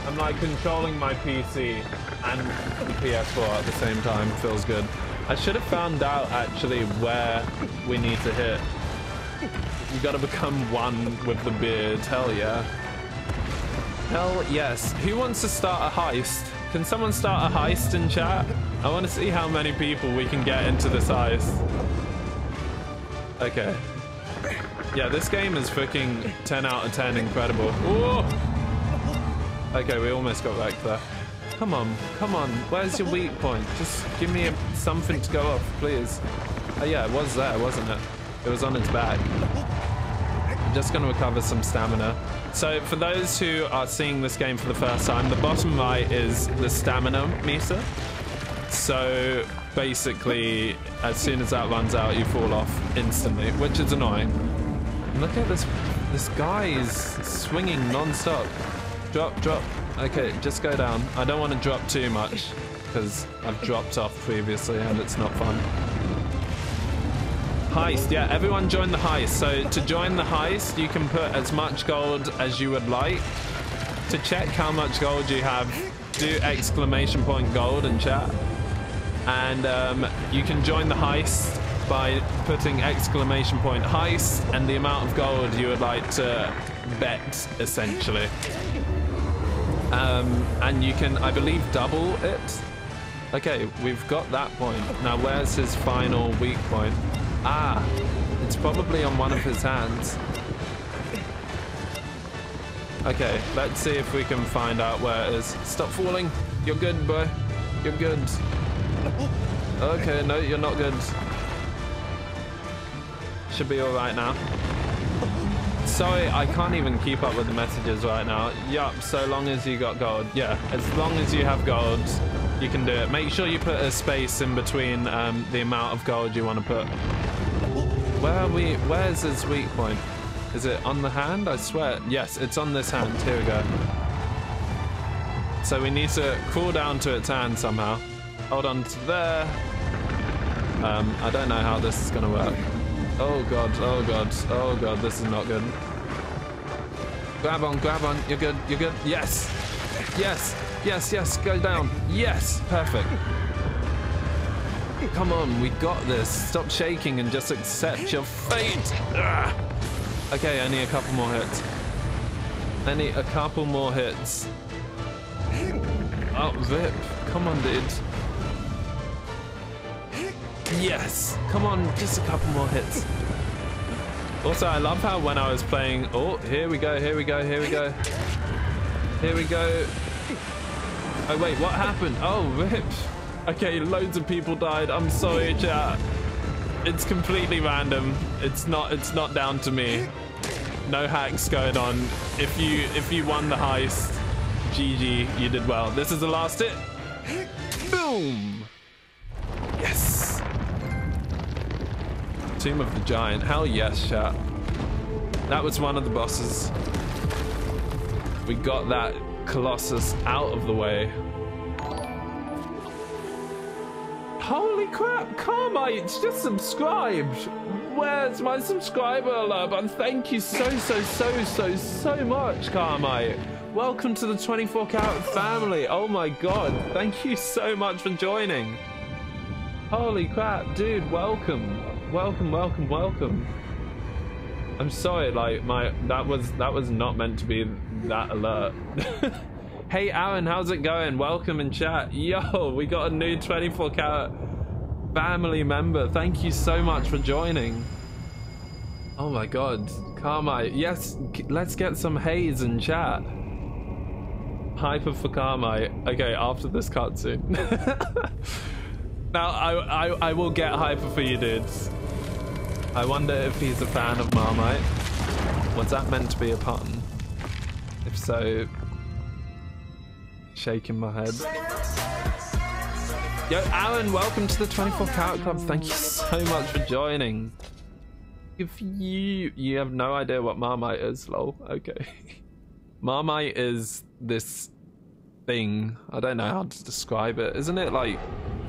I'm like controlling my PC and the PS4 at the same time. Feels good. I should have found out actually where we need to hit. You gotta become one with the beard. Hell yeah. Hell yes. Who wants to start a heist? Can someone start a heist in chat? I want to see how many people we can get into this heist. Okay. Yeah, this game is freaking 10 out of 10 incredible. Whoa! Okay, we almost got back there. Come on, come on. Where's your weak point? Just give me a, something to go off, please. Oh yeah, it was there, wasn't it? It was on its back. I'm just going to recover some stamina. So for those who are seeing this game for the first time, the bottom right is the stamina meter. So basically, as soon as that runs out, you fall off instantly, which is annoying. Look at this. This guy is swinging non-stop. Drop, drop. Okay, just go down. I don't want to drop too much because I've dropped off previously and it's not fun. Heist, yeah, everyone join the heist. So to join the heist, you can put as much gold as you would like. To check how much gold you have, do exclamation point gold in chat. And um, you can join the heist by putting exclamation point heist and the amount of gold you would like to bet, essentially. Um, and you can, I believe, double it. Okay, we've got that point. Now, where's his final weak point? Ah, it's probably on one of his hands. Okay, let's see if we can find out where it is. Stop falling. You're good, boy. You're good. Okay, no, you're not good. Should be alright now. Sorry, I can't even keep up with the messages right now. Yup, so long as you got gold. Yeah, as long as you have gold, you can do it. Make sure you put a space in between um, the amount of gold you want to put. Where are we? Where's his weak point? Is it on the hand? I swear. Yes, it's on this hand. Here we go. So we need to crawl down to its hand somehow. Hold on to there. Um, I don't know how this is going to work. Oh god, oh god, oh god, this is not good. Grab on, grab on, you're good, you're good. Yes! Yes, yes, yes, go down. Yes, perfect. Come on, we got this. Stop shaking and just accept your fate. Ugh. Okay, I need a couple more hits. I need a couple more hits. Oh, Vip. Come on, dude. Yes. Come on, just a couple more hits. Also, I love how when I was playing... Oh, here we go, here we go, here we go. Here we go. Oh, wait, what happened? Oh, Rip. Okay, loads of people died. I'm sorry, chat. It's completely random. It's not it's not down to me. No hacks going on. If you if you won the heist, GG, you did well. This is the last hit. Boom. Yes. Tomb of the Giant. Hell yes, chat. That was one of the bosses. We got that Colossus out of the way. Holy crap, Carmite's just subscribed. Where's my subscriber alert? And thank you so, so, so, so, so much, Carmite. Welcome to the 24 Karat family. Oh my god, thank you so much for joining. Holy crap, dude, welcome. Welcome, welcome, welcome. I'm sorry, like my that was that was not meant to be that alert. (laughs) hey Aaron, how's it going? Welcome in chat. Yo, we got a new 24 karat family member. Thank you so much for joining. Oh my god, Carmite. Yes, let's get some haze in chat. Hyper for Carmite. Okay, after this cutscene. (laughs) now I, I I will get hyper for you dudes. I wonder if he's a fan of Marmite. Was that meant to be a pun? If so, shaking my head. Yo, Alan, welcome to the 24 Karat Club. Thank you so much for joining. If you you have no idea what Marmite is, lol. Okay. (laughs) Marmite is this thing. I don't know how to describe it. Isn't it like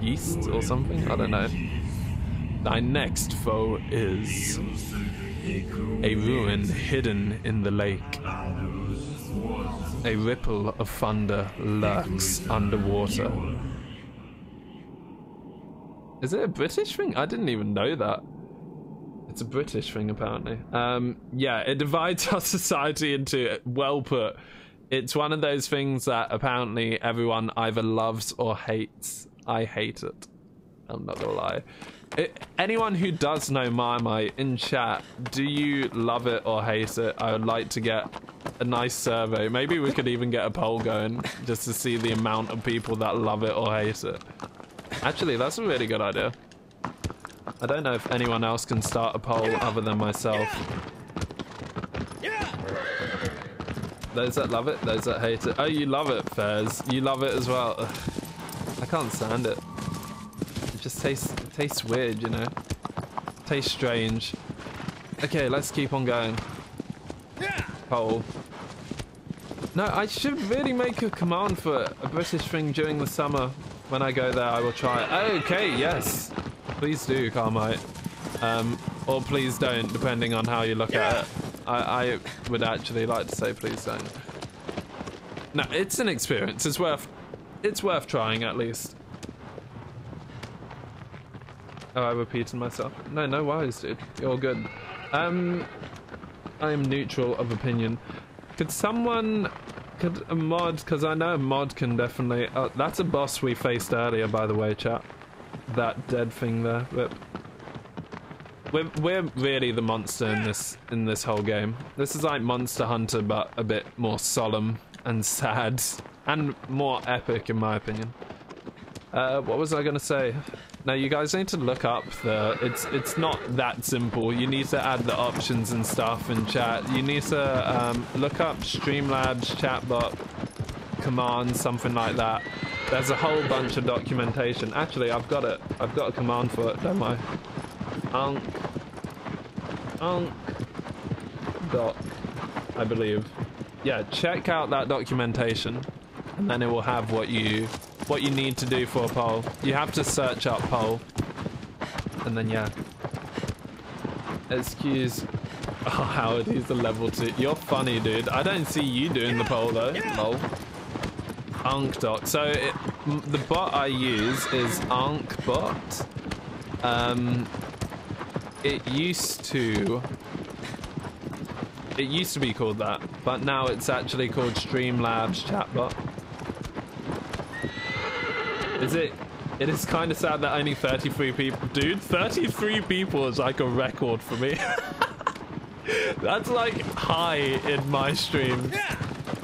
yeast or something? I don't know. Thy next foe is a ruin hidden in the lake. A ripple of thunder lurks underwater. Is it a British thing? I didn't even know that. It's a British thing, apparently. Um, yeah, it divides (laughs) our society into, well put, it's one of those things that apparently everyone either loves or hates. I hate it. I'm not gonna lie. It, anyone who does know Marmite in chat, do you love it or hate it? I would like to get a nice survey. Maybe we could even get a poll going just to see the amount of people that love it or hate it. Actually, that's a really good idea. I don't know if anyone else can start a poll other than myself. Those that love it, those that hate it. Oh, you love it, Fairs. You love it as well. Ugh. I can't stand it. It just tastes tastes weird, you know. Tastes strange. Okay, let's keep on going. Poll. No, I should really make a command for a British thing during the summer. When I go there, I will try it. Okay, yes. Please do, Carmite. Um, or please don't, depending on how you look at it. I, I would actually like to say please don't. No, it's an experience. It's worth, it's worth trying at least. Oh, I repeated myself. No, no worries, dude. You're good. Um, I am neutral of opinion. Could someone, could a mod, because I know a mod can definitely. Oh, that's a boss we faced earlier, by the way, chat. That dead thing there. But we're we're really the monster in this in this whole game. This is like Monster Hunter, but a bit more solemn and sad and more epic, in my opinion. Uh, what was I gonna say? Now you guys need to look up the. It's it's not that simple. You need to add the options and stuff in chat. You need to um, look up Streamlabs chatbot commands, something like that. There's a whole bunch of documentation. Actually, I've got it. I've got a command for it. Don't I? Unk. Unk. Doc. I believe. Yeah, check out that documentation, and then it will have what you what you need to do for a poll. You have to search up poll, and then yeah. Excuse. (laughs) Oh, Howard, he's a level two. You're funny, dude. I don't see you doing the poll though. Lol. Ankdoc. So it, the bot I use is AnkhBot. Um, it used to. It used to be called that, but now it's actually called Streamlabs Chatbot. Is it? It is kind of sad that only 33 people. Dude, 33 people is like a record for me. (laughs) That's like high in my stream.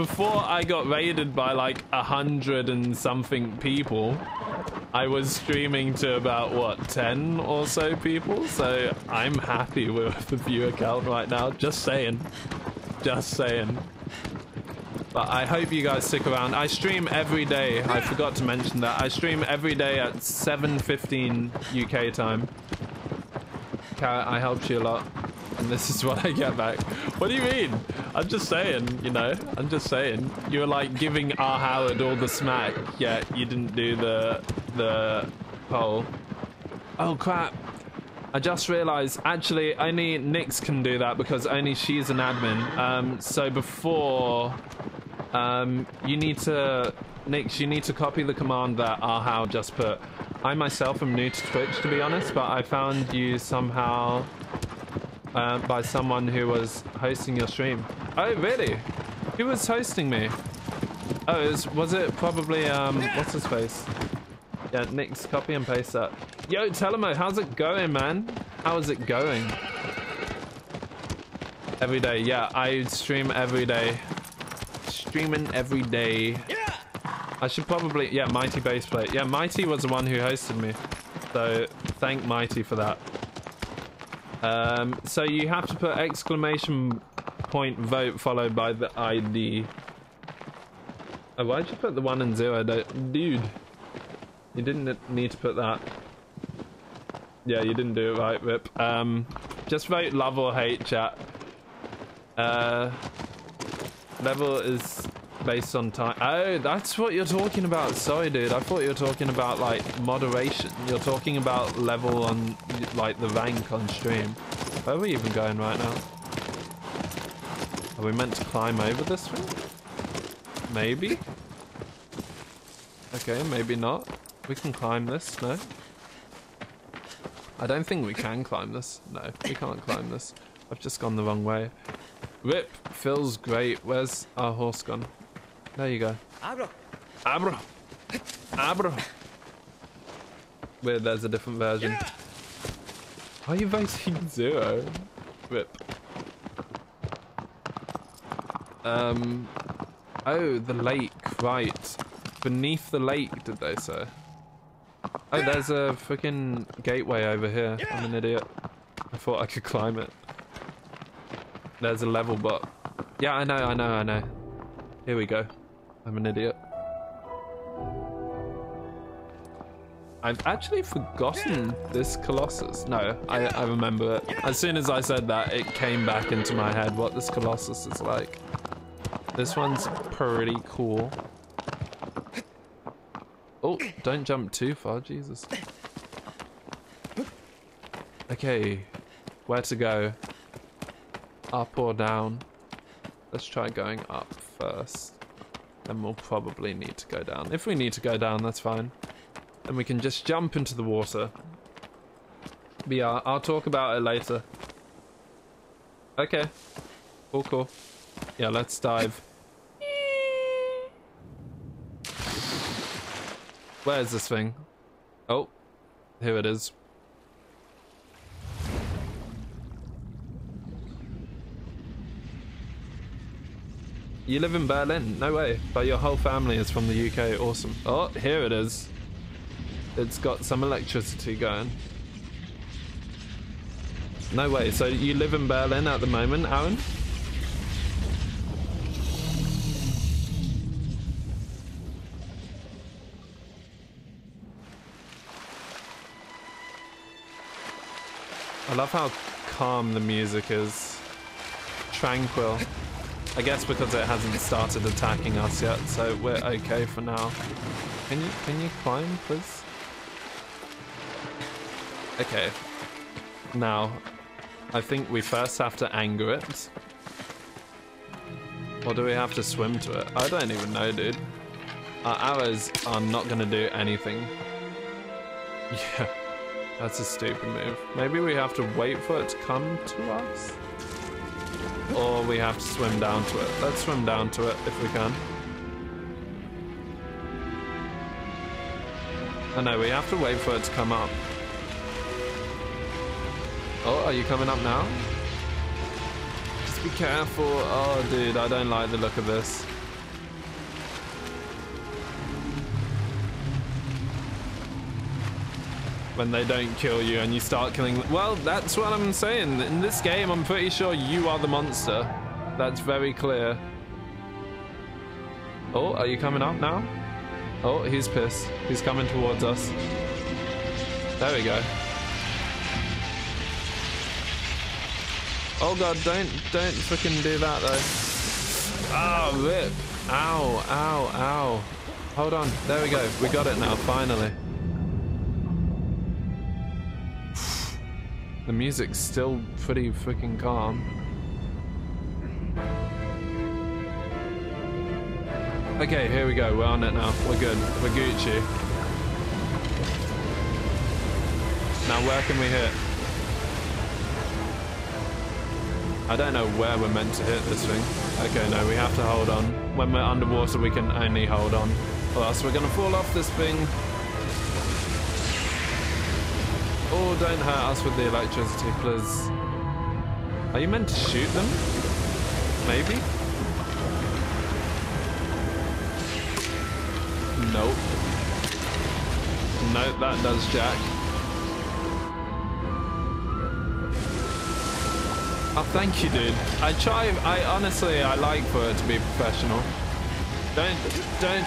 Before I got raided by like a hundred and something people, I was streaming to about what 10 or so people. So I'm happy with the viewer count right now. Just saying. Just saying. But I hope you guys stick around. I stream every day. I forgot to mention that. I stream every day at 7.15 UK time. Carrot, I helped you a lot. And this is what I get back. What do you mean? I'm just saying, you know? I'm just saying. You were like giving R. Howard all the smack, yet you didn't do the, the poll. Oh crap. I just realized, actually, only Nyx can do that because only she's an admin. Um, so before, um, you need to, Nyx, you need to copy the command that Arhow just put. I myself am new to Twitch, to be honest, but I found you somehow uh, by someone who was hosting your stream. Oh, really? Who was hosting me? Oh, it was, was it probably, um, what's his face? Yeah, Nyx, copy and paste that. Yo, Telemo, how's it going, man? How is it going? Every day, yeah, I stream every day. Streaming every day. I should probably, yeah, Mighty Baseplate. Yeah, Mighty was the one who hosted me. So, thank Mighty for that. Um, so you have to put exclamation point vote followed by the ID. Oh, why'd you put the one and zero? Dude, you didn't need to put that. Yeah, you didn't do it right, Rip. Um, just vote love or hate, chat. Uh, level is based on time. Oh, that's what you're talking about. Sorry, dude. I thought you were talking about like moderation. You're talking about level on like the rank on stream. Where are we even going right now? Are we meant to climb over this thing? Maybe. Okay, maybe not. We can climb this. No. I don't think we can climb this. No, we can't climb this. I've just gone the wrong way. Rip feels great. Where's our horse gone? There you go. Abra. Abra. Abra. Wait, there's a different version. Why are you voting zero? Rip. Um. Oh, the lake, right. Beneath the lake, did they say? Oh, there's a freaking gateway over here. I'm an idiot. I thought I could climb it. There's a level, but... Yeah, I know, I know, I know. Here we go. I'm an idiot. I've actually forgotten this Colossus. No, I, I remember it. As soon as I said that, it came back into my head what this Colossus is like. This one's pretty cool. Oh, don't jump too far, Jesus. Okay, where to go? Up or down? Let's try going up first. Then we'll probably need to go down. If we need to go down, that's fine. Then we can just jump into the water. But yeah, I'll talk about it later. Okay. Cool, cool. Yeah, let's dive. Where is this thing? Oh, here it is. You live in Berlin? No way. But your whole family is from the UK. Awesome. Oh, here it is. It's got some electricity going. No way. So you live in Berlin at the moment, Aaron? I love how calm the music is. Tranquil. I guess because it hasn't started attacking us yet, so we're okay for now. Can you can you climb, please? Okay. Now, I think we first have to anger it. Or do we have to swim to it? I don't even know, dude. Our arrows are not gonna do anything. (laughs) Yeah, that's a stupid move. Maybe we have to wait for it to come to us? Or we have to swim down to it. Let's swim down to it if we can. Oh no, we have to wait for it to come up. Oh, are you coming up now? Just be careful. Oh, dude, I don't like the look of this. When they don't kill you and you start killing. Well, that's what I'm saying. In this game, I'm pretty sure you are the monster. That's very clear. Oh, are you coming up now? Oh, he's pissed. He's coming towards us. There we go. Oh god, don't don't freaking do that though. Oh rip. Ow, ow, ow. Hold on. There we go. We got it now, finally. The music's still pretty freaking calm. Okay, here we go. We're on it now. We're good. We're Gucci. Now where can we hit? I don't know where we're meant to hit this thing. Okay, no, we have to hold on. When we're underwater, we can only hold on. Or else we're gonna fall off this thing. Oh, don't hurt us with the electricity, please. Are you meant to shoot them? Maybe? Nope. Nope, that does jack. Oh, thank you, dude. I try. I honestly, I like for it to be professional. Don't, don't.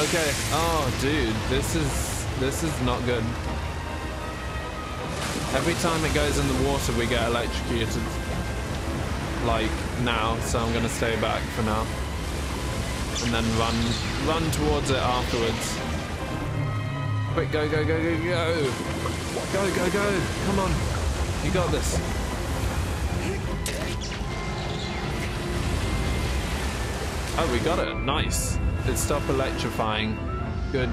Okay. Oh, dude, this is this is not good. Every time it goes in the water, we get electrocuted. Like, now, so I'm gonna stay back for now. And then run, run towards it afterwards. Quick, go, go, go, go, go! Go, go, go! Come on! You got this. Oh, we got it. Nice. It stopped electrifying. Good.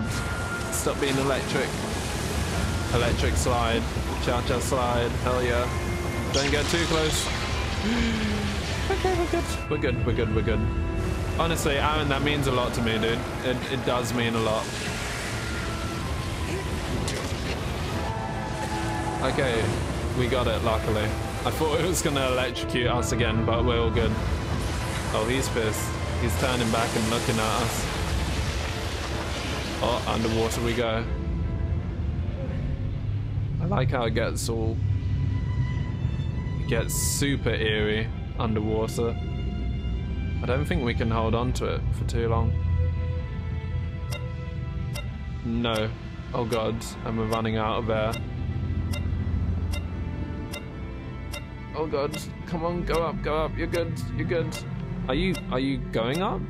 Stop being electric. Electric slide. Cha cha slide. Hell yeah. Don't get too close. (gasps) okay, we're good. We're good. We're good. We're good. Honestly, Aaron, that means a lot to me, dude. It, it does mean a lot. Okay, we got it, luckily. I thought it was gonna electrocute us again, but we're all good. Oh, he's pissed. He's turning back and looking at us. Oh, underwater we go. Like how it gets all... It gets super eerie underwater. I don't think we can hold on to it for too long. No. Oh god, and we're running out of air. Oh god, come on, go up, go up, you're good, you're good. Are you, are you going up?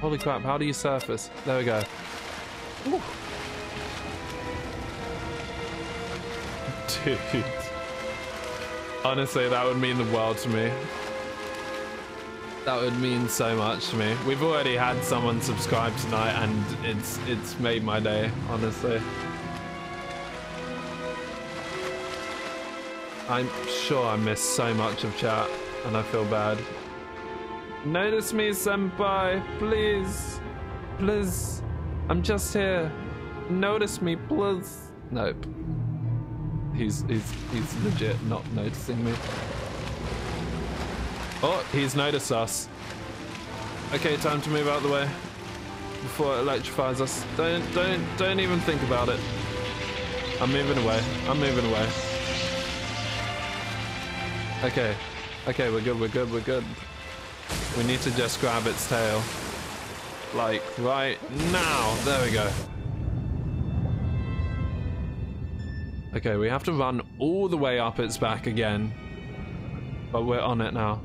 Holy crap, how do you surface? There we go. Ooh. Dude. (laughs) Honestly, that would mean the world to me. That would mean so much to me. We've already had someone subscribe tonight and it's it's made my day, honestly. I'm sure I missed so much of chat and I feel bad. Notice me, senpai, please. Please. I'm just here. Notice me, please. Nope. He's he's he's legit not noticing me. Oh, he's noticed us. Okay, time to move out the way before it electrifies us. Don't don't don't even think about it. I'm moving away. I'm moving away. Okay. Okay, we're good, we're good, we're good. We need to just grab its tail. Like, right now. There we go. Okay, we have to run all the way up its back again. But we're on it now.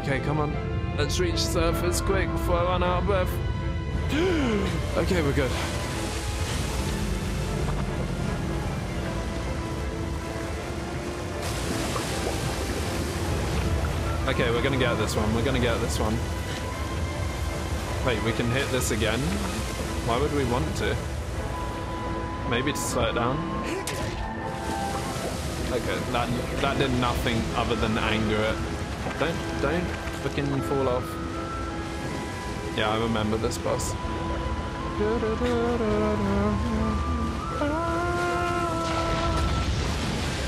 Okay, come on. Let's reach surface quick before I run out of breath. (gasps) okay, we're good. Okay, we're gonna get this one. We're gonna get this one. Wait, we can hit this again? Why would we want to? Maybe to slow it down? Okay, that that did nothing other than anger it. Don't don't fucking fall off. Yeah, I remember this boss.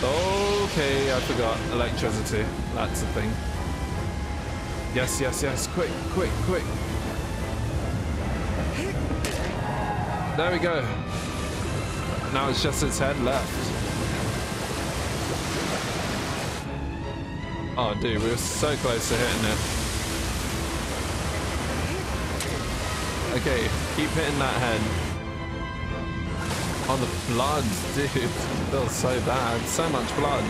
Okay, I forgot. Electricity. That's the thing. Yes, yes, yes. Quick, quick, quick. There we go. Now it's just its head left. Oh, dude, we were so close to hitting it. Okay, keep hitting that head. Oh, the blood, dude. feels so bad. So much blood.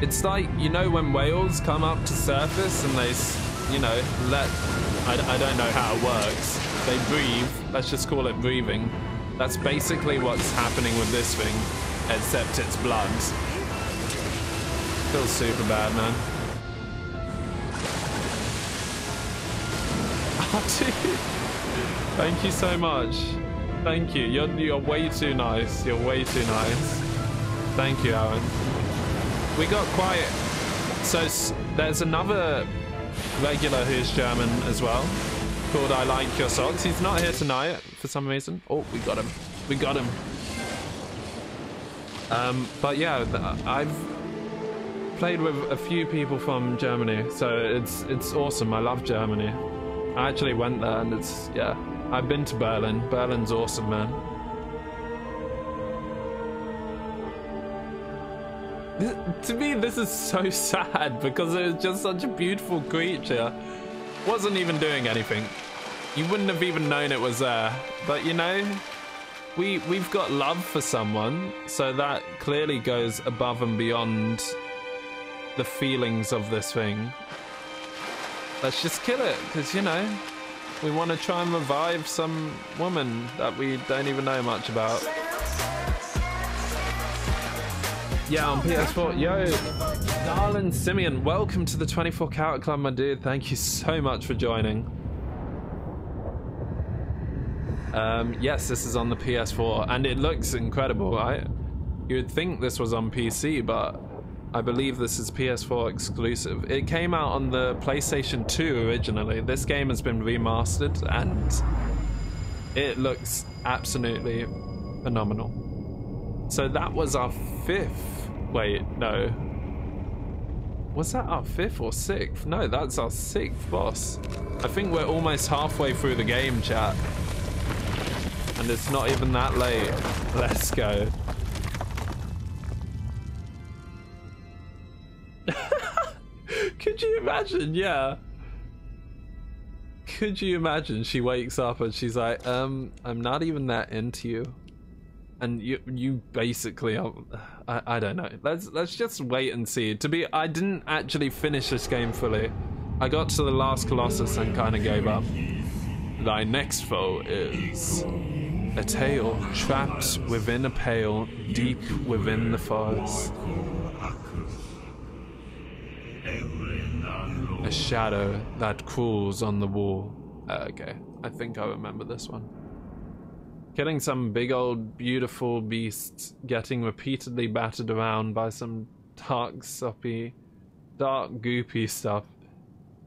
It's like, you know, when whales come up to surface and they, you know, let. I, I don't know how it works. They breathe. Let's just call it breathing. That's basically what's happening with this thing, except it's blood. Feels super bad, man. Dude. (laughs) Thank you so much. Thank you. You're you're way too nice. You're way too nice. Thank you, Aaron. We got quiet. So there's another regular who's German as well, called I Like Your Socks. He's not here tonight for some reason. Oh, we got him. We got him. Um, but yeah, I've played with a few people from Germany, so it's it's awesome. I love Germany. I actually went there, and it's yeah. I've been to Berlin. Berlin's awesome, man. Th- to me, this is so (laughs) sad because it was just such a beautiful creature. Wasn't even doing anything. You wouldn't have even known it was there. But you know, we we've got love for someone, so that clearly goes above and beyond the feelings of this thing. Let's just kill it, because you know, we want to try and revive some woman that we don't even know much about. Yeah, on PS4. Yo, Darlin Simeon, welcome to the 24 Karat Club, my dude. Thank you so much for joining. Um, yes, this is on the PS4, and it looks incredible, right? You would think this was on PC, but I believe this is PS4 exclusive. It came out on the PlayStation 2 originally. This game has been remastered, and it looks absolutely phenomenal. So that was our fifth. Wait, no. Was that our fifth or sixth? No, that's our sixth boss. I think we're almost halfway through the game, chat. And it's not even that late. Let's go. (laughs) Could you imagine? Yeah. Could you imagine? She wakes up and she's like, um, I'm not even that into you and you you basically are, (sighs) I, I don't know let's let's just wait and see to be i didn't actually finish this game fully i got to the last colossus and kind of gave up thy next foe is a tail trapped within a pail deep within the forest a shadow that crawls on the wall Uh, okay i think i remember this one Killing some big old beautiful beast, getting repeatedly battered around by some dark, soppy, dark, goopy stuff.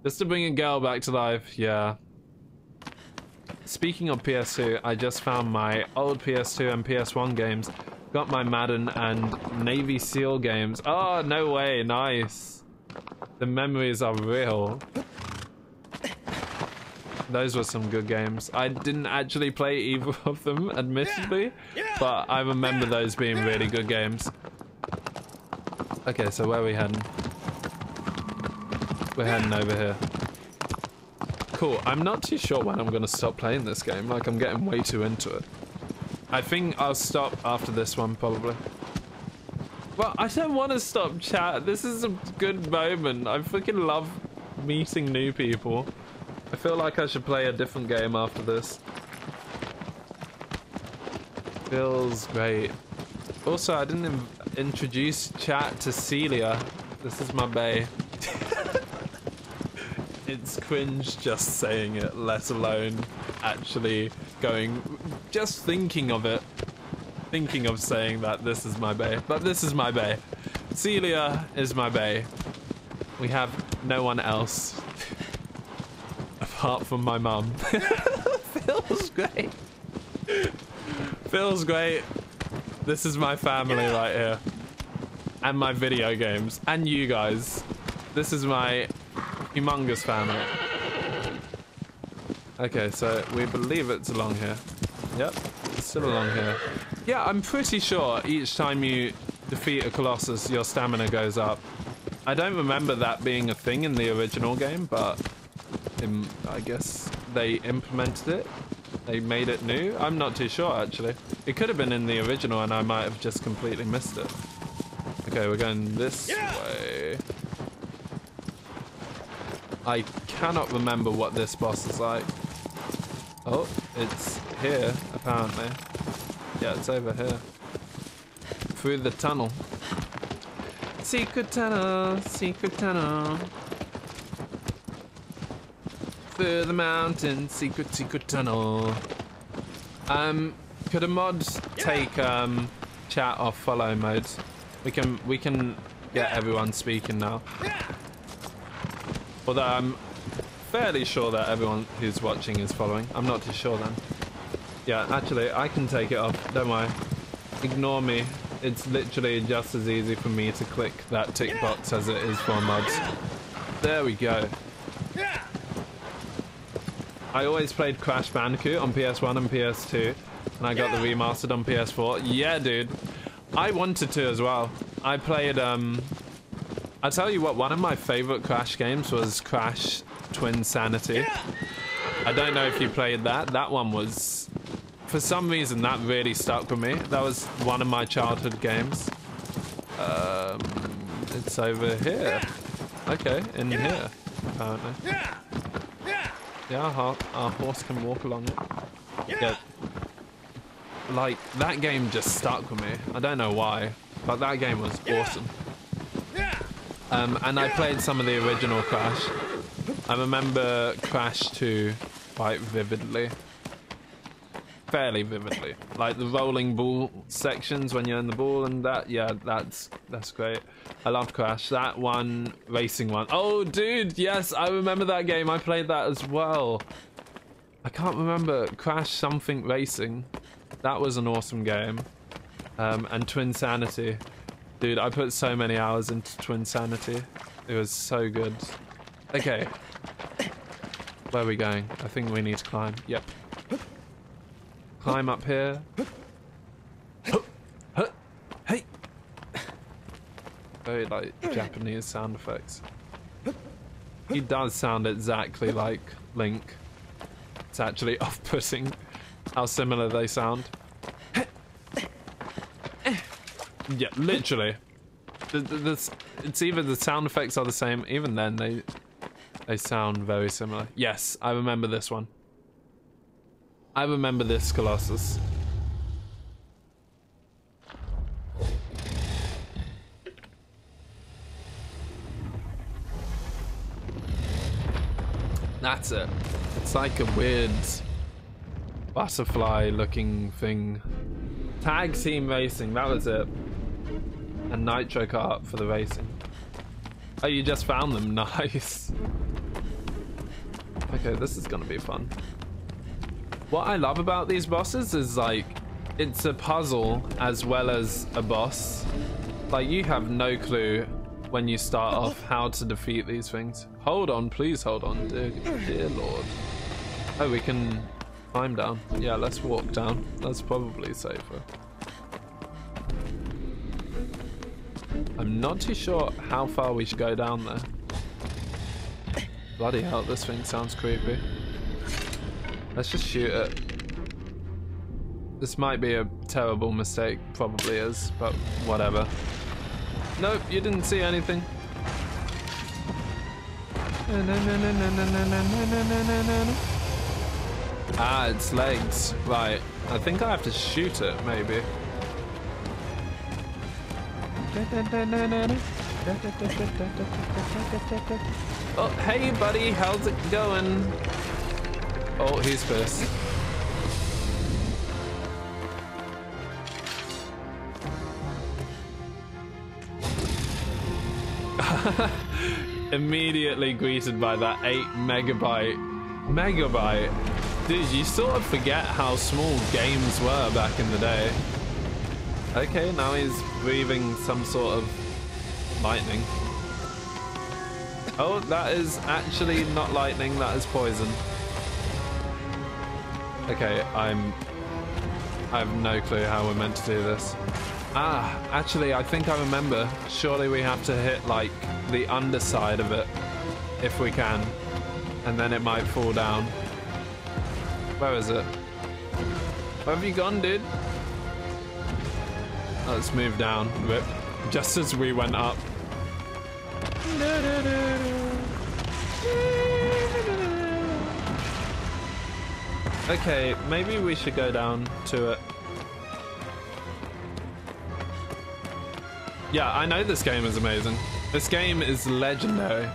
Just to bring a girl back to life, yeah. Speaking of PS2, I just found my old PS2 and PS1 games. Got my Madden and Navy SEAL games. Oh, no way, nice. The memories are real. Those were some good games. I didn't actually play either (laughs) of them, admittedly, but I remember those being really good games. Okay, so where are we heading? We're heading over here. Cool. I'm not too sure when I'm going to stop playing this game. Like, I'm getting way too into it. I think I'll stop after this one, probably. Well, I don't want to stop chat. This is a good moment. I freaking love meeting new people. I feel like I should play a different game after this. Feels great. Also, I didn't in- introduce chat to Celia This is my bay. It's cringe just saying it, let alone actually going, just thinking of it. Thinking of saying that this is my bay. But this is my bay. Celia is my bay. We have no one else. (laughs) Apart from my mum. (laughs) Feels great. Feels great. This is my family right here. And my video games. And you guys. This is my humongous family. Okay, so we believe it's along here. Yep, it's still along here. Yeah, I'm pretty sure each time you defeat a Colossus, your stamina goes up. I don't remember that being a thing in the original game, but in, I guess they implemented it. They made it new. I'm not too sure, actually. It could have been in the original, and I might have just completely missed it. Okay, we're going this way. I cannot remember what this boss is like. Oh, it's here, apparently. Yeah, it's over here. Through the tunnel. Secret tunnel, secret tunnel. Through the mountain, secret, secret tunnel. Um, could a mod take um chat off follow mode? We can we can get everyone speaking now. Although I'm fairly sure that everyone who's watching is following. I'm not too sure then. Yeah, actually, I can take it off. Don't worry. Ignore me. It's literally just as easy for me to click that tick box as it is for mods. There we go. I always played Crash Bandicoot on PS1 and PS2, and I got the remastered on PS4. Yeah, dude. I wanted to as well. I played, um... I tell you what, one of my favorite Crash games was Crash Twinsanity. I don't know if you played that. That one was... For some reason, that really stuck with me. That was one of my childhood games. Um, it's over here. Okay, in here, apparently. Yeah, our, our horse can walk along it. Yeah. Like, that game just stuck with me. I don't know why, but that game was awesome. Um, and I played some of the original Crash. I remember Crash 2 quite vividly. Fairly vividly. Like the rolling ball sections when you're in the ball and that, yeah, that's that's great. I loved Crash. That one, racing one. Oh, dude, yes, I remember that game. I played that as well. I can't remember. Crash something racing. That was an awesome game. Um, and Twinsanity. Dude, I put so many hours into Twinsanity. It was so good. Okay. Where are we going? I think we need to climb. Yep. Climb up here. Hey! Very like Japanese sound effects. He does sound exactly like Link. It's actually (laughs) off-putting how similar they sound. Yeah, literally. The, the, the, it's either the sound effects are the same, even then they they sound very similar. Yes, I remember this one. I remember this Colossus. That's it. It's like a weird butterfly looking thing. Tag team racing, that was it. And nitro kart for the racing. Oh, you just found them. (laughs) Nice. Okay, this is gonna be fun. What I love about these bosses is like, it's a puzzle as well as a boss. Like you have no clue when you start off how to defeat these things. Hold on, please hold on, dear, dear lord. Oh, we can climb down. Yeah, let's walk down. That's probably safer. I'm not too sure how far we should go down there. Bloody hell, this thing sounds creepy. Let's just shoot it. This might be a terrible mistake, probably is, but whatever. Nope, you didn't see anything. Ah, it's legs. Right. I think I have to shoot it, maybe. Oh, hey, buddy, how's it going? Oh, he's first. (laughs) Immediately greeted by that 8 megabyte. Megabyte? Dude, you sort of forget how small games were back in the day. Okay, now he's breathing some sort of lightning. Oh, that is actually not lightning, that is poison. Okay, I'm... I have no clue how we're meant to do this. Ah, actually, I think I remember. Surely we have to hit, like, the underside of it, if we can. And then it might fall down. Where is it? Where have you gone, dude? Let's move down. Rip. Just as we went up. Okay, maybe we should go down to it. Yeah, I know this game is amazing. This game is legendary.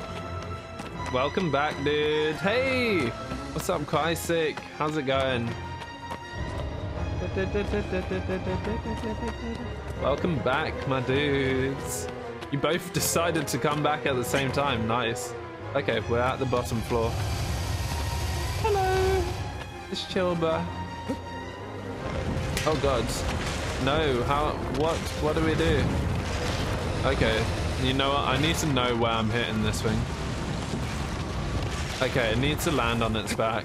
Welcome back, dude. Hey! What's up, Krysic? How's it going? Welcome back, my dudes. You both decided to come back at the same time. Nice. Okay, we're at the bottom floor. Hello. It's Chilba. Oh god. No, how what what do we do? Okay. You know what? I need to know where I'm hitting this thing. Okay, it needs to land on its back.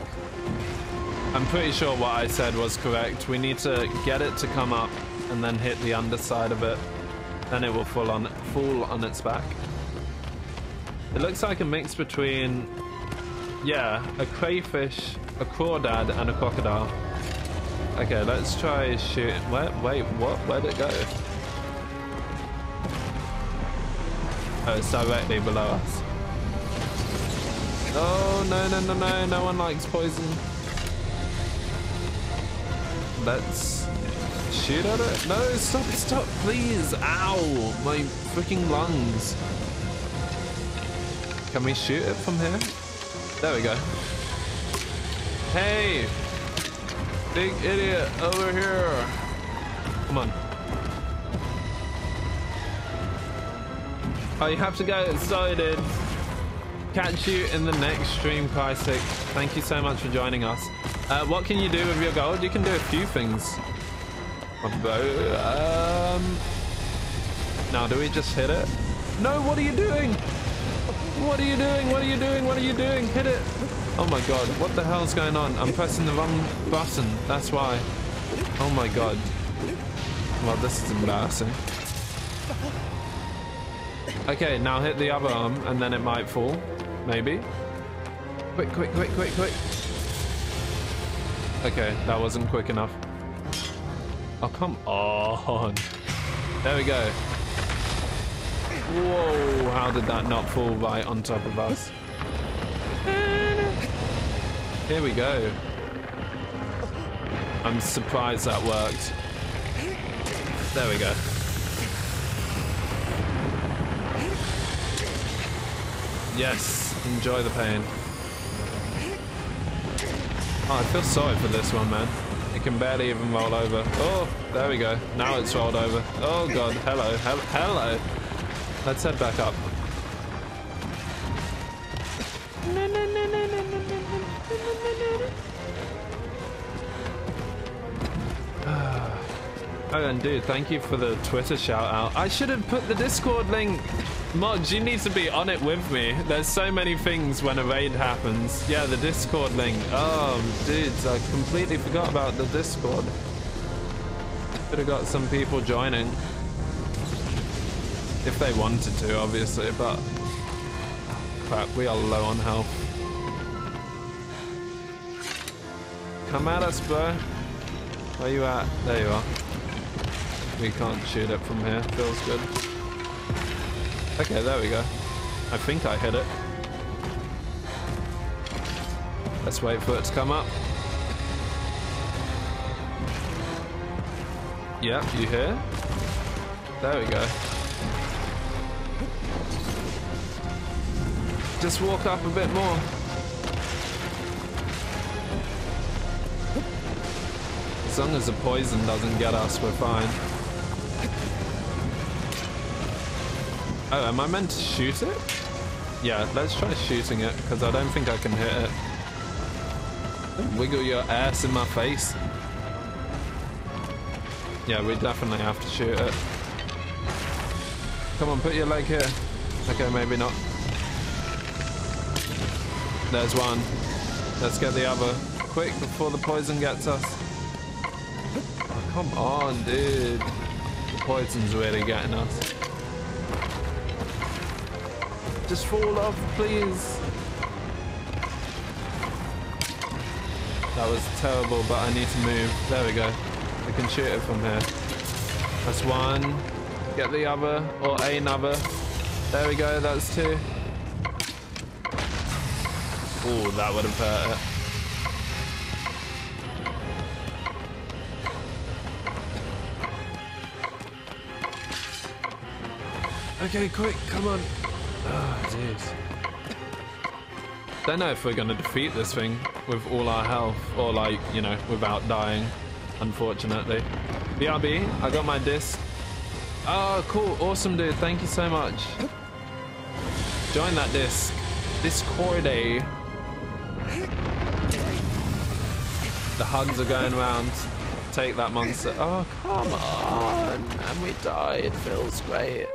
I'm pretty sure what I said was correct. We need to get it to come up and then hit the underside of it. Then it will fall on fall on its back. It looks like a mix between yeah, a crayfish, a crawdad, and a crocodile. Okay, let's try shoot. Where? Wait, what? Where'd it go? Oh, it's directly below us. Oh no no no no! No one likes poison. Let's shoot at it. No, stop, stop, please! Ow, my freaking lungs. Can we shoot it from here? There we go. Hey, big idiot over here! Come on. Oh, you have to go. Sorry, dude. Catch you in the next stream, Krysic. Thank you so much for joining us. Uh, what can you do with your gold? You can do a few things. Um, now, do we just hit it? No, what are you doing? What are you doing? What are you doing? What are you doing? Hit it. Oh my god, what the hell's going on? I'm pressing the wrong button. That's why. Oh my god. Well, this is embarrassing. Okay, now hit the other arm and then it might fall. Maybe. Quick, quick, quick, quick, quick. Okay, that wasn't quick enough. Oh, come on. There we go. Whoa, how did that not fall right on top of us? Here we go. I'm surprised that worked. There we go. Yes, enjoy the pain. Oh, I feel sorry for this one, man. It can barely even roll over. Oh, there we go. Now it's rolled over. Oh god, hello, Hel hello. Let's head back up. (sighs) Oh, and dude, thank you for the Twitter shout out. I should have put the Discord link. Mods, you need to be on it with me. There's so many things when a raid happens. Yeah, the Discord link. Oh, dudes, I completely forgot about the Discord. Could have got some people joining. If they wanted to, obviously, but... Crap, we are low on health. Come at us, bro. Where you at? There you are. We can't shoot it from here. Feels good. Okay, there we go. I think I hit it. Let's wait for it to come up. Yep, you hear? There we go. Just walk up a bit more. As long as the poison doesn't get us, we're fine. Oh, am I meant to shoot it? Yeah, let's try shooting it, because I don't think I can hit it. Don't Wiggle your ass in my face. Yeah, we definitely have to shoot it. Come on, put your leg here. Okay, maybe not. There's one. Let's get the other. Quick, before the poison gets us. Oh, come on, dude. The poison's really getting us. Just fall off, please. That was terrible, but I need to move. There we go. I can shoot it from here. That's one. Get the other, or another. There we go, that's two. Oh, that would have hurt it. Okay, quick, come on. Oh, jeez. Don't know if we're gonna defeat this thing with all our health, or like, you know, without dying, unfortunately. BRB, I got my disc. Oh, cool, awesome, dude. Thank you so much. Join that disc. Discord. Eh? The hugs are going around. Take that monster. Oh, come on. And we died. It feels great.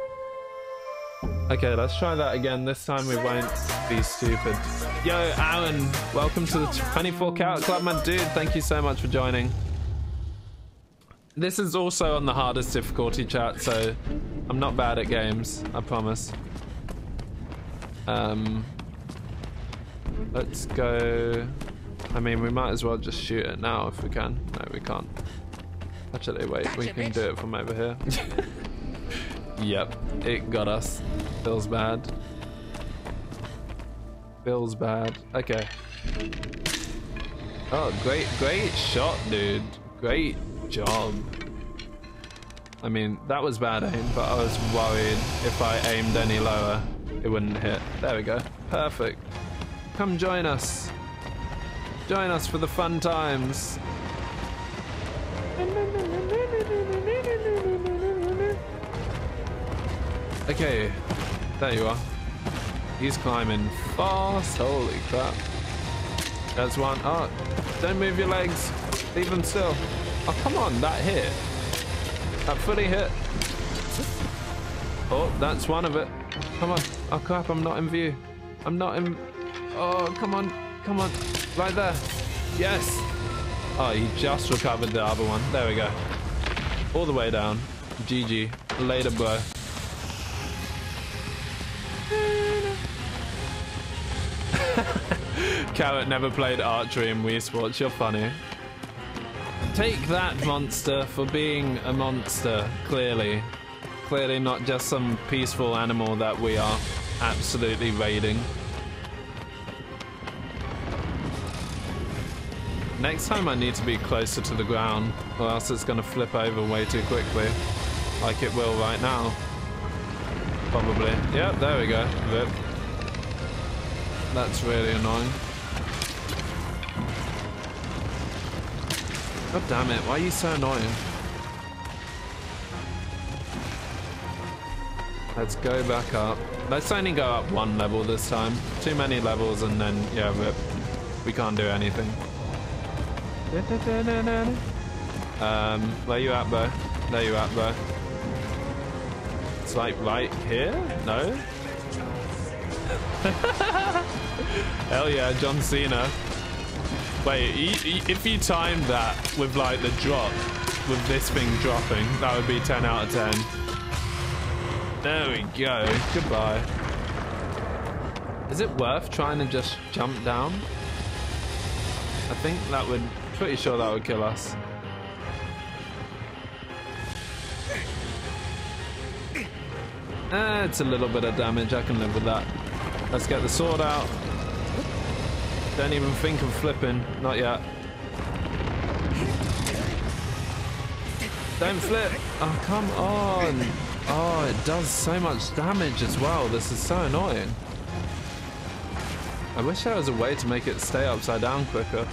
Okay, let's try that again. This time we won't be stupid. Yo, Aaron, welcome to the 24 Karat Club, my dude. Thank you so much for joining. This is also on the hardest difficulty chat, so I'm not bad at games, I promise. Um, let's go. I mean, we might as well just shoot it now if we can. No, we can't. Actually, wait, we can do it from over here. (laughs) yep, it got us. Feels bad. Feels bad. Okay. Oh, great, great shot, dude. Great job. I mean, that was bad aim, but I was worried if I aimed any lower, it wouldn't hit. There we go. Perfect. Come join us. Join us for the fun times. Okay, there you are. He's climbing fast. Holy crap. There's one. Oh, don't move your legs. Leave them still. Oh, come on, that hit. That fully hit. Oh, that's one of it. Come on. Oh, crap, I'm not in view. I'm not in... Oh, come on. Come on. Right there. Yes. Oh, he just recovered the other one. There we go. All the way down. GG. Later, bro. (laughs) Karat never played archery in Wii Sports. You're funny. Take that, monster, for being a monster, clearly. Clearly not just some peaceful animal that we are absolutely raiding. Next time I need to be closer to the ground, or else it's going to flip over way too quickly. Like it will right now. Probably. Yep, there we go. Rip. That's really annoying. God damn it, why are you so annoying? Let's go back up. Let's only go up one level this time. Too many levels and then, yeah, rip. We can't do anything. Um, where you at, bro? There you at, bro. Like right here? No? (laughs) Hell yeah, John Cena. Wait, he, he, if you timed that with like the drop, with this thing dropping, that would be 10 out of 10. There we go. Goodbye. Is it worth trying to just jump down? I think that would, pretty sure that would kill us. Eh, it's a little bit of damage. I can live with that. Let's get the sword out. Don't even think of flipping. Not yet. Don't flip. Oh, come on. Oh, it does so much damage as well. This is so annoying. I wish there was a way to make it stay upside down quicker.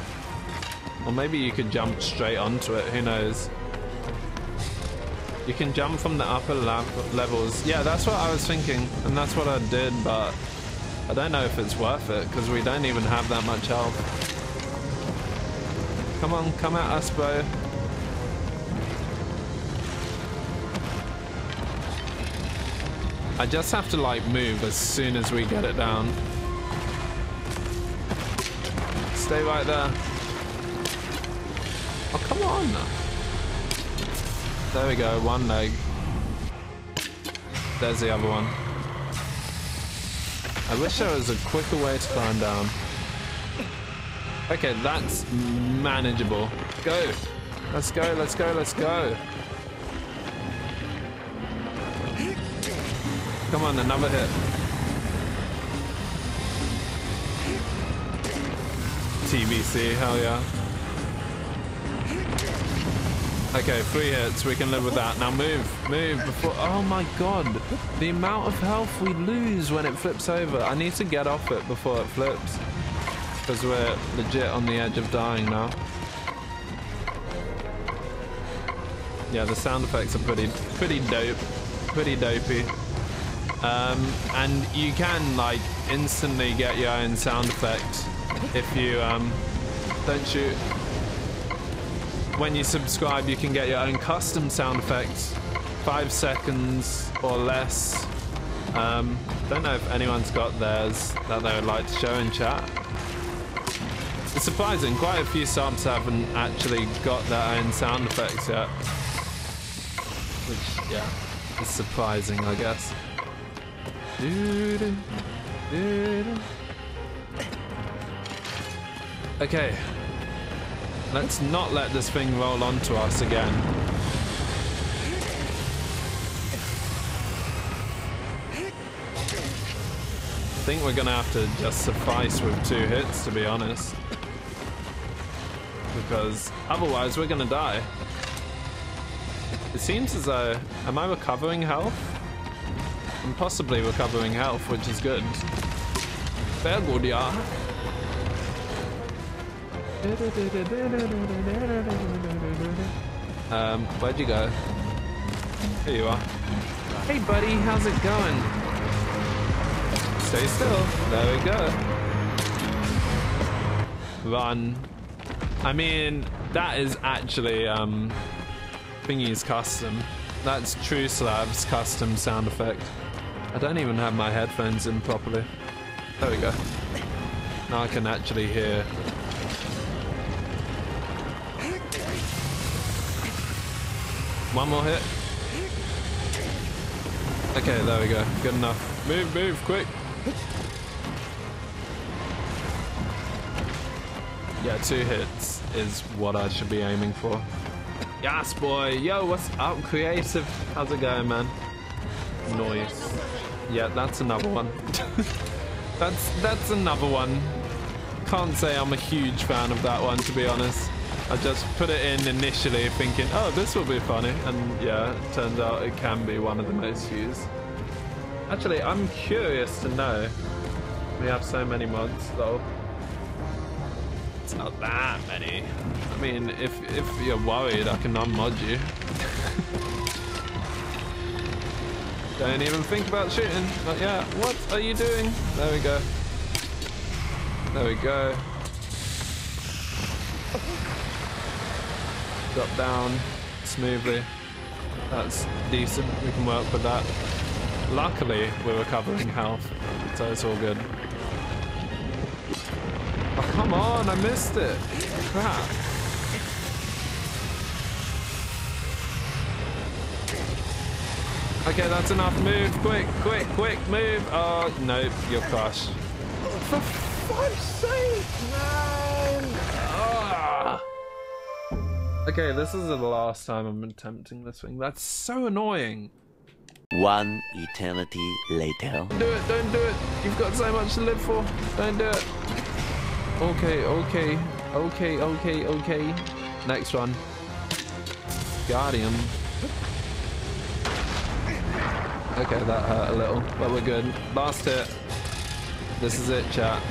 Or maybe you could jump straight onto it, who knows. You can jump from the upper levels. Yeah, that's what I was thinking, and that's what I did, but I don't know if it's worth it, because we don't even have that much health. Come on, come at us, bro. I just have to like move as soon as we get it down. Stay right there. Oh, come on. There we go, one leg. There's the other one. I wish there was a quicker way to climb down. Okay, that's manageable. Go. Let's go, let's go, let's go. Come on, another hit. TBC, hell yeah. Okay, three hits, we can live with that. Now move, move before. Oh my god, the amount of health we lose when it flips over. I need to get off it before it flips. Because we're legit on the edge of dying now. Yeah, the sound effects are pretty, pretty dope. Pretty dopey. Um, and you can like instantly get your own sound effect if you um, don't shoot. When you subscribe, you can get your own custom sound effects, five seconds or less. Um, don't know if anyone's got theirs that they would like to show in chat. It's surprising, quite a few subs haven't actually got their own sound effects yet. Which, yeah, is surprising, I guess. Okay. Let's not let this thing roll onto us again. I think we're gonna have to just suffice with two hits, to be honest. Because otherwise we're gonna die. It seems as though... Am I recovering health? I'm possibly recovering health, which is good. Very good, yeah. Um, where'd you go? Here you are. Hey buddy, how's it going? Stay still. There we go. Run. I mean, that is actually, um, Thingy's custom. That's True Slab's custom sound effect. I don't even have my headphones in properly. There we go. Now I can actually hear. One more hit. Okay, there we go. Good enough. Move, move, quick. Yeah, two hits is what I should be aiming for. Yes, boy. Yo, what's up, creative? How's it going, man? Noise. Yeah, that's another one. (laughs) that's that's another one. Can't say I'm a huge fan of that one, to be honest. I just put it in initially thinking, oh, this will be funny. And yeah, it turns out it can be one of the most used. Actually, I'm curious to know. We have so many mods, though. It's not that many. I mean, if if you're worried, I can unmod you. (laughs) Don't even think about shooting. Not yet. What are you doing? There we go. There we go. Drop down smoothly. That's decent. We can work with that. Luckily, we're recovering health, so it's all good. Oh, come on, I missed it. Crap. Okay, that's enough. Move, quick, quick, quick, move. Oh, nope, you'll crush. For fuck's sake, man! Okay, this is the last time I'm attempting this thing. That's so annoying. One eternity later. Don't do it, don't do it. You've got so much to live for. Don't do it. Okay, okay, okay, okay, okay. Next one. Guardian. Okay, that hurt a little, but we're good. Last hit. This is it, chat.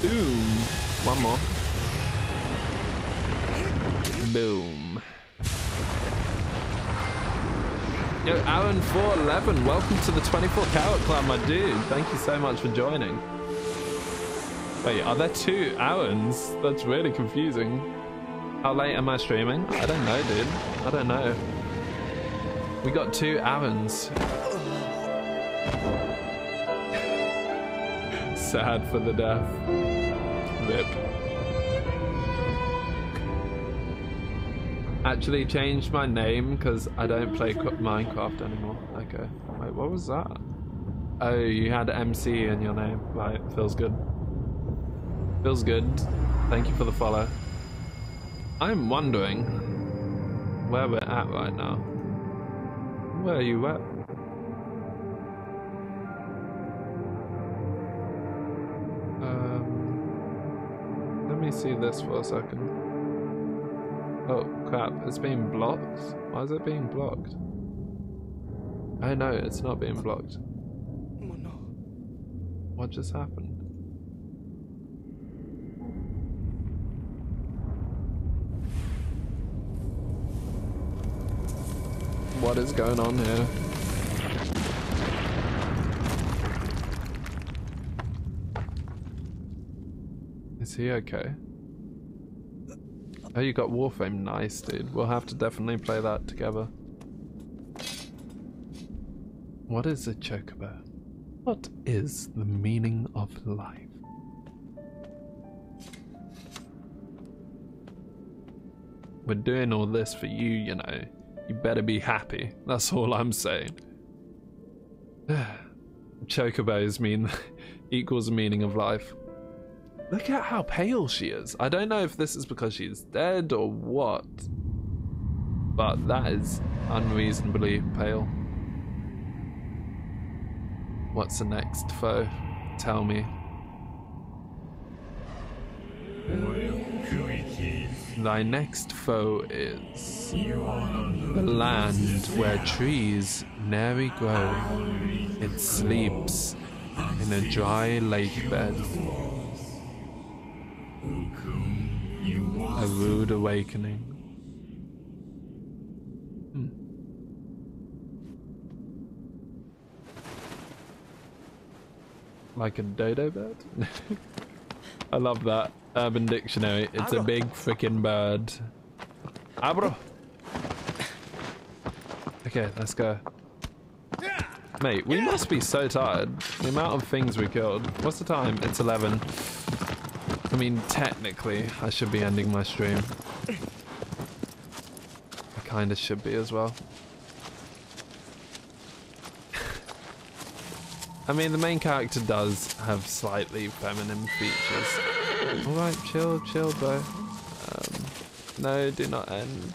Boom. One more. Boom. Yo, Aaron411, welcome to the 24 Karat Club, my dude. Thank you so much for joining. Wait, are there two Aarons? That's really confusing. How late am I streaming? I don't know, dude. I don't know. We got two Aarons. (laughs) Sad for the deaf. Rip. Actually changed my name because I don't play Minecraft anymore. Okay. Uh, wait, what was that? Oh, you had MC in your name. Right, feels good. Feels good. Thank you for the follow. I'm wondering where we're at right now. Where are you at? Let me see this for a second. Oh crap, it's being blocked? Why is it being blocked? Oh no, it's not being blocked. What just happened? What is going on here? Is he okay? Oh, you got Warframe. Nice, dude. We'll have to definitely play that together. What is a chocobo? What is the meaning of life? We're doing all this for you, you know. You better be happy. That's all I'm saying. (sighs) Chocobos mean (laughs) equals the meaning of life. Look at how pale she is. I don't know if this is because she's dead or what. But that is unreasonably pale. What's the next foe? Tell me. Thy next foe is the land where trees never grow. It sleeps in a dry lake bed. A rude awakening. Hmm. Like a dodo bird? (laughs) I love that. Urban Dictionary. It's a big freaking bird. Agro. Okay, let's go. Mate, we must be so tired. The amount of things we killed. What's the time? It's 11. I mean, technically, I should be ending my stream. I kinda should be as well. I mean, the main character does have slightly feminine features. Alright, chill, chill, bro. Um, no, do not end.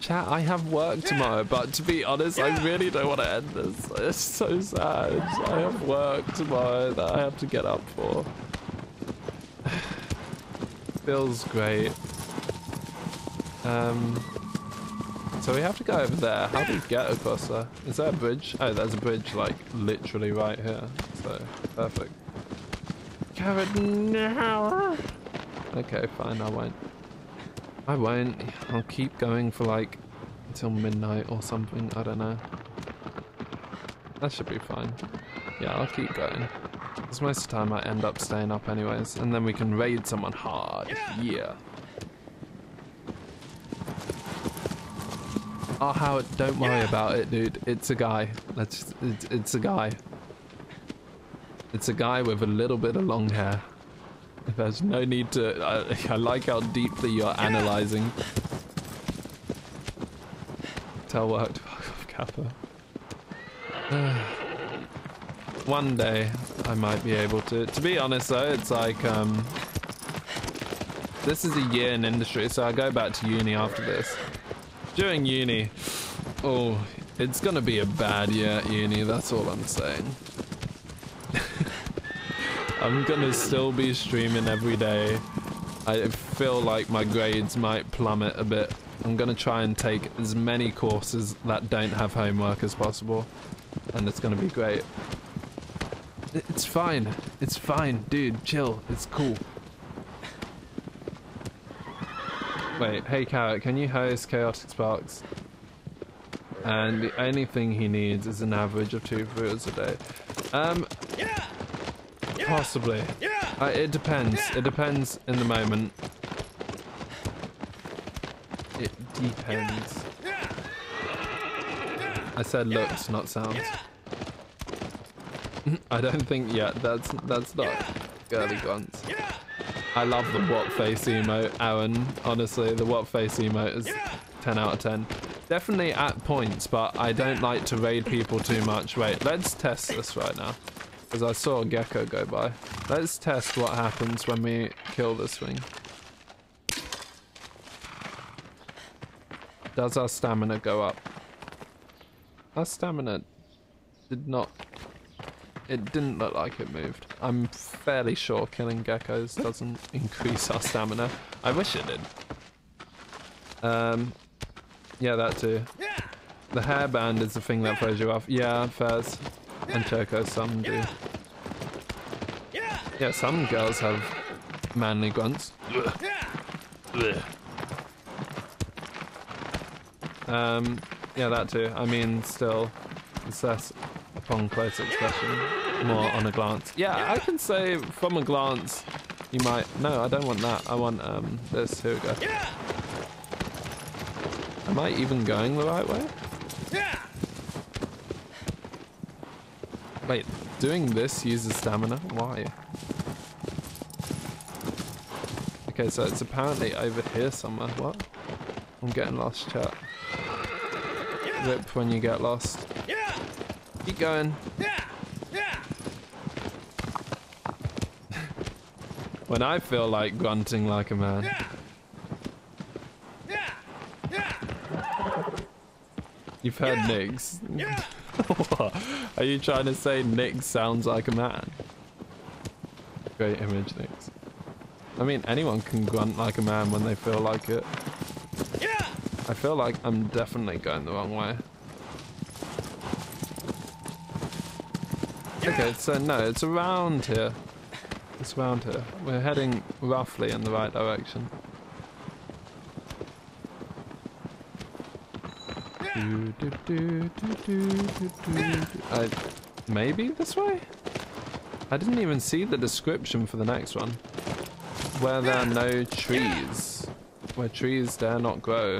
Chat, I have work tomorrow, but to be honest, I really don't want to end this. It's so sad. I have work tomorrow that I have to get up for. Feels great. Um, so we have to go over there. How do we get across there? Is there a bridge? Oh, there's a bridge, like, literally right here. So, perfect. Karat now. Okay, fine, I won't. I won't. I'll keep going for, like, until midnight or something. I don't know. That should be fine. Yeah, I'll keep going. Because most of the time I end up staying up anyways. And then we can raid someone hard. Yeah. Oh, Howard, don't worry about it, dude. It's a guy. That's it's, it's a guy. It's a guy with a little bit of long hair. There's no need to. I, I like how deeply you're analyzing. Tell work to fuck off, Kappa. (sighs) (sighs) One day I might be able to. To be honest, though, it's like um. This is a year in industry, so I go back to uni after this during uni, oh, it's gonna be a bad year at uni, that's all I'm saying. (laughs) I'm gonna still be streaming every day. I feel like my grades might plummet a bit. I'm gonna try and take as many courses that don't have homework as possible. And it's gonna be great. It's fine. It's fine, dude. Chill. It's cool. Wait, hey Karat, can you host Chaotic Sparks? And the only thing he needs is an average of two viewers a day. Um, Yeah. possibly. Uh, it depends. It depends in the moment. It depends. I said looks, not sounds. (laughs) I don't think yet. That's that's not girly guns. I love the what face emote, Aaron. Honestly, the what face emote is 10 out of 10. Definitely at points, but I don't like to raid people too much. Wait, let's test this right now. Because I saw a gecko go by. Let's test what happens when we kill this thing. Does our stamina go up? Our stamina did not it didn't look like it moved. I'm fairly sure killing geckos doesn't (laughs) increase our stamina. I wish it did. Um, yeah, that too. The hairband is the thing that throws you off. Yeah, Fez and Choco, some do. Yeah, some girls have manly grunts. Um, yeah, that too. I mean, still, it's upon close expression, more on a glance. Yeah, I can say from a glance, you might. No, I don't want that. I want um this. Here we go. Am I even going the right way? Wait, doing this uses stamina? Why? Okay, so it's apparently over here somewhere. What? I'm getting lost, chat. Rip when you get lost. Keep going. when I feel like grunting like a man. You've heard Nix. What? (laughs) Are you trying to say Nick sounds like a man? Great image, Nix. I mean, anyone can grunt like a man when they feel like it. I feel like I'm definitely going the wrong way. Okay, so no, it's around here. It's around here. We're heading roughly in the right direction. Do, do, do. I, maybe this way? I didn't even see the description for the next one. Where there are no trees. Where trees dare not grow.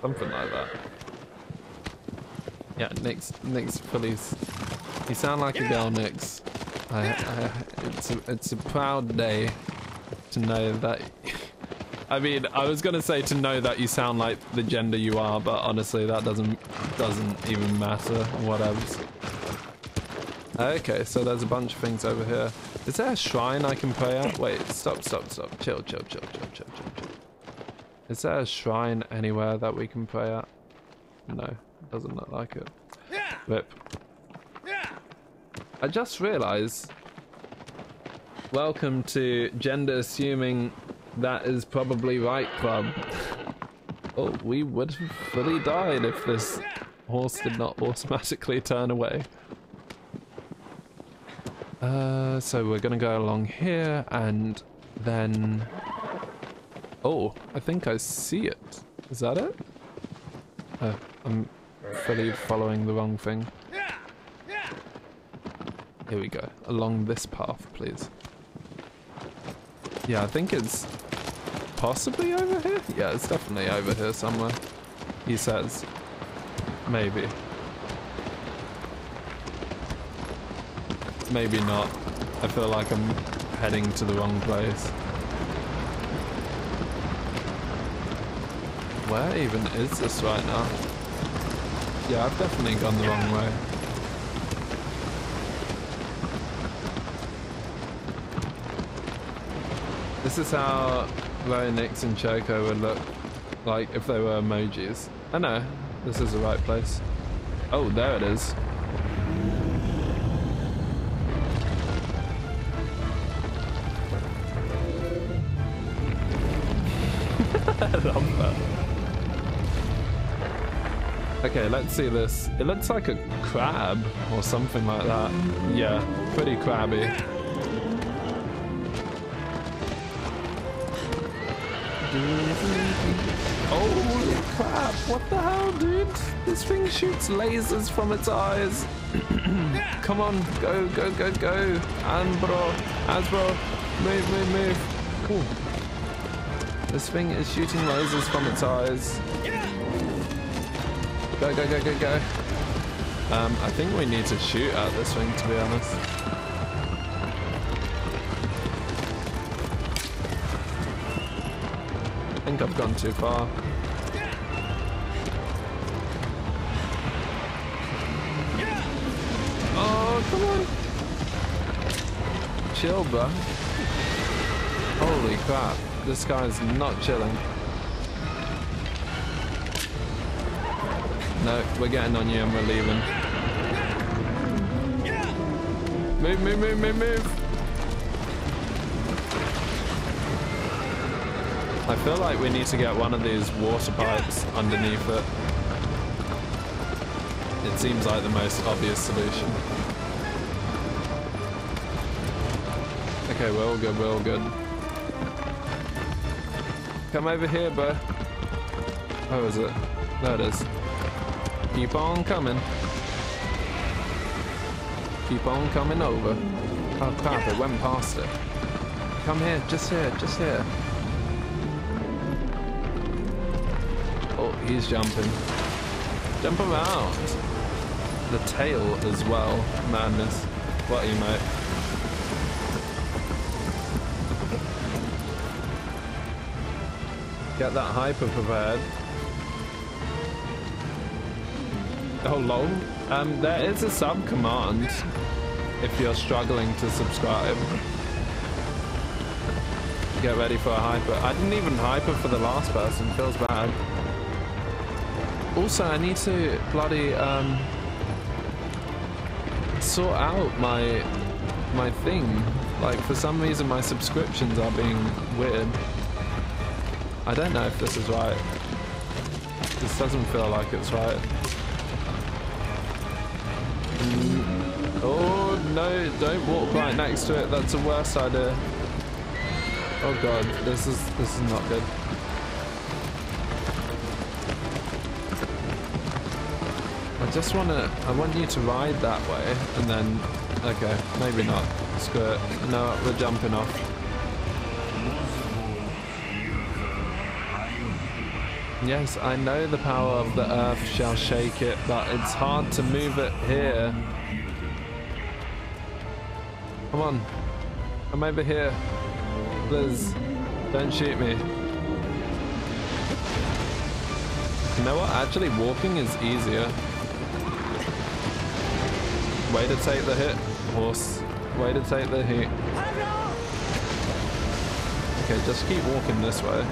Something like that. Yeah, Nick's, Nick's s- You sound like a girl, Nix. I, I, it's, a, it's a proud day to know that... (laughs) I mean, I was gonna say to know that you sound like the gender you are, but honestly, that doesn't doesn't even matter. Whatever. Okay, so there's a bunch of things over here. Is there a shrine I can pray at? Wait, stop, stop, stop. Chill, chill, chill, chill, chill, chill, chill. Is there a shrine anywhere that we can pray at? No, doesn't look like it. Rip. I just realised. Welcome to gender assuming that is probably right club. (laughs) Oh, we would have fully died if this horse did not automatically turn away. Uh, so we're gonna go along here and then... Oh, I think I see it. Is that it? Oh, I'm fully following the wrong thing. Here we go. Along this path, please. Yeah, I think it's possibly over here. Yeah, it's definitely over here somewhere. He says. Maybe. Maybe not. I feel like I'm heading to the wrong place. Where even is this right now? Yeah, I've definitely gone the wrong way. This is how Nix and Choco would look like if they were emojis. I know, this is the right place. Oh, there it is. Okay, let's see this. It looks like a crab or something like that. Yeah, pretty crabby. Oh, Holy crap, what the hell, dude? This thing shoots lasers from its eyes. (clears throat) Come on, go, go, go, go. Agro, Agro, move, move, move. Cool. This thing is shooting lasers from its eyes. Go, go, go, go, go. Um, I think we need to shoot at this thing, to be honest. I think I've gone too far. Oh, come on. Chill, bro. Holy crap. This guy's not chilling. No, we're getting on you and we're leaving. Move, move, move, move, move. I feel like we need to get one of these water pipes underneath it. It seems like the most obvious solution. Okay, we're all good, we're all good. Come over here, bro. Where is it? There it is. Keep on coming. Keep on coming over. Oh crap, it went past it. Come here, just here, just here. Oh, he's jumping. Jump around. The tail as well. Madness. What are you, mate? Get that hyper prepared. Lol. Um, there is a sub command if you're struggling to subscribe. Get ready for a hyper. I didn't even hyper for the last person. Feels bad. Also, I need to bloody um, sort out my my thing. Like for some reason, my subscriptions are being weird. I don't know if this is right. This doesn't feel like it's right. Don't walk right next to it. That's the worst idea. Oh god, this is this is not good. I just wanna I want you to ride that way and then okay, maybe not. Screw it. No, we're jumping off. Yes, I know the power of the earth shall shake it, but it's hard to move it here. Come on. Come over here. Liz, don't shoot me. You know what? Actually, walking is easier. Way to take the hit, horse. Way to take the hit. Okay, just keep walking this way.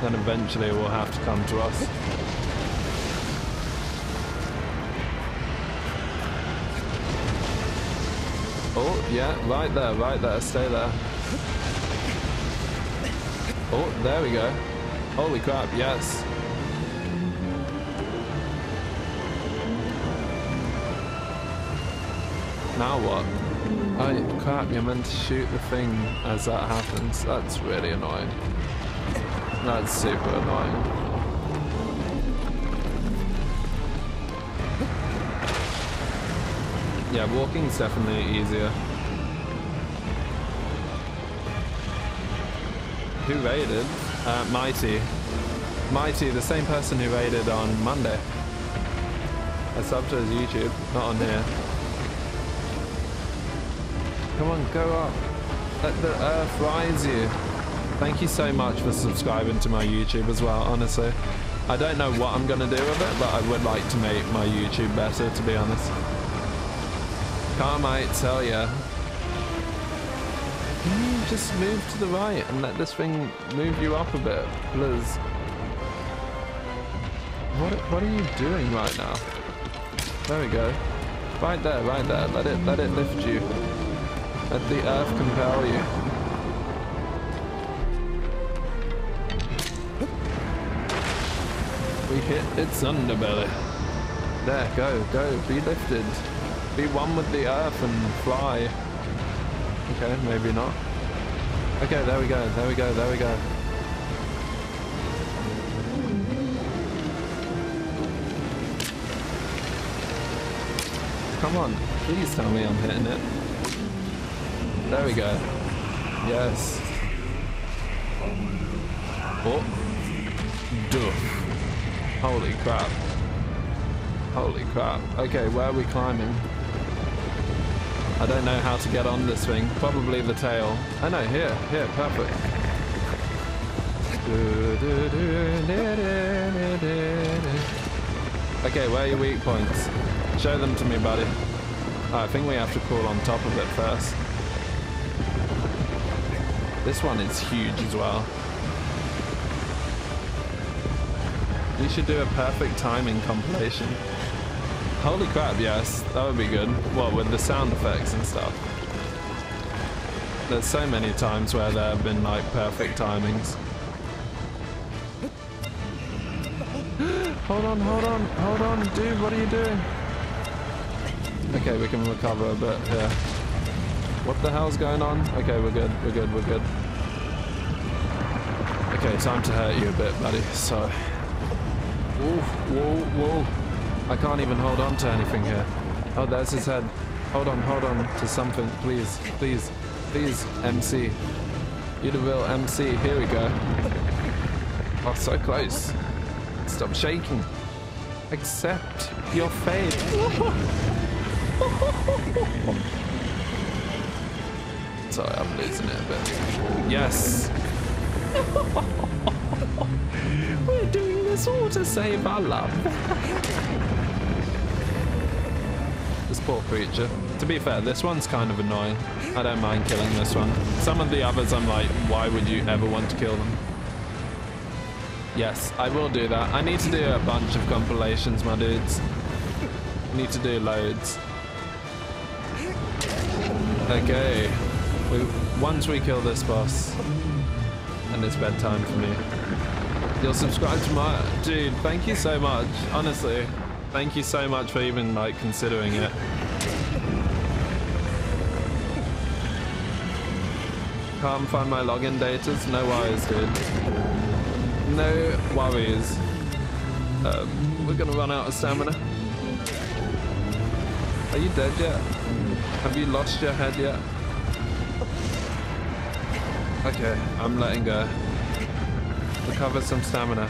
Then eventually it will have to come to us. Yeah, right there, right there. Stay there. Oh, there we go. Holy crap, yes. Now what? Oh crap, you're meant to shoot the thing as that happens. That's really annoying. That's super annoying. Yeah, walking's definitely easier. Who raided? Uh, Mighty. Mighty, the same person who raided on Monday. I subbed to his YouTube, not on here. Come on, go up. Let the earth rise you. Thank you so much for subscribing to my YouTube as well, honestly. I don't know what I'm going to do with it, but I would like to make my YouTube better, to be honest. Can't tell ya. Just move to the right and let this thing move you up a bit, Liz. What, what are you doing right now? There we go. Right there, right there. Let it, let it lift you. Let the earth compel you. We hit its underbelly. There, go, go, be lifted. Be one with the earth and fly. Okay, maybe not. Okay, there we go, there we go, there we go. Come on, please tell me I'm hitting it. There we go. Yes. Oh. Duh. Holy crap. Holy crap. Okay, where are we climbing? I don't know how to get on this thing. Probably the tail. I know, here, here, perfect. Okay, where are your weak points? Show them to me, buddy. Oh, I think we have to crawl on top of it first. This one is huge as well. You should do a perfect timing compilation. Holy crap, yes, that would be good. Well, with the sound effects and stuff. There's so many times where there have been like perfect timings. (gasps) hold on, hold on, hold on, dude, what are you doing? Okay, we can recover a bit here. What the hell's going on? Okay, we're good, we're good, we're good. Okay, time to hurt you a bit, buddy. So, whoa, whoa, whoa. I can't even hold on to anything here. Oh, there's his head. Hold on, hold on to something, please, please, please, MC. You're the real MC, here we go. Oh, so close. Stop shaking. Accept your fate. Sorry, I'm losing it a bit. Yes. (laughs) We're doing this all to save our love. Poor creature. To be fair, this one's kind of annoying. I don't mind killing this one. Some of the others I'm like, why would you ever want to kill them? Yes, I will do that. I need to do a bunch of compilations, my dudes. Need to do loads. Okay. We, once we kill this boss, and it's bedtime for me, you'll subscribe to my... Dude, thank you so much. Honestly, thank you so much for even, like, considering it. Can't find my login data. No worries, dude. No worries. Um, we're gonna run out of stamina. Are you dead yet? Have you lost your head yet? Okay, I'm letting go. Recover some stamina.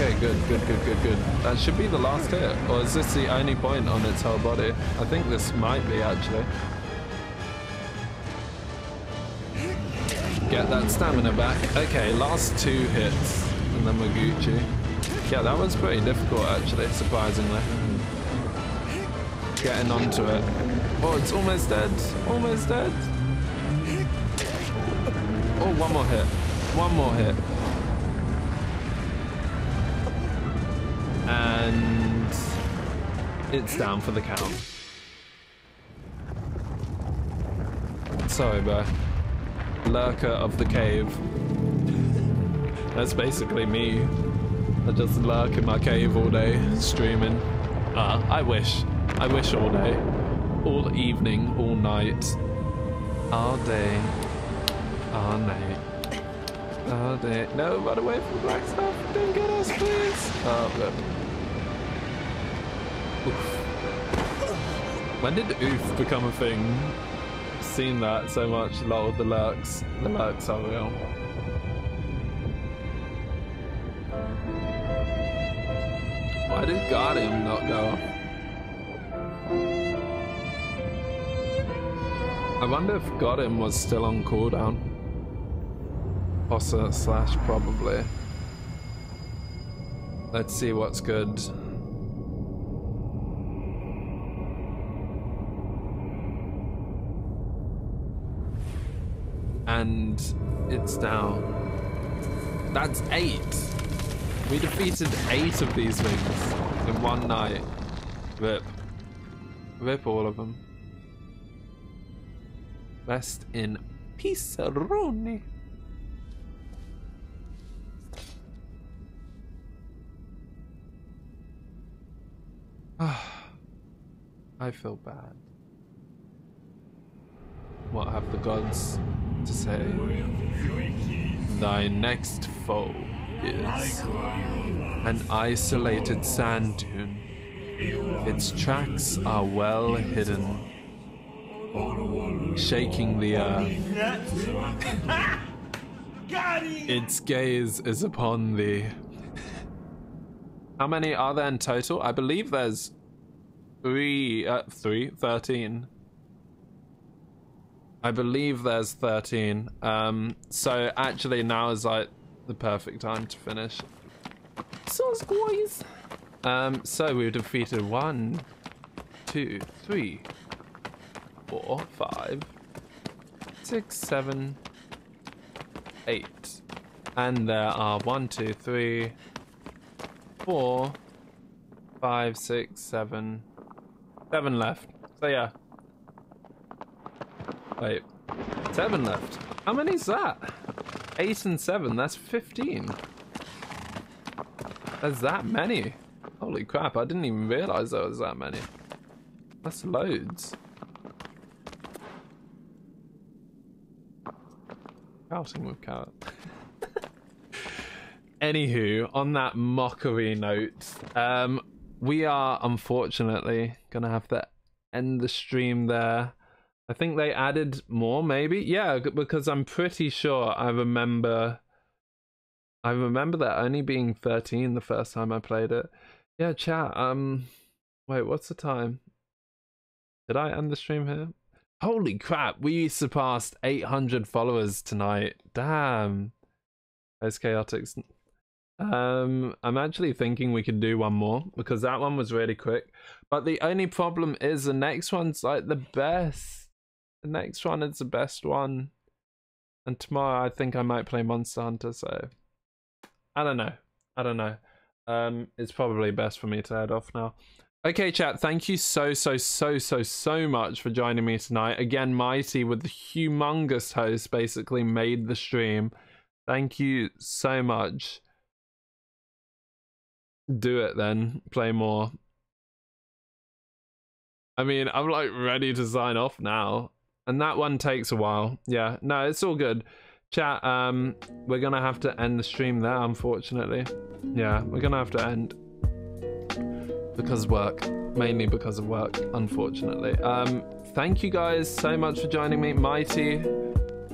Okay, good, good, good, good, good. That should be the last hit. Or is this the only point on its whole body? I think this might be, actually. Get that stamina back. Okay, last two hits. And then we're Gucci. Yeah, that was pretty difficult, actually, surprisingly. Getting onto it. Oh, it's almost dead. Almost dead. Oh, one more hit. One more hit. It's down for the count. Sorry, bro. Lurker of the cave. That's basically me. I just lurk in my cave all day, streaming. Uh, I wish. I wish all day. All evening, all night. All day. All night. All day. No, run away from black stuff. Don't get us, please. Oh, good. Oof. When did oof become a thing? Seen that so much. Lol, the lurks. The lurks are real. Why did Guardian not go off? I wonder if Guardian was still on cooldown. Possa slash probably. Let's see what's good. And it's now. That's eight. We defeated eight of these things in one night. Rip. Rip all of them. Rest in Pisaroni. (sighs) I feel bad. What have the gods to say? Thy next foe is an isolated sand dune. Its tracks are well hidden, shaking the earth. Its gaze is upon thee. How many are there in total? I believe there's three, uh, three, 13. I believe there's 13. Um, so actually now is like the perfect time to finish. So squeeze. Um, so we've defeated one, two, three, four, five, six, seven, eight. And there are one, two, three, four, five, six, seven, seven left. So yeah. Wait, seven left. How many is that? Eight and seven, that's 15. There's that many. Holy crap, I didn't even realize there was that many. That's loads. Outing with karat. (laughs) Anywho, on that mockery note, um, we are unfortunately gonna have to end the stream there. I think they added more, maybe. Yeah, because I'm pretty sure I remember. I remember that only being 13 the first time I played it. Yeah, chat. Um, wait, what's the time? Did I end the stream here? Holy crap! We surpassed 800 followers tonight. Damn. Those chaotics. Um, I'm actually thinking we could do one more because that one was really quick. But the only problem is the next one's like the best. The next one is the best one. And tomorrow I think I might play Monster Hunter, so I don't know. I don't know. Um, it's probably best for me to head off now. Okay, chat, thank you so, so, so, so, so much for joining me tonight. Again, Mighty with the humongous host basically made the stream. Thank you so much. Do it then. Play more. I mean, I'm like ready to sign off now. And that one takes a while. Yeah, no, it's all good. Chat, um, we're gonna have to end the stream there, unfortunately. Yeah, we're gonna have to end. Because work. Mainly because of work, unfortunately. Um, thank you guys so much for joining me. Mighty,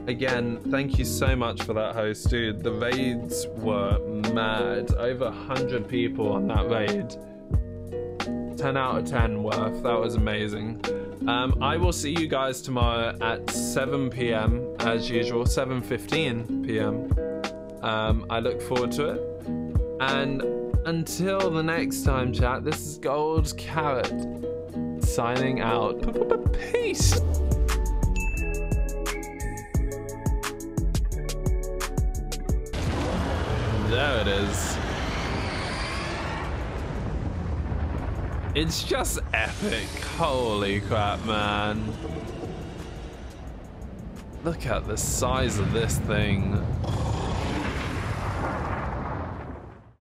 again, thank you so much for that host, dude. The raids were mad. Over 100 people on that raid. 10 out of 10 worth. That was amazing. Um, I will see you guys tomorrow at 7 p.m. as usual, 7:15 p.m. Um, I look forward to it. And until the next time, chat. This is GoldKarat signing out. Peace. There it is. It's just epic. Holy crap, man. Look at the size of this thing.